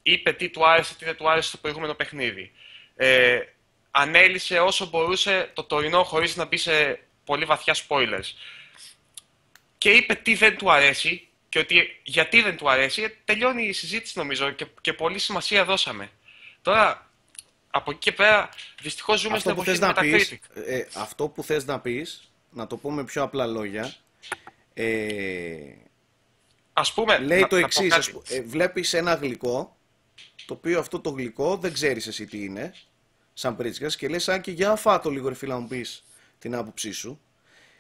είπε τι του άρεσε, τι δεν του άρεσε στο προηγούμενο παιχνίδι. Ε, ανέλησε όσο μπορούσε το τωρινό χωρίς να μπει σε πολύ βαθιά spoilers. Και είπε τι δεν του αρέσει και ότι γιατί δεν του αρέσει, ε, τελειώνει η συζήτηση νομίζω και, και πολύ σημασία δώσαμε. Τώρα, από εκεί και πέρα, δυστυχώς ζούμε αυτό, στην που εποχή θες του να πεις, Metacritic. ε, αυτό που θες να πεις, να το πούμε πιο απλά λόγια, ε, Ας πούμε, λέει να- το να πω εξής. κάτι. Ε, βλέπεις ένα γλυκό, το οποίο αυτό το γλυκό δεν ξέρεις εσύ τι είναι, σαν πρίτσικας, και λες, αν και για φάτο λίγο ρε φίλα να μου πεις την άποψή σου.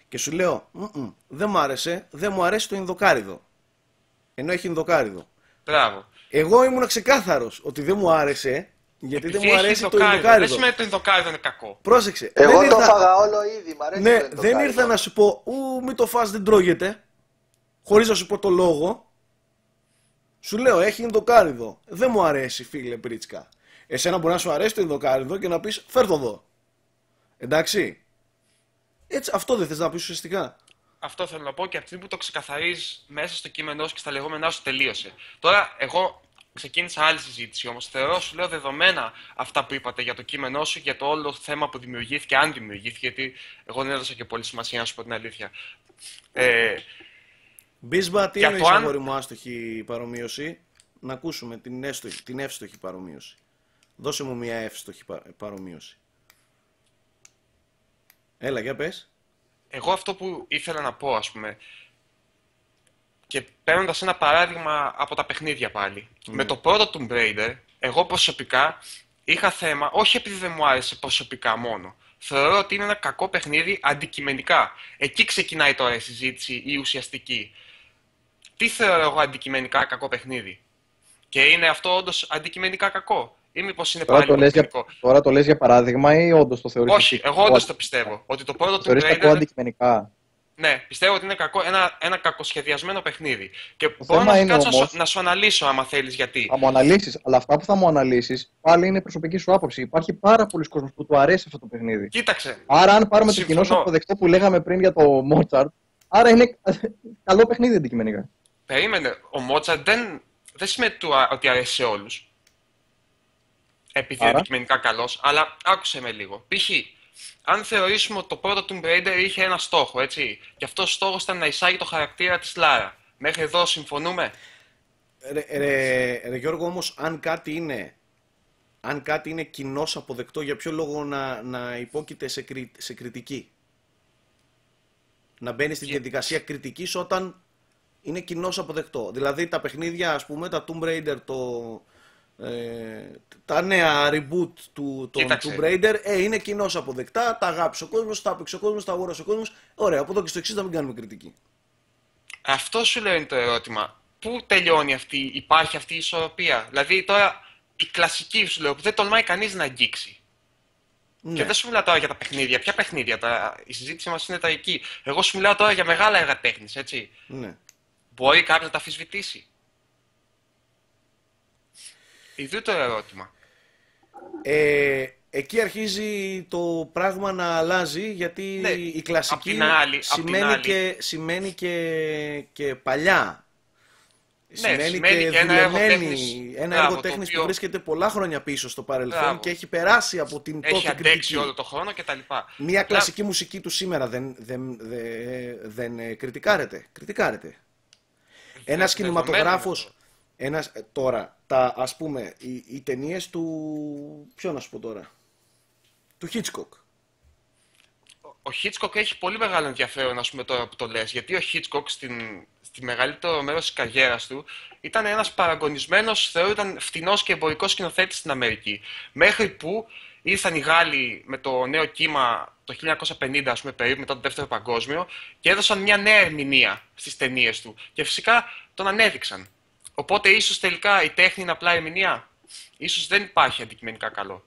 Και σου λέω, «Μμμ, δεν μου άρεσε, δεν μου αρέσει το Ινδοκάριδο. Ενώ έχει Ινδοκάριδο. Μπράβο. Εγώ ήμουν ξεκάθαρος ότι δεν μου άρεσε, γιατί δεν Επειδή μου έχεις αρέσει το Ινδοκάριδο. Δεν Ινδοκάριδο. σημαίνει ότι το Ινδοκάριδο είναι κακό. Πρόσεξε. Εγώ δεν το ήρθα- φάγα όλο ήδη, μ' αρέσει Ναι, το δεν εντοκάριδο. ήρθα να σου πω, ου, μην το φας, δεν τρώγεται. Χωρίς να σου πω το λόγο. Σου λέω, έχει Ινδοκάριδο. Δεν μου αρέσει, φίλε Πρίτσκα. Εσένα μπορεί να σου αρέσει το Ινδοκάριδο και να πεις, φέρ το εδώ. Εντάξει. Έτσι, αυτό δεν θες να πεις ουσιαστικά. Αυτό θέλω να πω και από τη στιγμή που το ξεκαθαρίζεις μέσα στο κείμενό σου και στα λεγόμενά σου τελείωσε. Τώρα, εγώ ξεκίνησα άλλη συζήτηση όμως. Θεωρώ, σου λέω δεδομένα αυτά που είπατε για το κείμενό σου, για το όλο θέμα που δημιουργήθηκε, αν δημιουργήθηκε, γιατί εγώ δεν έδωσα και πολύ σημασία να σου πω την αλήθεια. Ε, Μπίσμπα, τι Για εννοείς το αν- αγόρι μου άστοχη παρομοίωση. Να ακούσουμε την, εύστοχη, την εύστοχη παρομοίωση. Δώσε μου μια εύστοχη πα- παρομοίωση. Έλα, για πες. εγώ αυτό που ήθελα να πω, ας πούμε, και παίρνοντας ένα παράδειγμα από τα παιχνίδια πάλι. Με το πρώτο Tomb Raider, εγώ προσωπικά είχα θέμα, όχι επειδή δεν μου άρεσε προσωπικά μόνο. Θεωρώ ότι είναι ένα κακό παιχνίδι αντικειμενικά. Εκεί ξεκινάει τώρα η συζήτηση, η ουσιαστική. Τι θεωρώ εγώ αντικειμενικά κακό παιχνίδι; Και είναι αυτό όντως αντικειμενικά κακό; Ή μήπως είναι Τώρα πάλι το, λες για, υποκειμενικό. τώρα το λες για παράδειγμα ή όντως το θεωρείς Όχι, ότι- εγώ όντως το πιστεύω. Ότι το πρώτο Το Tomb θεωρείς κακό Raider αντικειμενικά. Ναι, πιστεύω ότι είναι κακό, ένα, ένα κακοσχεδιασμένο παιχνίδι. Και μπορώ θέμα να, σου είναι κάτσω να, όμως- σου, να σου αναλύσω άμα θέλεις γιατί. Θα μου αναλύσεις, αλλά αυτά που θα μου αναλύσεις πάλι είναι προσωπική σου άποψη. Υπάρχει πάρα πολλοί κόσμος που του αρέσει αυτό το παιχνίδι. Κοίταξε, Άρα, αν πάρουμε το Συμφωνώ. κοινό αποδεκτό που λέγαμε πριν για το Mozart, άρα είναι καλό παιχνίδι αντικειμενικά. περίμενε. Ο Μότσαρτ δεν, δεν σημαίνει του α- ότι αρέσει σε όλους. Επειδή είναι Άρα; αντικειμενικά καλός, αλλά άκουσε με λίγο. Π.χ. αν θεωρήσουμε ότι το πρώτο Tomb Raider είχε ένα στόχο, έτσι, και αυτός ο στόχος ήταν να εισάγει το χαρακτήρα της Λάρα. Μέχρι εδώ συμφωνούμε; Ρε, ρε, ρε Γιώργο, όμως, αν κάτι είναι, αν κάτι είναι κοινώς αποδεκτό, για ποιο λόγο να, να υπόκειται σε, κρι- σε κριτική; Να μπαίνει στη Για- διαδικασία κριτικής όταν είναι κοινώς αποδεκτό. Δηλαδή τα παιχνίδια, ας πούμε, τα Tomb Raider, το, ε, τα νέα reboot του των Κοίταξε. Tomb Raider, ε, είναι κοινώ αποδεκτά, τα αγάπησε ο κόσμος, τα έπαιξε ο κόσμος, τα αγόρασε ο κόσμος. Ωραία, από εδώ και στο εξής να μην κάνουμε κριτική. Αυτό σου λέω είναι το ερώτημα. Πού τελειώνει αυτή, υπάρχει αυτή η ισορροπία; Δηλαδή τώρα η κλασική σου λέω που δεν τολμάει κανείς να αγγίξει. Ναι. Και δεν σου μιλάω τώρα για τα παιχνίδια. Ποια παιχνίδια, τα... η συζήτηση μας είναι τα εκεί. Εγώ σου μιλάω τώρα για μεγάλα έργα τέχνη, έτσι. ναι. Μπορεί κάποιος να τα αμφισβητήσει. Ιδού το ερώτημα. Ε, εκεί αρχίζει το πράγμα να αλλάζει γιατί Ναι, η κλασική απ' την άλλη- απ' την σημαίνει, άλλη. και, σημαίνει και, και παλιά. σημαίνει, Ναι, σημαίνει και, και ένα έργο δουλεμένη, τέχνης. ένα Μπράβο, έργο το τέχνης οποίο- που βρίσκεται πολλά χρόνια πίσω στο παρελθόν Μπράβο. και έχει περάσει από την Έχει τότε αντέξει κριτική. όλο το χρόνο κτλ. Μια κλασική μουσική του σήμερα δεν, δεν, δεν, δεν ε, κριτικάρεται. Κριτικάρεται. Ένας κινηματογράφος, ένας, ε, τώρα, τα, ας πούμε, οι, οι ταινίες του, ποιο να σου πω τώρα, του Hitchcock. Ο Hitchcock έχει πολύ μεγάλο ενδιαφέρον, ας πούμε, τώρα που το λες. Γιατί ο Hitchcock στην, στη μεγαλύτερο μέρος της καριέρας του ήταν ένας παραγωνισμένος, θεωρούταν φτηνός και εμπορικός σκηνοθέτης στην Αμερική. Μέχρι που ήρθαν οι Γάλλοι με το νέο κύμα το 1950, ας πούμε, περίπου μετά το Δεύτερο Παγκόσμιο και έδωσαν μια νέα ερμηνεία στις ταινίες του. Και φυσικά τον ανέδειξαν. Οπότε ίσως τελικά η τέχνη είναι απλά ερμηνεία. Ίσως δεν υπάρχει αντικειμενικά καλό.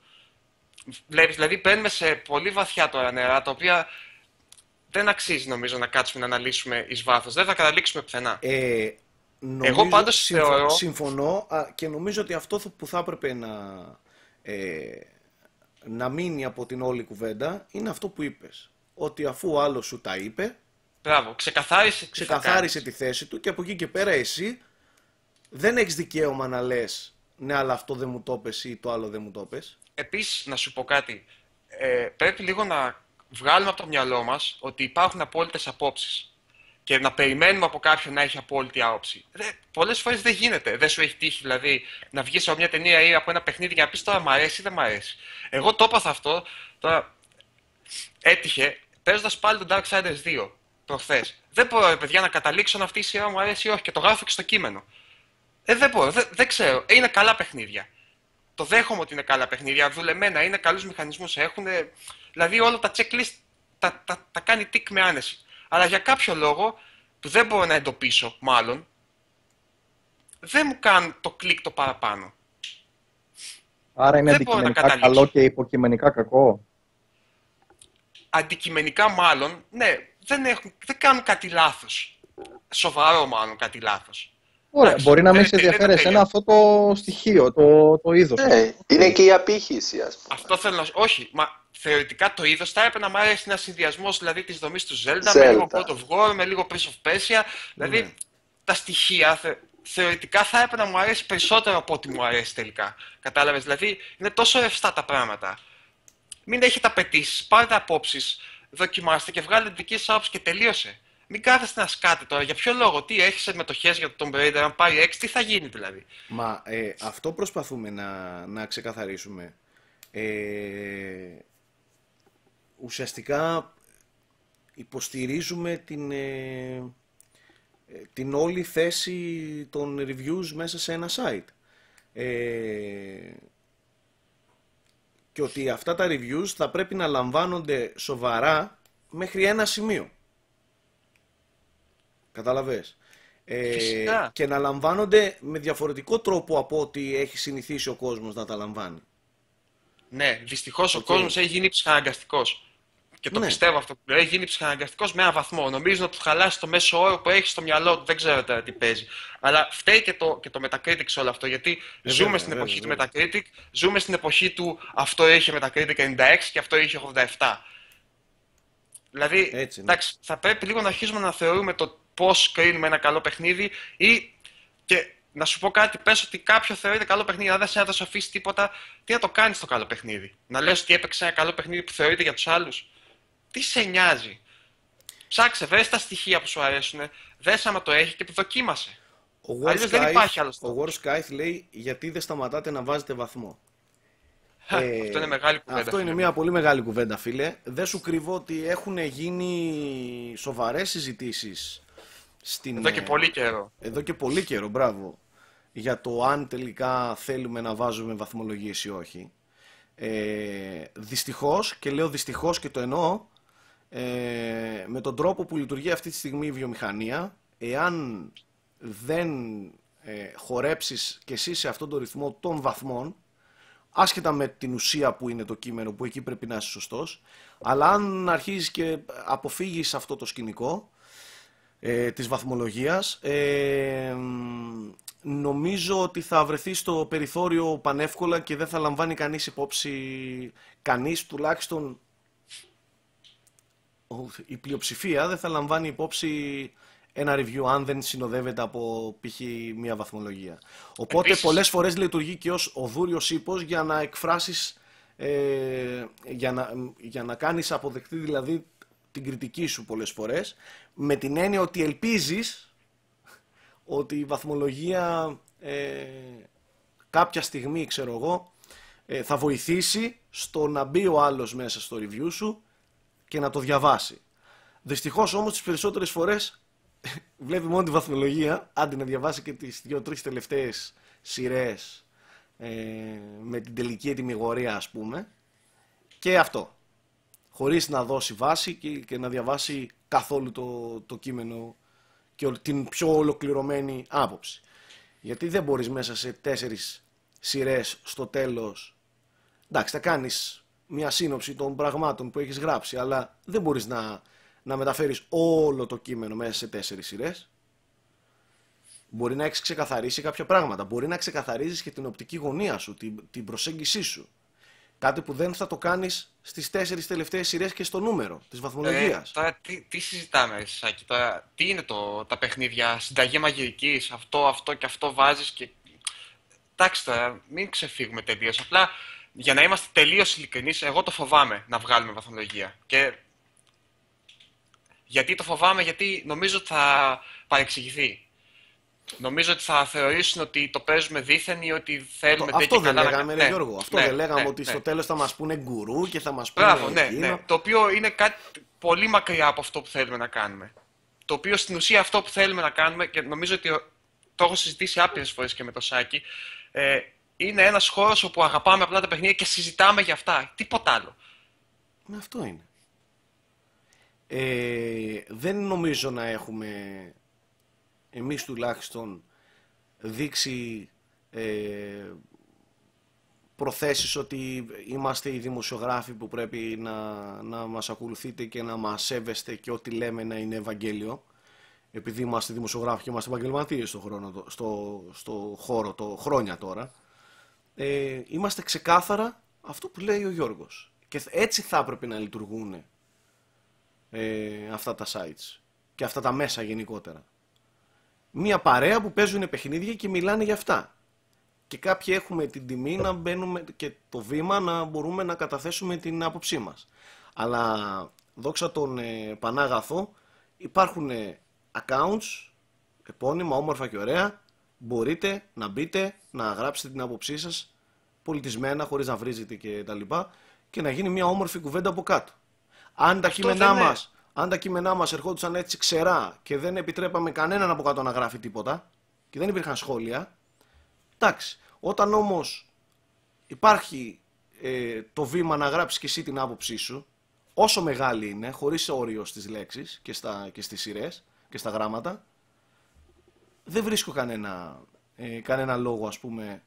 Βλέπεις, δηλαδή μπαίνουμε σε πολύ βαθιά τώρα νερά, τα οποία δεν αξίζει νομίζω να κάτσουμε να αναλύσουμε εις βάθος. Δεν θα καταλήξουμε πουθενά. Ε, νομίζω, πάντως συμφω- θεωρώ- Συμφωνώ α, και νομίζω ότι αυτό θα- που θα έπρεπε να, ε, να μείνει από την όλη κουβέντα είναι αυτό που είπες. Ότι αφού ο άλλος σου τα είπε, Μπράβο, ξεκαθάρισε τι θα ξεκαθάρισε κάνεις. τη θέση του και από εκεί και πέρα εσύ δεν έχεις δικαίωμα να λες ναι αλλά αυτό δεν μου το πες ή το άλλο δεν μου το πες. Επίσης, να σου πω κάτι. Ε, πρέπει λίγο να βγάλουμε από το μυαλό μας ότι υπάρχουν απόλυτες απόψεις. Και να περιμένουμε από κάποιον να έχει απόλυτη άποψη. Δε, πολλές φορές δεν γίνεται. Δεν σου έχει τύχει δηλαδή να βγεις από μια ταινία ή από ένα παιχνίδι και να πεις τώρα μ' αρέσει ή δεν μ' αρέσει. Εγώ το έπαθα αυτό. Τώρα έτυχε παίζοντας πάλι τον Darksiders 2 προχθές. Δεν μπορώ, ρε παιδιά, να καταλήξω αν αυτή η σειρά μου αρέσει ή όχι και το γράφω και στο κείμενο. Ε, δεν μπορώ, δεν, δεν ξέρω. Ε, είναι καλά παιχνίδια. Το δέχομαι ότι είναι καλά παιχνίδια, δουλεμένα, είναι καλούς μηχανισμούς. Έχουν. Δηλαδή όλα τα checklist τα, τα, τα κάνει τικ με άνεση. Αλλά για κάποιο λόγο που δεν μπορώ να εντοπίσω, μάλλον, δεν μου κάνουν το κλικ το παραπάνω. Άρα είναι Δεν μπορώ να αντικειμενικά καταλήξω. καλό και υποκειμενικά κακό. Αντικειμενικά, μάλλον, ναι, δεν, έχουν, δεν κάνουν κάτι λάθος. Σοβαρό, μάλλον κάτι λάθος. Ωραία, Εντάξει, μπορεί να μην δεν- σε δεν- ενδιαφέρει δεν εσένα αυτό το στοιχείο, το, το είδος. Ναι, είναι και η απήχηση, ας πούμε. Αυτό θέλω να σου Όχι, μα θεωρητικά το είδος θα έπρεπε να μου αρέσει ένας συνδυασμός δηλαδή της δομής του Zelda, με Zelda. λίγο God of War, με λίγο Prince of Persia. Δηλαδή Ναι. τα στοιχεία θε, θεωρητικά θα έπρεπε να μου αρέσει περισσότερο από ό,τι μου αρέσει τελικά. Κατάλαβες. Δηλαδή είναι τόσο ρευστά τα πράγματα. Μην έχετε απαιτήσεις, πάρετε απόψεις, δοκιμάστε και βγάλετε δική σα άποψη και τελείωσε. Μην κάθεστε να σκάτε τώρα. Για ποιο λόγο, τι έχεις μετοχέ για τον Tomb Raider, αν πάει 6, τι θα γίνει δηλαδή; Μα ε, αυτό προσπαθούμε να, να ξεκαθαρίσουμε. Ε, ουσιαστικά υποστηρίζουμε την, ε, ε, την όλη θέση των reviews μέσα σε ένα site. Ε, και ότι αυτά τα reviews θα πρέπει να λαμβάνονται σοβαρά μέχρι ένα σημείο. Καταλαβες. Ε, Φυσικά. και να λαμβάνονται με διαφορετικό τρόπο από ό,τι έχει συνηθίσει ο κόσμος να τα λαμβάνει. Ναι, δυστυχώς ο Οκ. κόσμος έχει γίνει ψυχαναγκαστικός. Και το Ναι. πιστεύω αυτό που λέω. Έχει γίνει ψυχαναγκαστικός με ένα βαθμό. Νομίζω ότι του χαλάει το μέσο όρο που έχει στο μυαλό του. Δεν ξέρω τώρα τι παίζει. Αλλά φταίει και το, και το Metacritic σε όλο αυτό. Γιατί Ε, ζούμε βέβαια, στην βέβαια, εποχή βέβαια. του Metacritic, ζούμε στην εποχή του αυτό είχε Metacritic 96 και αυτό είχε 87. Δηλαδή, Έτσι, ναι. εντάξει, θα πρέπει λίγο να αρχίσουμε να θεωρούμε το πώς κρίνουμε ένα καλό παιχνίδι ή και να σου πω κάτι, πες ότι κάποιο θεωρείται καλό παιχνίδι, αν δεν σε έδωσε αφήσει τίποτα, τι να το κάνεις το καλό παιχνίδι; Να λες ότι έπαιξε ένα καλό παιχνίδι που θεωρείται για τους άλλους; Τι σε νοιάζει; Ψάξε, βρες τα στοιχεία που σου αρέσουν, δες άμα το έχει και δοκίμασε. Ο Αλλιώς δεν Skype- υπάρχει άλλος Ο War Skype λέει γιατί δεν σταματάτε να βάζετε βαθμό. Ε, αυτό είναι μεγάλη κουβέντα. Αυτό είναι φίλε. μια πολύ μεγάλη κουβέντα, φίλε. Δεν σου κρυβώ ότι έχουν γίνει σοβαρές συζητήσεις στην, Εδώ και ε, πολύ καιρό. εδώ και πολύ καιρό, μπράβο, για το αν τελικά θέλουμε να βάζουμε βαθμολογίες ή όχι. Ε, δυστυχώς, και λέω δυστυχώς και το εννοώ, ε, με τον τρόπο που λειτουργεί αυτή τη στιγμή η βιομηχανία, εάν δεν ε, χορέψεις και εσύ σε αυτόν τον ρυθμό των βαθμών, άσχετα με την ουσία που είναι το κείμενο, που εκεί πρέπει να είσαι σωστός, αλλά αν αρχίζεις και αποφύγεις αυτό το σκηνικό ε, της βαθμολογίας, ε, νομίζω ότι θα βρεθεί στο περιθώριο πανεύκολα και δεν θα λαμβάνει κανείς υπόψη, κανείς τουλάχιστον η πλειοψηφία δεν θα λαμβάνει υπόψη ένα review αν δεν συνοδεύεται από π.χ. μια βαθμολογία. Οπότε Επίσης- πολλές φορές λειτουργεί και ως ο δούριος ύπος για να εκφράσεις, ε, για, να, για να κάνεις αποδεκτή δηλαδή την κριτική σου πολλές φορές με την έννοια ότι ελπίζεις ότι η βαθμολογία ε, κάποια στιγμή, ξέρω εγώ, ε, θα βοηθήσει στο να μπει ο άλλος μέσα στο review σου και να το διαβάσει. Δυστυχώς όμως τις περισσότερες φορές βλέπει μόνο τη βαθμολογία, άντε να διαβάσει και τις δύο-τρεις τελευταίες σειρές ε, με την τελική ετοιμιγορία ας πούμε και αυτό. Χωρίς να δώσει βάση και, και να διαβάσει καθόλου το, το κείμενο και ο- την πιο ολοκληρωμένη άποψη. Γιατί δεν μπορείς μέσα σε τέσσερις σειρές στο τέλος εντάξει θα κάνεις μια σύνοψη των πραγμάτων που έχεις γράψει αλλά δεν μπορείς να, να μεταφέρεις όλο το κείμενο μέσα σε τέσσερις σειρές Μπορεί να έχεις ξεκαθαρίσει κάποια πράγματα. Μπορεί να ξεκαθαρίζεις και την οπτική γωνία σου, την, την προσέγγισή σου. Κάτι που δεν θα το κάνεις στις τέσσερις τελευταίες σειρές και στο νούμερο της βαθμολογίας. Ε, τώρα τι, τι συζητάμε, ρε Σάκη, τώρα τι είναι το, τα παιχνίδια, συνταγή μαγειρικής, αυτό, αυτό και αυτό βάζεις και... Εντάξει τώρα, μην ξεφύγουμε τελείως. Απλά για να είμαστε τελείως ειλικρινείς, εγώ το φοβάμαι να βγάλουμε βαθμολογία. Και γιατί το φοβάμαι, γιατί νομίζω ότι θα παρεξηγηθεί. Νομίζω ότι θα θεωρήσουν ότι το παίζουμε δίθεν ή ότι θέλουμε Αυτό, αυτό και δεν καλά να λέγαμε, ρε ναι, Γιώργο. Αυτό ναι, δεν λέγαμε ναι, ότι ναι. στο τέλος θα μας πούνε γκουρού και θα μας πούνε Μπράβο, ναι, εκείνο. ναι. Το οποίο είναι κάτι πολύ μακριά από αυτό που θέλουμε να κάνουμε. Το οποίο στην ουσία αυτό που θέλουμε να κάνουμε και νομίζω ότι ο- το έχω συζητήσει άπειρες φορές και με το Σάκη, ε, είναι ένας χώρος όπου αγαπάμε απλά τα παιχνίδια και συζητάμε για αυτά. Τίποτα άλλο. Μα αυτό είναι. Ε, δεν νομίζω να έχουμε εμείς τουλάχιστον δείξει ε, προθέσεις ότι είμαστε οι δημοσιογράφοι που πρέπει να, να μας ακολουθείτε και να μας σέβεστε και ό,τι λέμε να είναι Ευαγγέλιο. Επειδή είμαστε δημοσιογράφοι και είμαστε επαγγελματίες στο, χρόνο, το- στο, στο χώρο το χρόνια τώρα ε, είμαστε ξεκάθαρα αυτό που λέει ο Γιώργος. Και έτσι θα έπρεπε να λειτουργούν ε, αυτά τα sites και αυτά τα μέσα γενικότερα μία παρέα που παίζουν παιχνίδια και μιλάνε για αυτά και κάποιοι έχουμε την τιμή να μπαίνουμε και το βήμα να μπορούμε να καταθέσουμε την άποψή μας. Αλλά δόξα τον ε, Πανάγαθο υπάρχουν ε, accounts, επώνυμα, όμορφα και ωραία. Μπορείτε να μπείτε, να γράψετε την άποψή σας πολιτισμένα, χωρίς να βρίζετε και τα λοιπά και να γίνει μια όμορφη κουβέντα από κάτω. Αν τα, Αυτό κείμενά δεν είναι. μας, αν τα κείμενά μας ερχόντουσαν έτσι ξερά και δεν επιτρέπαμε κανέναν από κάτω να γράφει τίποτα και δεν υπήρχαν σχόλια, Εντάξει, όταν όμως υπάρχει ε, το βήμα να γράψεις και εσύ την άποψή σου, όσο μεγάλη είναι, χωρίς όριο στις λέξεις και, στα, και στις σειρές και στα γράμματα, δεν βρίσκω κανένα, ε, κανένα λόγο, ας πούμε,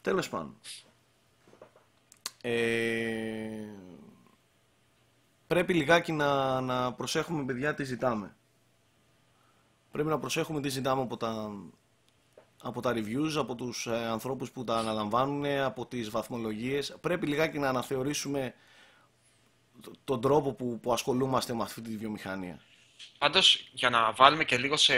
τέλος πάντων. Ε, πρέπει λιγάκι να, να προσέχουμε, παιδιά, τι ζητάμε. Πρέπει να προσέχουμε τι ζητάμε από τα, από τα reviews, από τους ε, ανθρώπους που τα αναλαμβάνουν, από τις βαθμολογίες. Πρέπει λιγάκι να αναθεωρήσουμε το- τον τρόπο που, που ασχολούμαστε με αυτή τη βιομηχανία. Πάντως, για να βάλουμε και λίγο σε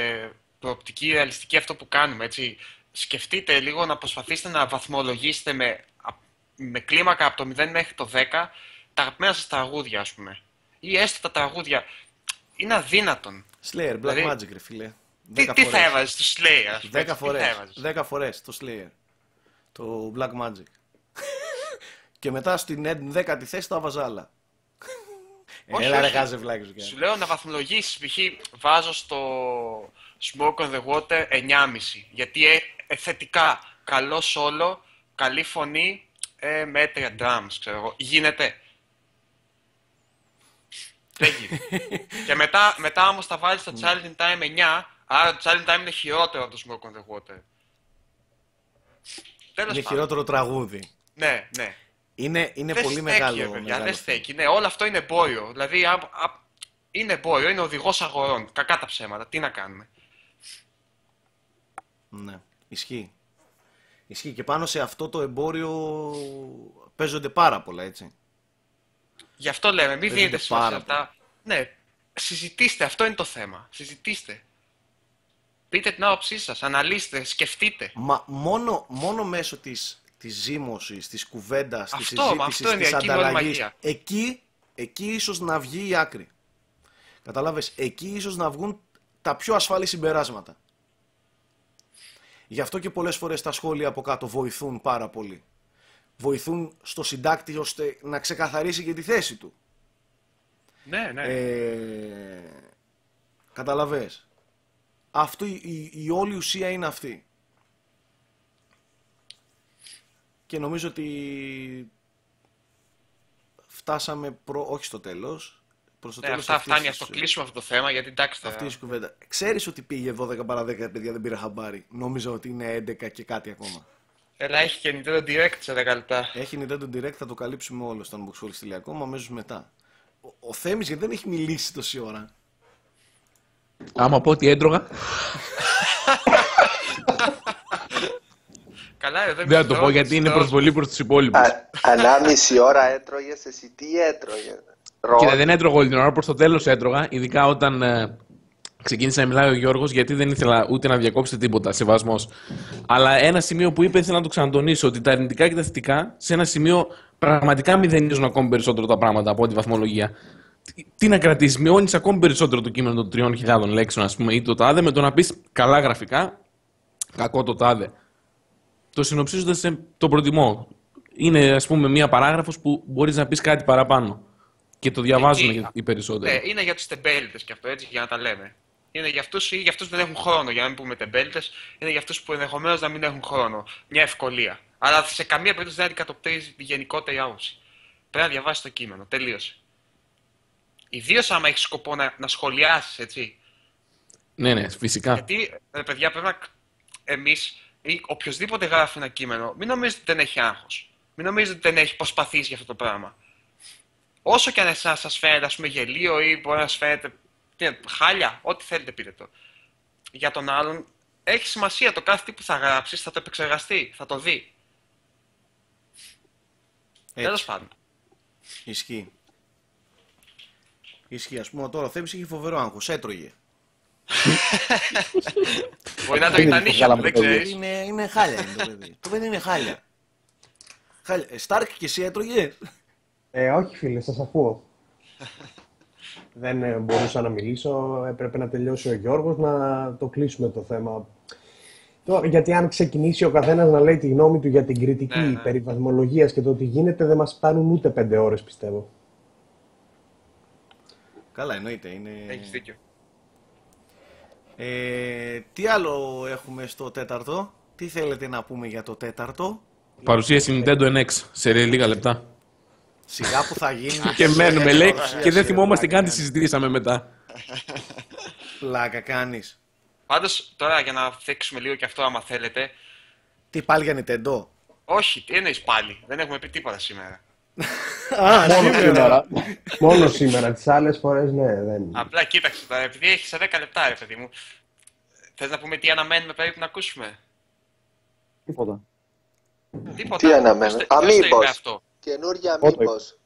προοπτική ρεαλιστική αυτό που κάνουμε, έτσι, σκεφτείτε λίγο να προσπαθήσετε να βαθμολογήσετε με, α- με κλίμακα από το 0 μέχρι το 10 τα αγαπημένα σας τραγούδια, ας πούμε. Ή έστω τα τραγούδια. Είναι αδύνατον. Slayer, Black Δηλαδή, Magic ρε φίλε. Τι, Δέκα τι θα φορές. έβαζες στο Slayer, ας πούμε. Δέκα τι θα φορές. έβαζες; Δέκα φορές το Slayer. Το Black Magic. και μετά στην έντ- δέκατη θέση το έβαζα άλλα. Όχι, Έλα ρε όχι. χάζε βλάκι σου. Σου λέω να βαθμολογήσεις, π.χ. βάζω στο Smoke on the Water 9,5. Γιατί ε, ε, θετικά, καλό solo, καλή φωνή, ε, μέτρια drums, ξέρω εγώ. Γίνεται. Δεν γίνεται. και μετά, μετά όμως θα βάλεις το Child in Time 9, άρα το Child in Time είναι χειρότερο από το Smoke on the Water. Τέλος Είναι πάντων. χειρότερο τραγούδι. Ναι, ναι. Είναι, είναι Δεν πολύ στέκει, μεγάλο. ρε παιδιά, μεγάλο δεν θέμα. στέκει. Ναι, όλο αυτό είναι εμπόριο. Δηλαδή, α, α, είναι εμπόριο, είναι οδηγός αγορών. Κακά τα ψέματα. Τι να κάνουμε. Ναι, ισχύει. Ισχύει και πάνω σε αυτό το εμπόριο παίζονται πάρα πολλά, έτσι. Γι' αυτό λέμε, μην Παίζονται δίνετε σημασία πάρα αυτά. Ναι, συζητήστε, αυτό είναι το θέμα. Συζητήστε. Πείτε την άποψή σας, αναλύστε, σκεφτείτε. Μα μόνο, μόνο μέσω της, της ζήμωσης, της κουβέντας, της Αυτό, μα συζήτησης, αυτό είναι, της εκεί είναι όλη η ανταλλαγής, μαγεία. εκεί, εκεί ίσως να βγει η άκρη. Κατάλαβες, εκεί ίσως να βγουν τα πιο ασφαλή συμπεράσματα. Γι' αυτό και πολλές φορές τα σχόλια από κάτω βοηθούν πάρα πολύ. Βοηθούν στο συντάκτη ώστε να ξεκαθαρίσει και τη θέση του. Ναι, ναι. Ε, καταλαβες. Αυτό, η, η, η όλη ουσία είναι αυτή. Και νομίζω ότι φτάσαμε προ, όχι στο τέλος, προς το ναι τέλος αυτά αυτής φτάνει, της- ας το κλείσουμε αυτό το θέμα, γιατί εντάξει τώρα. Αυτής η κουβέντα. Ξέρεις ότι πήγε 12 παρά 10 παιδιά, δεν πήρα χαμπάρι. Νόμιζα ότι είναι 11 και κάτι ακόμα. Έλα, έχει και Nintendo Direct σε 10 λεπτά. Έχει Nintendo Direct, θα το καλύψουμε όλο στο unboxholic.com αμέσως μετά. Ο, ο Θέμης γιατί δεν έχει μιλήσει τόση ώρα; Άμα πω ότι έτρωγα, Καλά, ρε, δεν δεν θα το πω γιατί είναι προσβολή προς τους υπόλοιπους. Α, ανάμιση ώρα έτρωγες, εσύ τι έτρωγες; Κοίτα, δεν έτρωγα όλη την ώρα, προς το τέλος έτρωγα, ειδικά όταν ε, ξεκίνησε να μιλάει ο Γιώργος, γιατί δεν ήθελα ούτε να διακόψετε τίποτα, σεβασμός. Αλλά ένα σημείο που είπε, ήθελα να το ξανατονίσω, ότι τα αρνητικά και τα θετικά, σε ένα σημείο πραγματικά μηδενίζουν ακόμη περισσότερο τα πράγματα από τη βαθμολογία. Τι- Τι να κρατήσεις, μειώνεις ακόμη περισσότερο το κείμενο των 3.000 λέξεων, ας πούμε, ή το τάδε, με το να πεις καλά γραφικά, κακό το τάδε. Το συνοψίζοντας σε το προτιμώ. Είναι, ας πούμε, μία παράγραφος που μπορείς να πεις κάτι παραπάνω. Και το διαβάζουν Εκεί- οι περισσότεροι. Ναι, είναι για τους τεμπέλητες και αυτό, έτσι, για να τα λέμε. Είναι για αυτούς ή για αυτούς που δεν έχουν χρόνο, για να μην πούμε τεμπέλητε. Είναι για αυτούς που ενδεχομένως να μην έχουν χρόνο. Μια ευκολία. Αλλά σε καμία περίπτωση δεν αντικατοπτρίζει τη γενικότερη άποψη. Πρέπει να διαβάσεις το κείμενο. Τελείωσε. Ιδίως άμα έχεις σκοπό να, να σχολιάσεις, έτσι. Ναι, ναι, φυσικά. Γιατί, ρε παιδιά, πρέπει να. Εμείς ή οποιοδήποτε γράφει ένα κείμενο, μην νομίζετε ότι δεν έχει άγχος. Μην νομίζετε ότι δεν έχει προσπαθήσει για αυτό το πράγμα. Όσο και αν εσάς σας φαίνεται, ας πούμε, γελίο ή μπορεί να σας φαίνεται τι είναι, χάλια, ό,τι θέλετε πείτε το. Για τον άλλον έχει σημασία το κάθε τι που θα γράψεις, θα το επεξεργαστεί, θα το δει. Τέλος Έτσι, πάντων. ισχύει. Ισχύει, ας πούμε τώρα ο Θέμης έχει φοβερό άγχος, έτρωγε. Μπορεί να το Είναι τα το νύχια του, γάλα δεν με το ξέρει. Είναι, είναι χάλια είναι το παιδί. το παιδί είναι χάλια. χάλια. Ε, Στάρκ και εσύ έτρωγες; Ε, όχι φίλε, σας ακούω. Δεν ε, μπορούσα να μιλήσω, έπρεπε να τελειώσει ο Γιώργος να το κλείσουμε το θέμα. Τώρα, γιατί αν ξεκινήσει ο καθένας να λέει τη γνώμη του για την κριτική Ναι, ναι. περί βαθμολογίας και το τι γίνεται, δεν μας φτάνουν ούτε πέντε ώρες πιστεύω. Καλά, εννοείται. Είναι... Έχεις δίκιο. Ε, τι άλλο έχουμε στο τέταρτο; Τι θέλετε να πούμε για το τέταρτο; Παρουσίαση Nintendo NX σε λίγα λεπτά. Σιγά που θα γίνει. και μένουμε, λέει, Παρουσίαση, και δεν ρε, θυμόμαστε πλάκα καν τι κάνεις. συζητήσαμε μετά. Πλάκα κάνεις. Πάντως, τώρα για να θέξουμε λίγο και αυτό, άμα θέλετε. Τι πάλι για Nintendo; Όχι, τι εννοείς πάλι; Δεν έχουμε πει τίποτα σήμερα. Α, Μόνο σήμερα. Μόνο σήμερα. Τις άλλες φορές, ναι, δεν. Απλά κοίταξε τώρα, επειδή έχεις σε 10 λεπτά, ρε παιδί μου. Θες να πούμε τι αναμένουμε περίπου να ακούσουμε; Τίποτα. Τίποτα. Τι αναμένουμε; Ποιος το- ποιος το είπε Αμήπως. αυτό; Καινούργια Ό,τι. μήπως.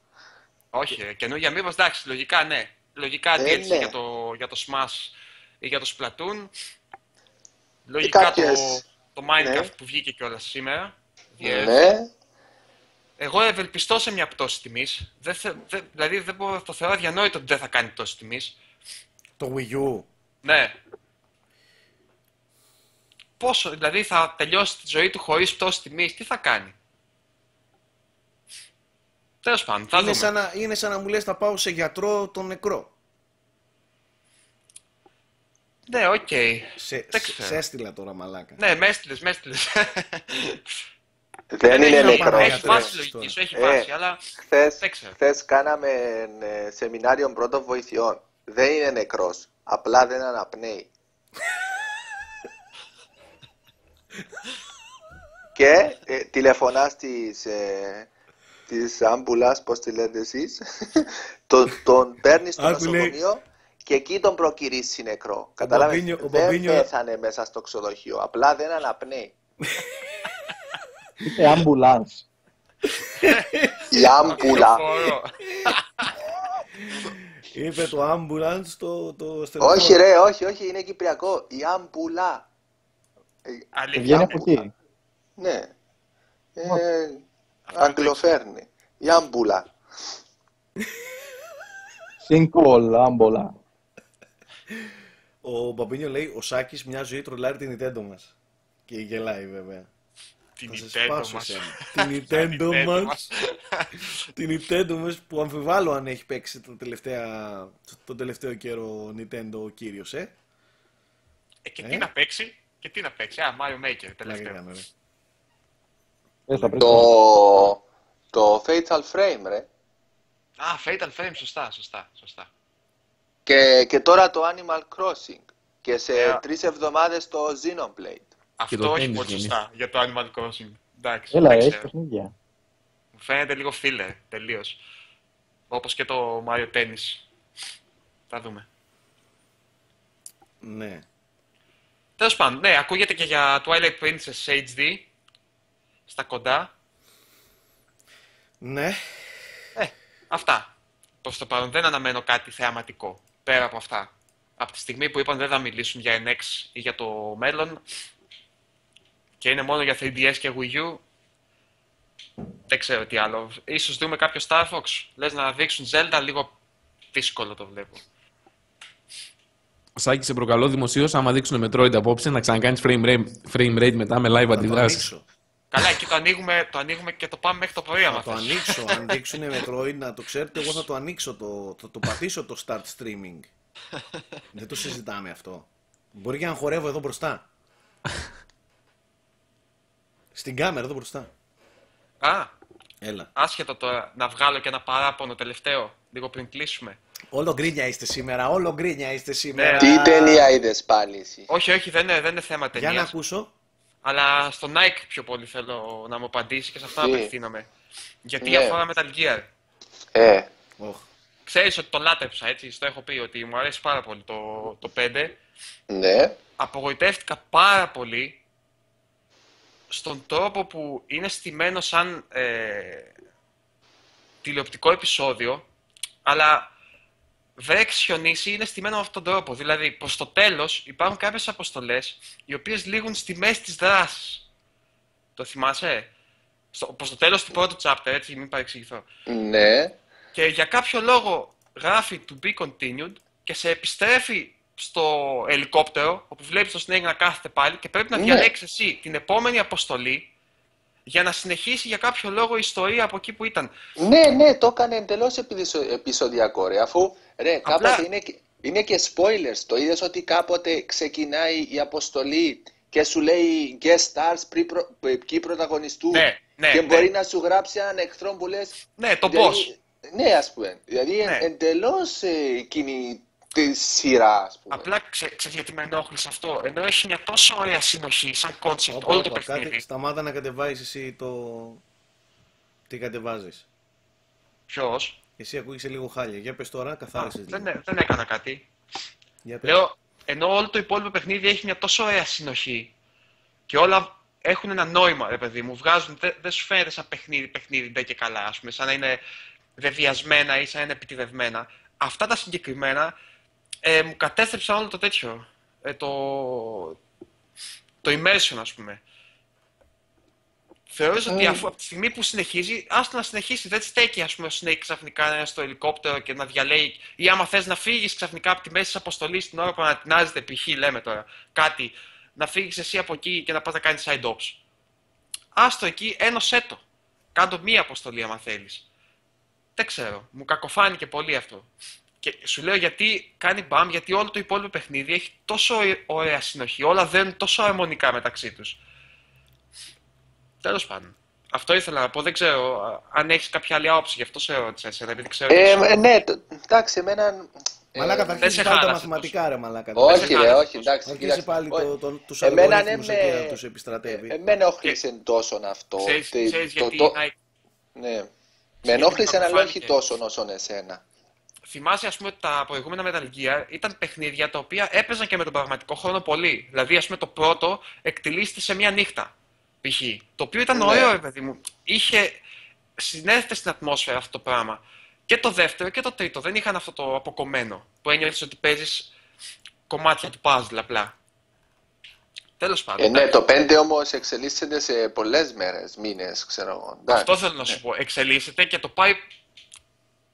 Όχι, ρε, καινούργια μήπως εντάξει, λογικά ναι. Λογικά Ε, DLC ναι. για, το, για το Smash ή για το Splatoon. Λογικά κάποιες- το, το Minecraft ναι. που βγήκε κιόλας σήμερα. Διέρρευσε. Ναι. Εγώ ευελπιστώ σε μια πτώση τιμής. Δηλαδή δεν μπορώ, το θεωρώ αδιανόητο ότι δεν θα κάνει πτώση τιμής. Το Wii U. Ναι. Πόσο, δηλαδή θα τελειώσει τη ζωή του χωρίς πτώση τιμής, τι θα κάνει; Τέλος πάντων, θα Είναι δούμε. σαν, να, είναι σαν να μου λες θα πάω σε γιατρό τον νεκρό. Ναι, οκ. Σε, Δεν σε, ξέρω. σε έστειλα τώρα μαλάκα. Ναι, με έστειλες, με έστειλες. Δεν Ναι, είναι έχει νεκρός. πάει Έχει τώρα. βάση λογικής σου, έχει Ε, βάση, αλλά Χθες, δεν ξέρω. χθες κάναμε ε, σεμινάριο πρώτων βοηθειών. Δεν είναι νεκρός. Απλά δεν αναπνέει. και ε, τηλεφωνά στις, ε, της άμπουλας, πώς τη λέτε εσείς, τον, τον παίρνεις στο Άκου, λέει. νοσοκομείο και εκεί τον προκυρήσεις νεκρό. Κατάλαβες, Μπαμπίνιο- ο δεν Μπαμπίνιο- πέθανε μέσα στο ξενοδοχείο, απλά δεν αναπνέει. Είπε ambulance. Η άμπουλα. Λεωφορείο. Είπε το ambulance το, το στενοχώρο. όχι ρε, όχι, όχι, είναι κυπριακό. Η άμπουλα. Ε, Αλήθεια. Βγαίνει από εκεί. Ναι. Ε, αγγλοφέρνη. Η άμπουλα. Sinkhole, άμπολα. Ο Μπαμπίνιο λέει: Ο Σάκης μια ζωή τρολάρει την Nintendo μας. Και γελάει βέβαια. Την Θα σε Nintendo σπάσω μας. εσένα. Την Nintendo Nintendo μας. μας. Την Nintendo μας που αμφιβάλλω αν έχει παίξει το τελευταία, τον τελευταίο καιρό Nintendo ο κύριος, ε. Ε, και Ε. τι να παίξει, και τι να παίξει. Α, Mario Maker, Πλάκα τελευταίο. κάνω, ρε. Πες τα πριν. Το, το Fatal Frame, ρε. Α, Fatal Frame, σωστά, σωστά, σωστά. Και, και τώρα το Animal Crossing. Και σε Ε, τρεις εβδομάδες το Xenoblade. Αυτό το όχι tennis πολύ γεννή. σωστά για το Animal Crossing. Εντάξει, Έλα, δεν έχεις ξέρω. παιχνίδια. Μου φαίνεται λίγο φίλε, τελείως. Όπως και το Mario Tennis. Θα δούμε. Ναι. Τέλος πάντων, ναι, ακούγεται και για Twilight Princess HD. Στα κοντά. Ναι. Ε, αυτά. Προς το παρόν δεν αναμένω κάτι θεαματικό. Πέρα από αυτά. Από τη στιγμή που είπαν δεν θα μιλήσουν για NX ή για το μέλλον και είναι μόνο για 3DS και Wii U, δεν ξέρω τι άλλο. Ίσως δούμε κάποιο Star Fox. Λες να δείξουν Zelda, λίγο δύσκολο το βλέπω. Σάκη, σε προκαλώ δημοσίως, άμα δείξουν Metroid απόψε, να ξανακάνεις frame rate, frame rate μετά με live Θα το αντιδράσεις. Ανοίξω. Καλά, εκεί το ανοίγουμε, το ανοίγουμε και το πάμε μέχρι το πρωί, άμα Θα το θες. ανοίξω. Αν δείξουν Metroid, να το ξέρετε, εγώ θα το ανοίξω. Το, θα το πατήσω το start streaming. Δεν το συζητάμε αυτό. Μπορεί και να χορεύω εδώ μπροστά. Στην κάμερα εδώ μπροστά. Α, Έλα. άσχετο τώρα να βγάλω και ένα παράπονο τελευταίο, λίγο πριν κλείσουμε. Όλο γκρίνια είστε σήμερα. Όλο γκρίνια είστε σήμερα. Ναι. Τι ταινία είδες πάλι εσύ; Όχι, όχι, δεν είναι, δεν είναι θέμα Για να ταινίας. ακούσω. Αλλά στο Nike πιο πολύ θέλω να μου απαντήσει και σε αυτά Τι; απευθύνομαι. Γιατί Ναι. αφορά Metal Gear. Ε, Οχ. Ξέρεις ότι το λάτρεψα, έτσι, στο έχω πει ότι μου αρέσει πάρα πολύ το, το 5. ναι. Απογοητεύτηκα πάρα πολύ στον τρόπο που είναι στημένο σαν ε, τηλεοπτικό επεισόδιο, αλλά δεν έχει χιονίσει, είναι στημένο με αυτόν τον τρόπο. Δηλαδή, προς το τέλος υπάρχουν κάποιες αποστολές οι οποίες λήγουν στη μέση της δράσης. Το θυμάσαι; Στο, προς το τέλος του πρώτου chapter, έτσι, μην παρεξηγηθώ. Ναι. Και για κάποιο λόγο γράφει to be continued και σε επιστρέφει στο ελικόπτερο, όπου βλέπεις τον Snake να κάθεται πάλι και πρέπει να Ναι. διαλέξεις εσύ την επόμενη αποστολή για να συνεχίσει για κάποιο λόγο η ιστορία από εκεί που ήταν. Ναι, ναι, το έκανε εντελώς επεισοδιακό, ρε. Αφού, ρε, Απλά- κάποτε είναι, και- είναι και spoilers. Το είδες ότι κάποτε ξεκινάει η αποστολή και σου λέει guest stars πριν προ, ποιοι πρωταγωνιστούν. Ναι, ναι, και ναι. μπορεί να σου γράψει έναν εχθρό που λες... Ναι, το δηλαδή- Ναι, ας πούμε. Δηλαδή Ναι. εντελώς ε, εκείνη τη σειρά, ας πούμε. Απλά ξε, ξέρεις γιατί με ενόχλησε αυτό. Ενώ έχει μια τόσο ωραία συνοχή σαν κόνσεπτ Όπα, όλο το όπα, παιχνίδι. κάτι, σταμάτα να κατεβάζεις εσύ το... Τι κατεβάζεις. Ποιος; Εσύ ακούγεσαι λίγο χάλια. Για πες τώρα, καθάρισες Δεν, λίγο. έ- δεν έκανα κάτι. Για πες. Λέω, ενώ όλο το υπόλοιπο παιχνίδι έχει μια τόσο ωραία συνοχή και όλα έχουν ένα νόημα, ρε παιδί μου. Βγάζουν, δεν δεν σου φαίνεται σαν παιχνίδι, παιχνίδι ντε και καλά, ας πούμε, σαν να είναι βεβαιασμένα ή σαν να είναι επιτιδευμένα. Αυτά τα συγκεκριμένα ε, μου κατέστρεψαν όλο το τέτοιο. Ε, το, το immersion, ας πούμε. Θεωρείς ότι Ε. αφού από τη στιγμή που συνεχίζει, άστο να συνεχίσει. Δεν στέκει, ας πούμε, ο Snake ξαφνικά να είναι στο ελικόπτερο και να διαλέγει. Ή άμα θες να φύγεις ξαφνικά από τη μέση της αποστολής την ώρα που ανατινάζεται, π.χ. λέμε τώρα κάτι, να φύγεις εσύ από εκεί και να πας να κάνεις side ops. Άστο εκεί, ένωσέ το. Κάντο μία αποστολή άμα θέλεις. Δεν ξέρω. Μου κακοφάνηκε πολύ αυτό. Και σου λέω γιατί κάνει μπαμ, γιατί όλο το υπόλοιπο παιχνίδι έχει τόσο ωραία συνοχή. Όλα δένουν τόσο αρμονικά μεταξύ τους. Τέλος πάντων. Αυτό ήθελα να πω. Δεν ξέρω α, αν έχεις κάποια άλλη άποψη, γι' αυτό σε ρώτησα εσένα, επειδή ξέρω. Ε, ότι- ε, ναι, το- εντάξει, εμένα... ε, Μαλάκα θα δεν αρχίσεις σε πάλι τα χάλασε μαθηματικά ρε μαλάκα. Όχι δεν ρε, χάλασε όχι, τόσο. εντάξει, Θα αρχίσει κοίταξε. πάλι όχι. το, το, τους Εμένα αλγορίθμους ναι, εκεί με- να τους επιστρατεύει. Ε, με ενόχλησε τόσο αυτό. Ξέρεις, τε- ξέρεις το- γιατί, το- Nike, Ναι. Με ενόχλησε, αλλά όχι κακοφάνηκε. τόσο όσο εσένα. Θυμάσαι ας πούμε ότι τα προηγούμενα Metal Gear ήταν παιχνίδια τα οποία έπαιζαν και με τον πραγματικό χρόνο πολύ. Δηλαδή ας πούμε το πρώτο εκτελήσεται σε μία νύχτα π.χ. Το οποίο ήταν Ναι. ωραίο ρε παιδί μου. Είχε συνέδεται στην ατμόσφαιρα αυτό το πράγμα. Και το δεύτερο και το τρίτο δεν είχαν αυτό το αποκομμένο που ένιωθες ότι παίζεις κομμάτια του puzzle απλά. Τέλος πάντων. Ε, ναι, το 5 όμως εξελίσσεται σε πολλές μέρες, μήνες, ξέρω εγώ. Εντάξει. Αυτό θέλω να σου πω. Εξελίσσεται και το πάει.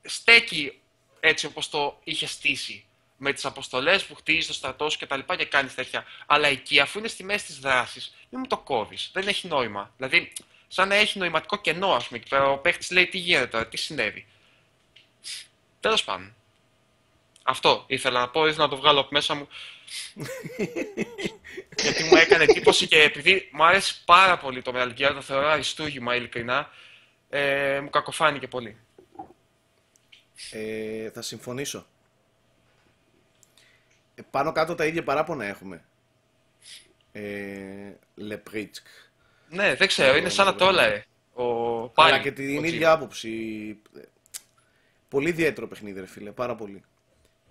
στέκει έτσι όπως το είχε στήσει. Με τις αποστολές που χτίζει το στρατό σου και τα λοιπά και κάνεις τέτοια. Αλλά εκεί, αφού είναι στη μέση της δράσης, μην μου το κόβεις. Δεν έχει νόημα. Δηλαδή, σαν να έχει νοηματικό κενό, ας πούμε. εκεί πέρα. Ο παίχτης λέει τι γίνεται τώρα, τι συνέβη. Τέλος πάντων. Αυτό ήθελα να πω, ήθελα να το βγάλω από μέσα μου. Γιατί μου έκανε εντύπωση και επειδή μου άρεσε πάρα πολύ το Metal Gear, το θεωρώ αριστούγημα ειλικρινά, ε, μου κακοφάνηκε πολύ. Ε, θα συμφωνήσω. Ε, πάνω κάτω τα ίδια παράπονα έχουμε. Ε, Λεπρίτσκ. Ναι, δεν ξέρω, είναι σαν να το έλαε. Ο... Πάλι, Αλλά και την ο ίδια Τζίμ. άποψη. Ε, Πολύ ιδιαίτερο παιχνίδι, ρε φίλε. Πάρα πολύ.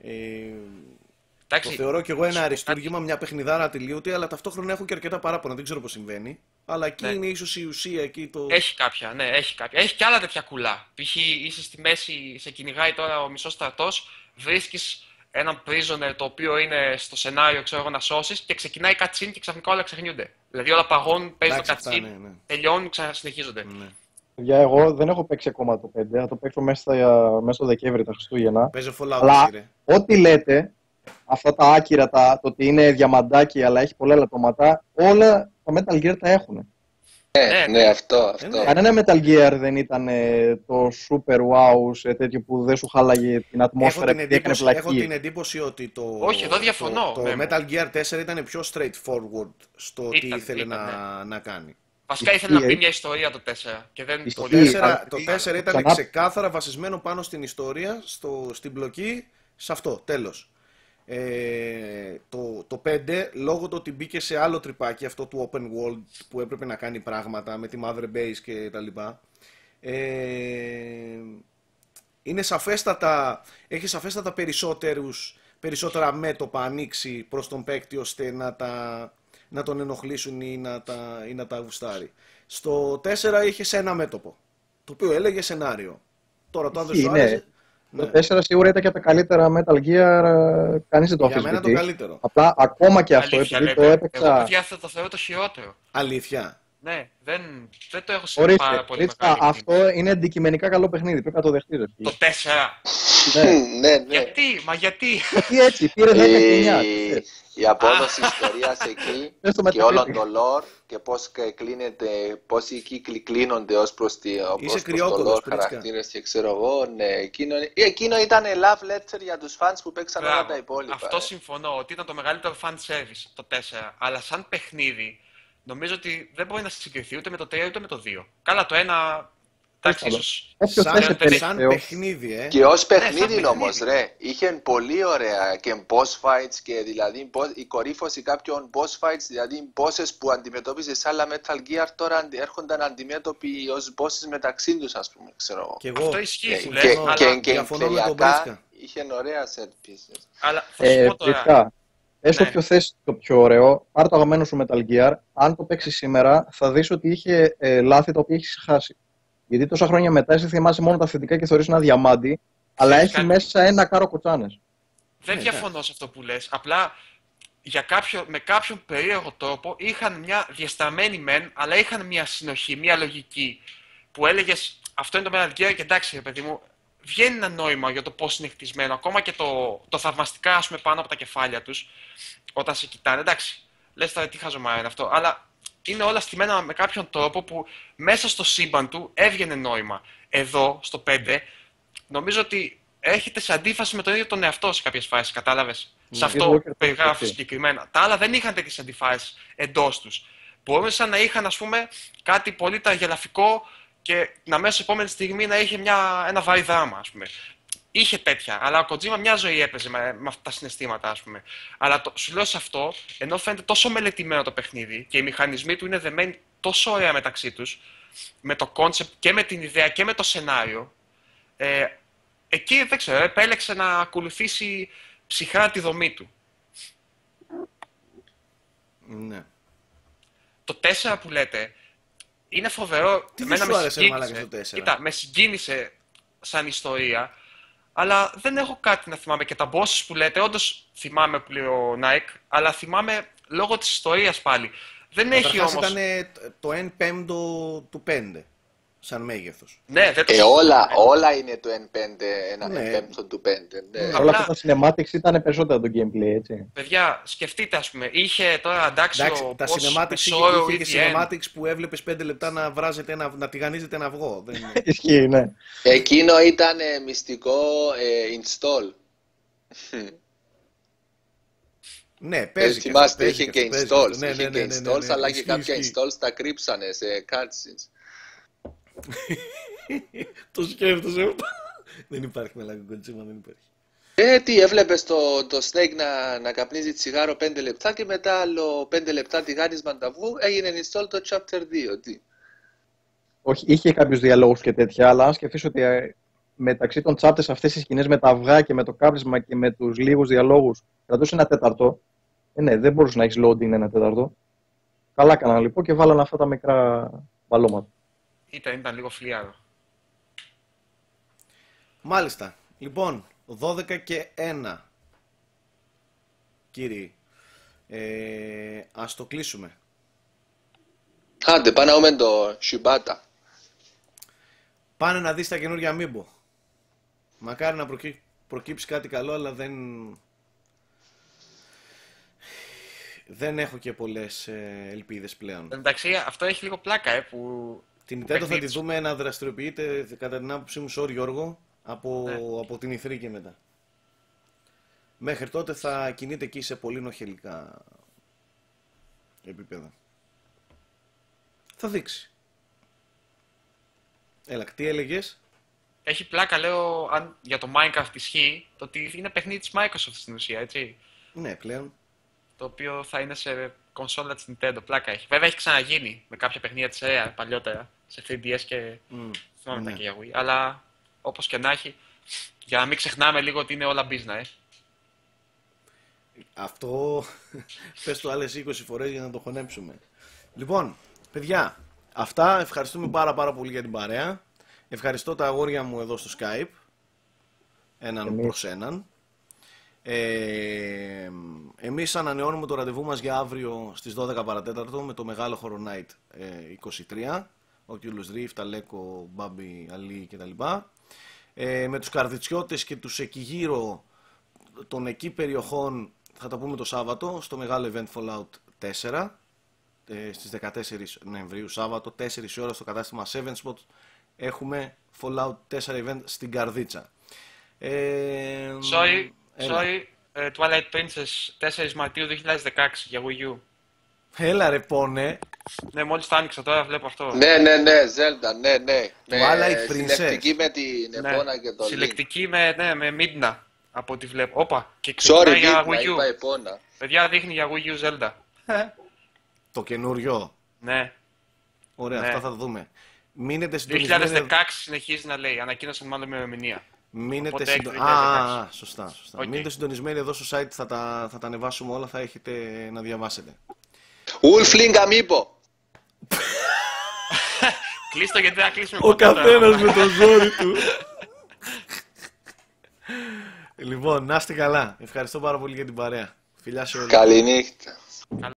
Ε, το Εντάξει, θεωρώ κι εγώ ένα σου πω αριστούργημα, μια παιχνιδάρα ατελείωτη, αλλά ταυτόχρονα έχω και αρκετά παράπονα. Δεν ξέρω πώς συμβαίνει. Αλλά εκεί Ναι. είναι ίσως η ουσία. Εκεί το... Έχει κάποια, ναι, έχει κάποια. Έχει και άλλα τέτοια κουλά. Π.χ. είσαι στη μέση, σε κυνηγάει τώρα ο μισός στρατός, βρίσκεις έναν prisoner το οποίο είναι στο σενάριο, ξέρω εγώ, να σώσεις και ξεκινάει cutscene και ξαφνικά όλα ξεχνιούνται. Δηλαδή όλα παγώνουν, παίζει το Εντάξει, αυτά, cutscene, ναι, ναι. τελειώνουν, ξανασυνεχίζονται. Ναι. Για εγώ δεν έχω παίξει ακόμα το 5, θα το παίξω μέσα, στα- μέσα στο Δεκέμβρη τα Χριστούγεννα. Παίζω Fallout Αλλά εσύ, ρε. ό,τι λέτε, αυτά τα άκυρα, τα, το ότι είναι διαμαντάκι αλλά έχει πολλά λεπτόματα, όλα τα Metal Gear τα έχουν. Ναι, Ναι, ναι, αυτό, αυτό. ναι. Κανένα Metal Gear δεν ήταν ε, το super wow σε τέτοιο που δεν σου χάλαγε την Έχω ατμόσφαιρα την, επειδή έκανε εντύπωση, έχω πλακή. την εντύπωση ότι το, Όχι, εδώ διαφωνώ, το, το με Metal Gear 4 ήταν πιο straightforward στο τι Ήταν, ήθελε ήταν, να, να κάνει. Βασικά ήθελε Ισχύει, να πει ε. μια ιστορία το 4 και δεν Ισχύει, Το πολύ. Ισχύει, 4, αλλά- το 4 ήταν Ξανά- ξεκάθαρα βασισμένο πάνω στην ιστορία, στο, στην μπλοκή, σε αυτό, τέλος. Ε, το, το 5, λόγω του ότι μπήκε σε άλλο τρυπάκι, αυτό του open world που έπρεπε να κάνει πράγματα με τη Mother Base και τα λοιπά, ε, είναι σαφέστατα, έχει σαφέστατα περισσότερους, περισσότερα μέτωπα ανοίξει προς τον παίκτη ώστε να, τα, να τον ενοχλήσουν ή να τα, ή να τα γουστάρει. Στο 4 είχες ένα μέτωπο, το οποίο έλεγε σενάριο. Τώρα το αν δεν Ισχύει, σου ναι. άρεσε, Το 4 σίγουρα ήταν και από τα καλύτερα Metal Gear, ε, κανείς δεν το για μένα το αφισβητεί. καλύτερο. Απλά ακόμα και αυτό, Αλήθεια, επειδή το λέτε. έπαιξα... Εγώ παιδιά αυτό το θεωρώ το χειρότερο. Αλήθεια. Ναι, δεν, δεν το έχω σε Ορίστε, πάρα πολύ Ρίτσκα, μεγάλη εκτίμηση. αυτό είναι αντικειμενικά καλό παιχνίδι. Πρέπει να το δεχτείς. ρε φίλε. Το 4. Ναι. Ναι, ναι. Γιατί, μα γιατί; Γιατί έτσι, πήρες 10 και 9. Η, η απόδοση ιστορίας εκεί Πες το και μεταξύ. όλο το lore και πώς κα- κλείνεται, πώς οι κύκλοι κλείνονται ως προς, τη, ως προς το κρυόκοδος, lore Πρίτσκα. χαρακτήρες και ξέρω εγώ, ναι, εκείνο, ε, εκείνο ήταν love letter για τους fans που παίξαν όλα Μπράβο. τα υπόλοιπα. Αυτό ε. συμφωνώ ότι ήταν το μεγαλύτερο fan service το 4. Αλλά σαν παιχνίδι, νομίζω ότι δεν μπορεί να συγκριθεί ούτε με το 3 ούτε με το 2. Καλά, το 1. Εντάξει, Καλό. ίσως. Όποιος Σαν, πέσει δεν- σαν τελευταίο. παιχνίδι, ε. Και ως σαν παιχνίδι παιχνίδι. όμως ρε, είχε πολύ ωραία και boss fights και δηλαδή boss- η κορύφωση κάποιων boss fights, δηλαδή bosses που αντιμετώπιζες σε άλλα Metal Gear τώρα αντι- έρχονταν αντιμέτωποι ως bosses μεταξύ τους ας πούμε, ξέρω εγώ. Και εγώ Αυτό ισχύει, Και, σου και, λέω, αλλά, και, και διαφωνώ με τον εμφυλιακά Πρίτσκα. είχε ωραία set pieces. αλλά θα σου Ε, πω τώρα. Φυσικά. Έστω Ναι. ποιο θες το πιο ωραίο, πάρε το αγαπημένο σου Metal Gear. Αν το παίξεις σήμερα, θα δεις ότι είχε ε, λάθη τα οποία έχεις χάσει. Γιατί τόσα χρόνια μετά εσύ θυμάσαι μόνο τα θετικά και θεωρείς ένα διαμάντι, αλλά Ξέρεις έχει κάτι; μέσα ένα κάρο κοτσάνες. Δεν Ναι, διαφωνώ σε αυτό που λες. Απλά για κάποιο, με κάποιον περίεργο τρόπο είχαν μια διαστραμμένη μεν, αλλά είχαν μια συνοχή, μια λογική. Που έλεγες αυτό είναι το Metal Gear και εντάξει, ρε παιδί μου, βγαίνει ένα νόημα για το πώς είναι χτισμένο. Ακόμα και το, το θαυμαστικά, ας πούμε, πάνω από τα κεφάλια τους, όταν σε κοιτάνε. Εντάξει, λες τώρα τι χαζομάρα είναι αυτό. Αλλά είναι όλα στημένα με κάποιον τρόπο που μέσα στο σύμπαν του έβγαινε νόημα. Εδώ, στο 5, νομίζω ότι έρχεται σε αντίφαση με τον ίδιο τον εαυτό σε κάποιες φάσεις. Κατάλαβες; Σε Walker αυτό το που περιγράφω έχει. συγκεκριμένα. Τα άλλα δεν είχαν τέτοιες αντιφάσεις εντός τους. Μπορούσαν να είχαν, ας πούμε, κάτι πολύ τραγελαφικό και να μέσα επόμενη στιγμή να είχε μια, ένα βαρύ δράμα, ας πούμε. Είχε τέτοια, αλλά ο Kojima μια ζωή έπαιζε με, με αυτά τα συναισθήματα, ας πούμε. Αλλά το, σου λέω σε αυτό, ενώ φαίνεται τόσο μελετημένο το παιχνίδι και οι μηχανισμοί του είναι δεμένοι τόσο ωραία μεταξύ τους, με το κόνσεπτ και με την ιδέα και με το σενάριο, ε, εκεί δεν ξέρω, επέλεξε να ακολουθήσει ψυχρά τη δομή του. Ναι. Το 4 που λέτε είναι φοβερό. Τι Εμένα δεν σου με άρεσε, συγκίνησε. μαλάκα, στο 4? Κοίτα, με συγκίνησε σαν ιστορία, αλλά δεν έχω κάτι να θυμάμαι. Και τα bosses που λέτε, όντως θυμάμαι που λέει ο Nike, αλλά θυμάμαι λόγω της ιστορίας πάλι. Δεν έχει Καταρχάς όμω. ήταν το 1 πέμπτο του 5, σαν μέγεθος. Ναι, δεν το Ε, όλα, όλα είναι το N5, ένα Ναι. πέμπτο του 5. Ναι. Ναι. Όλα Απλά- αυτά τα cinematics ήταν περισσότερα το gameplay, έτσι. Παιδιά, σκεφτείτε, ας πούμε, είχε τώρα εντάξει, Εντάξει, ο τα boss cinematics μεσόωρο είχε, είχε και EDM. cinematics που έβλεπες 5 λεπτά να βράζετε ένα, να τηγανίζετε ένα αυγό. Δεν είναι. Ισχύει, ναι. Εκείνο ήταν ε, μυστικό ε, install. ναι, παίζει και Θυμάστε, αυτό, παίζει είχε και αυτό, παίζει installs. αυτό. Ναι, είχε ναι, και ναι, ναι, installs, ναι, ναι. αλλά και Ισχύει, κάποια ισχύει. installs τα κρύψανε σε cutscenes. Το σκέφτεσαι αυτό. δεν υπάρχει μελάκι κοντσίμα, δεν υπάρχει. Ε, τι, έβλεπες το, το Snake να, να καπνίζει τσιγάρο 5 λεπτά και μετά άλλο 5 λεπτά τηγάνισμα του αυγού έγινε install το chapter 2. Τι. Όχι, είχε κάποιους διαλόγους και τέτοια, αλλά αν σκεφτείς ότι ε, μεταξύ των chapters αυτές οι σκηνές με τα αυγά και με το κάπνισμα και με τους λίγους διαλόγους κρατούσε ένα τέταρτο. Ε, ναι, δεν μπορούσε να έχεις loading ένα τέταρτο. Καλά έκαναν λοιπόν και βάλανε αυτά τα μικρά μπαλώματα. Ήταν, ήταν λίγο φλιάρο. Μάλιστα. Λοιπόν, 12 και 1. Κύριοι, ε, ας το κλείσουμε. Άντε, πάμε να δούμε το Shibata. Πάνε να δεις τα καινούργια Amiibo. Μακάρι να προκύ- προκύψει κάτι καλό, αλλά δεν... Δεν έχω και πολλές ε, ελπίδες πλέον. Εντάξει, αυτό έχει λίγο πλάκα, ε, που Την Nintendo θα τη παιχνίδι. δούμε να δραστηριοποιείται, κατά την άποψή μου, sorry Γιώργο, από, Ναι. από την Ιθρή και μετά. Μέχρι τότε θα κινείται εκεί σε πολύ νοχελικά επίπεδα. Θα δείξει. Έλα, τι έλεγες; έχει πλάκα, λέω, αν για το Minecraft ισχύει, το ότι είναι παιχνίδι της Microsoft στην ουσία, έτσι. Ναι, πλέον. Το οποίο θα είναι σε κονσόλα της Nintendo, πλάκα έχει. Βέβαια έχει ξαναγίνει με κάποια παιχνίδια της Rare παλιότερα, σε 3DS και Μμ, θυμάμαι ναι. τα και για Wii. Αλλά όπως και να έχει, για να μην ξεχνάμε λίγο ότι είναι όλα business, ε. Αυτό πες το άλλες 20 φορές για να το χωνέψουμε. Λοιπόν, παιδιά, αυτά. Ευχαριστούμε πάρα πάρα πολύ για την παρέα. Ευχαριστώ τα αγόρια μου εδώ στο Skype. Έναν Εμείς. προς έναν. Ε, εμείς ανανεώνουμε το ραντεβού μας για αύριο στις 12 παρατέταρτο με το μεγάλο Horror Night ε, 23. Ο Oculus Rift, Αλέκο, Μπάμπι, Αλή κτλ. Ε, με τους καρδιτσιώτες και τους εκεί γύρω των εκεί περιοχών θα τα πούμε το Σάββατο στο μεγάλο event Fallout 4 ε, στις 14 Νοεμβρίου Σάββατο 4 η ώρα στο κατάστημα 7 Spot έχουμε Fallout 4 event στην Καρδίτσα ε, Sorry, έλα. sorry, ε, Twilight Princess 4 Μαρτίου 2016 για Wii U. έλα ρε πόνε Ναι, μόλις το άνοιξα τώρα, βλέπω αυτό. Ναι, ναι, ναι, Zelda, ναι, ναι. Με Twilight Princess. συνευτική με την Ναι, Επόνα και το Link. Συλλεκτική με, ναι, με Midna, από ό,τι βλέπω. Όπα, και Sorry, ξεκινάει για Midna, Wii U. είπα Επόνα. Παιδιά δείχνει για Wii U Zelda. το καινούριο ναι. ωραία Ναι. αυτά θα το δούμε μείνετε συντονισμένοι 2016 συνεχίζει να λέει, ανακοίνωσαν μάλλον με ημερομηνία. Μείνετε Οπότε συντο... έξι, Α, 2016. σωστά, σωστά. Οκ. Μείνετε συντονισμένοι εδώ στο site, θα τα, θα τα ανεβάσουμε όλα, θα έχετε να διαβάσετε. Wolf Link Amiibo. Κλείστο γιατί δεν θα κλείσουμε Ο ποτέ τώρα. καθένας με το ζόρι του. λοιπόν, να είστε καλά. Ευχαριστώ πάρα πολύ για την παρέα. Φιλιά σε όλους. Καληνύχτα.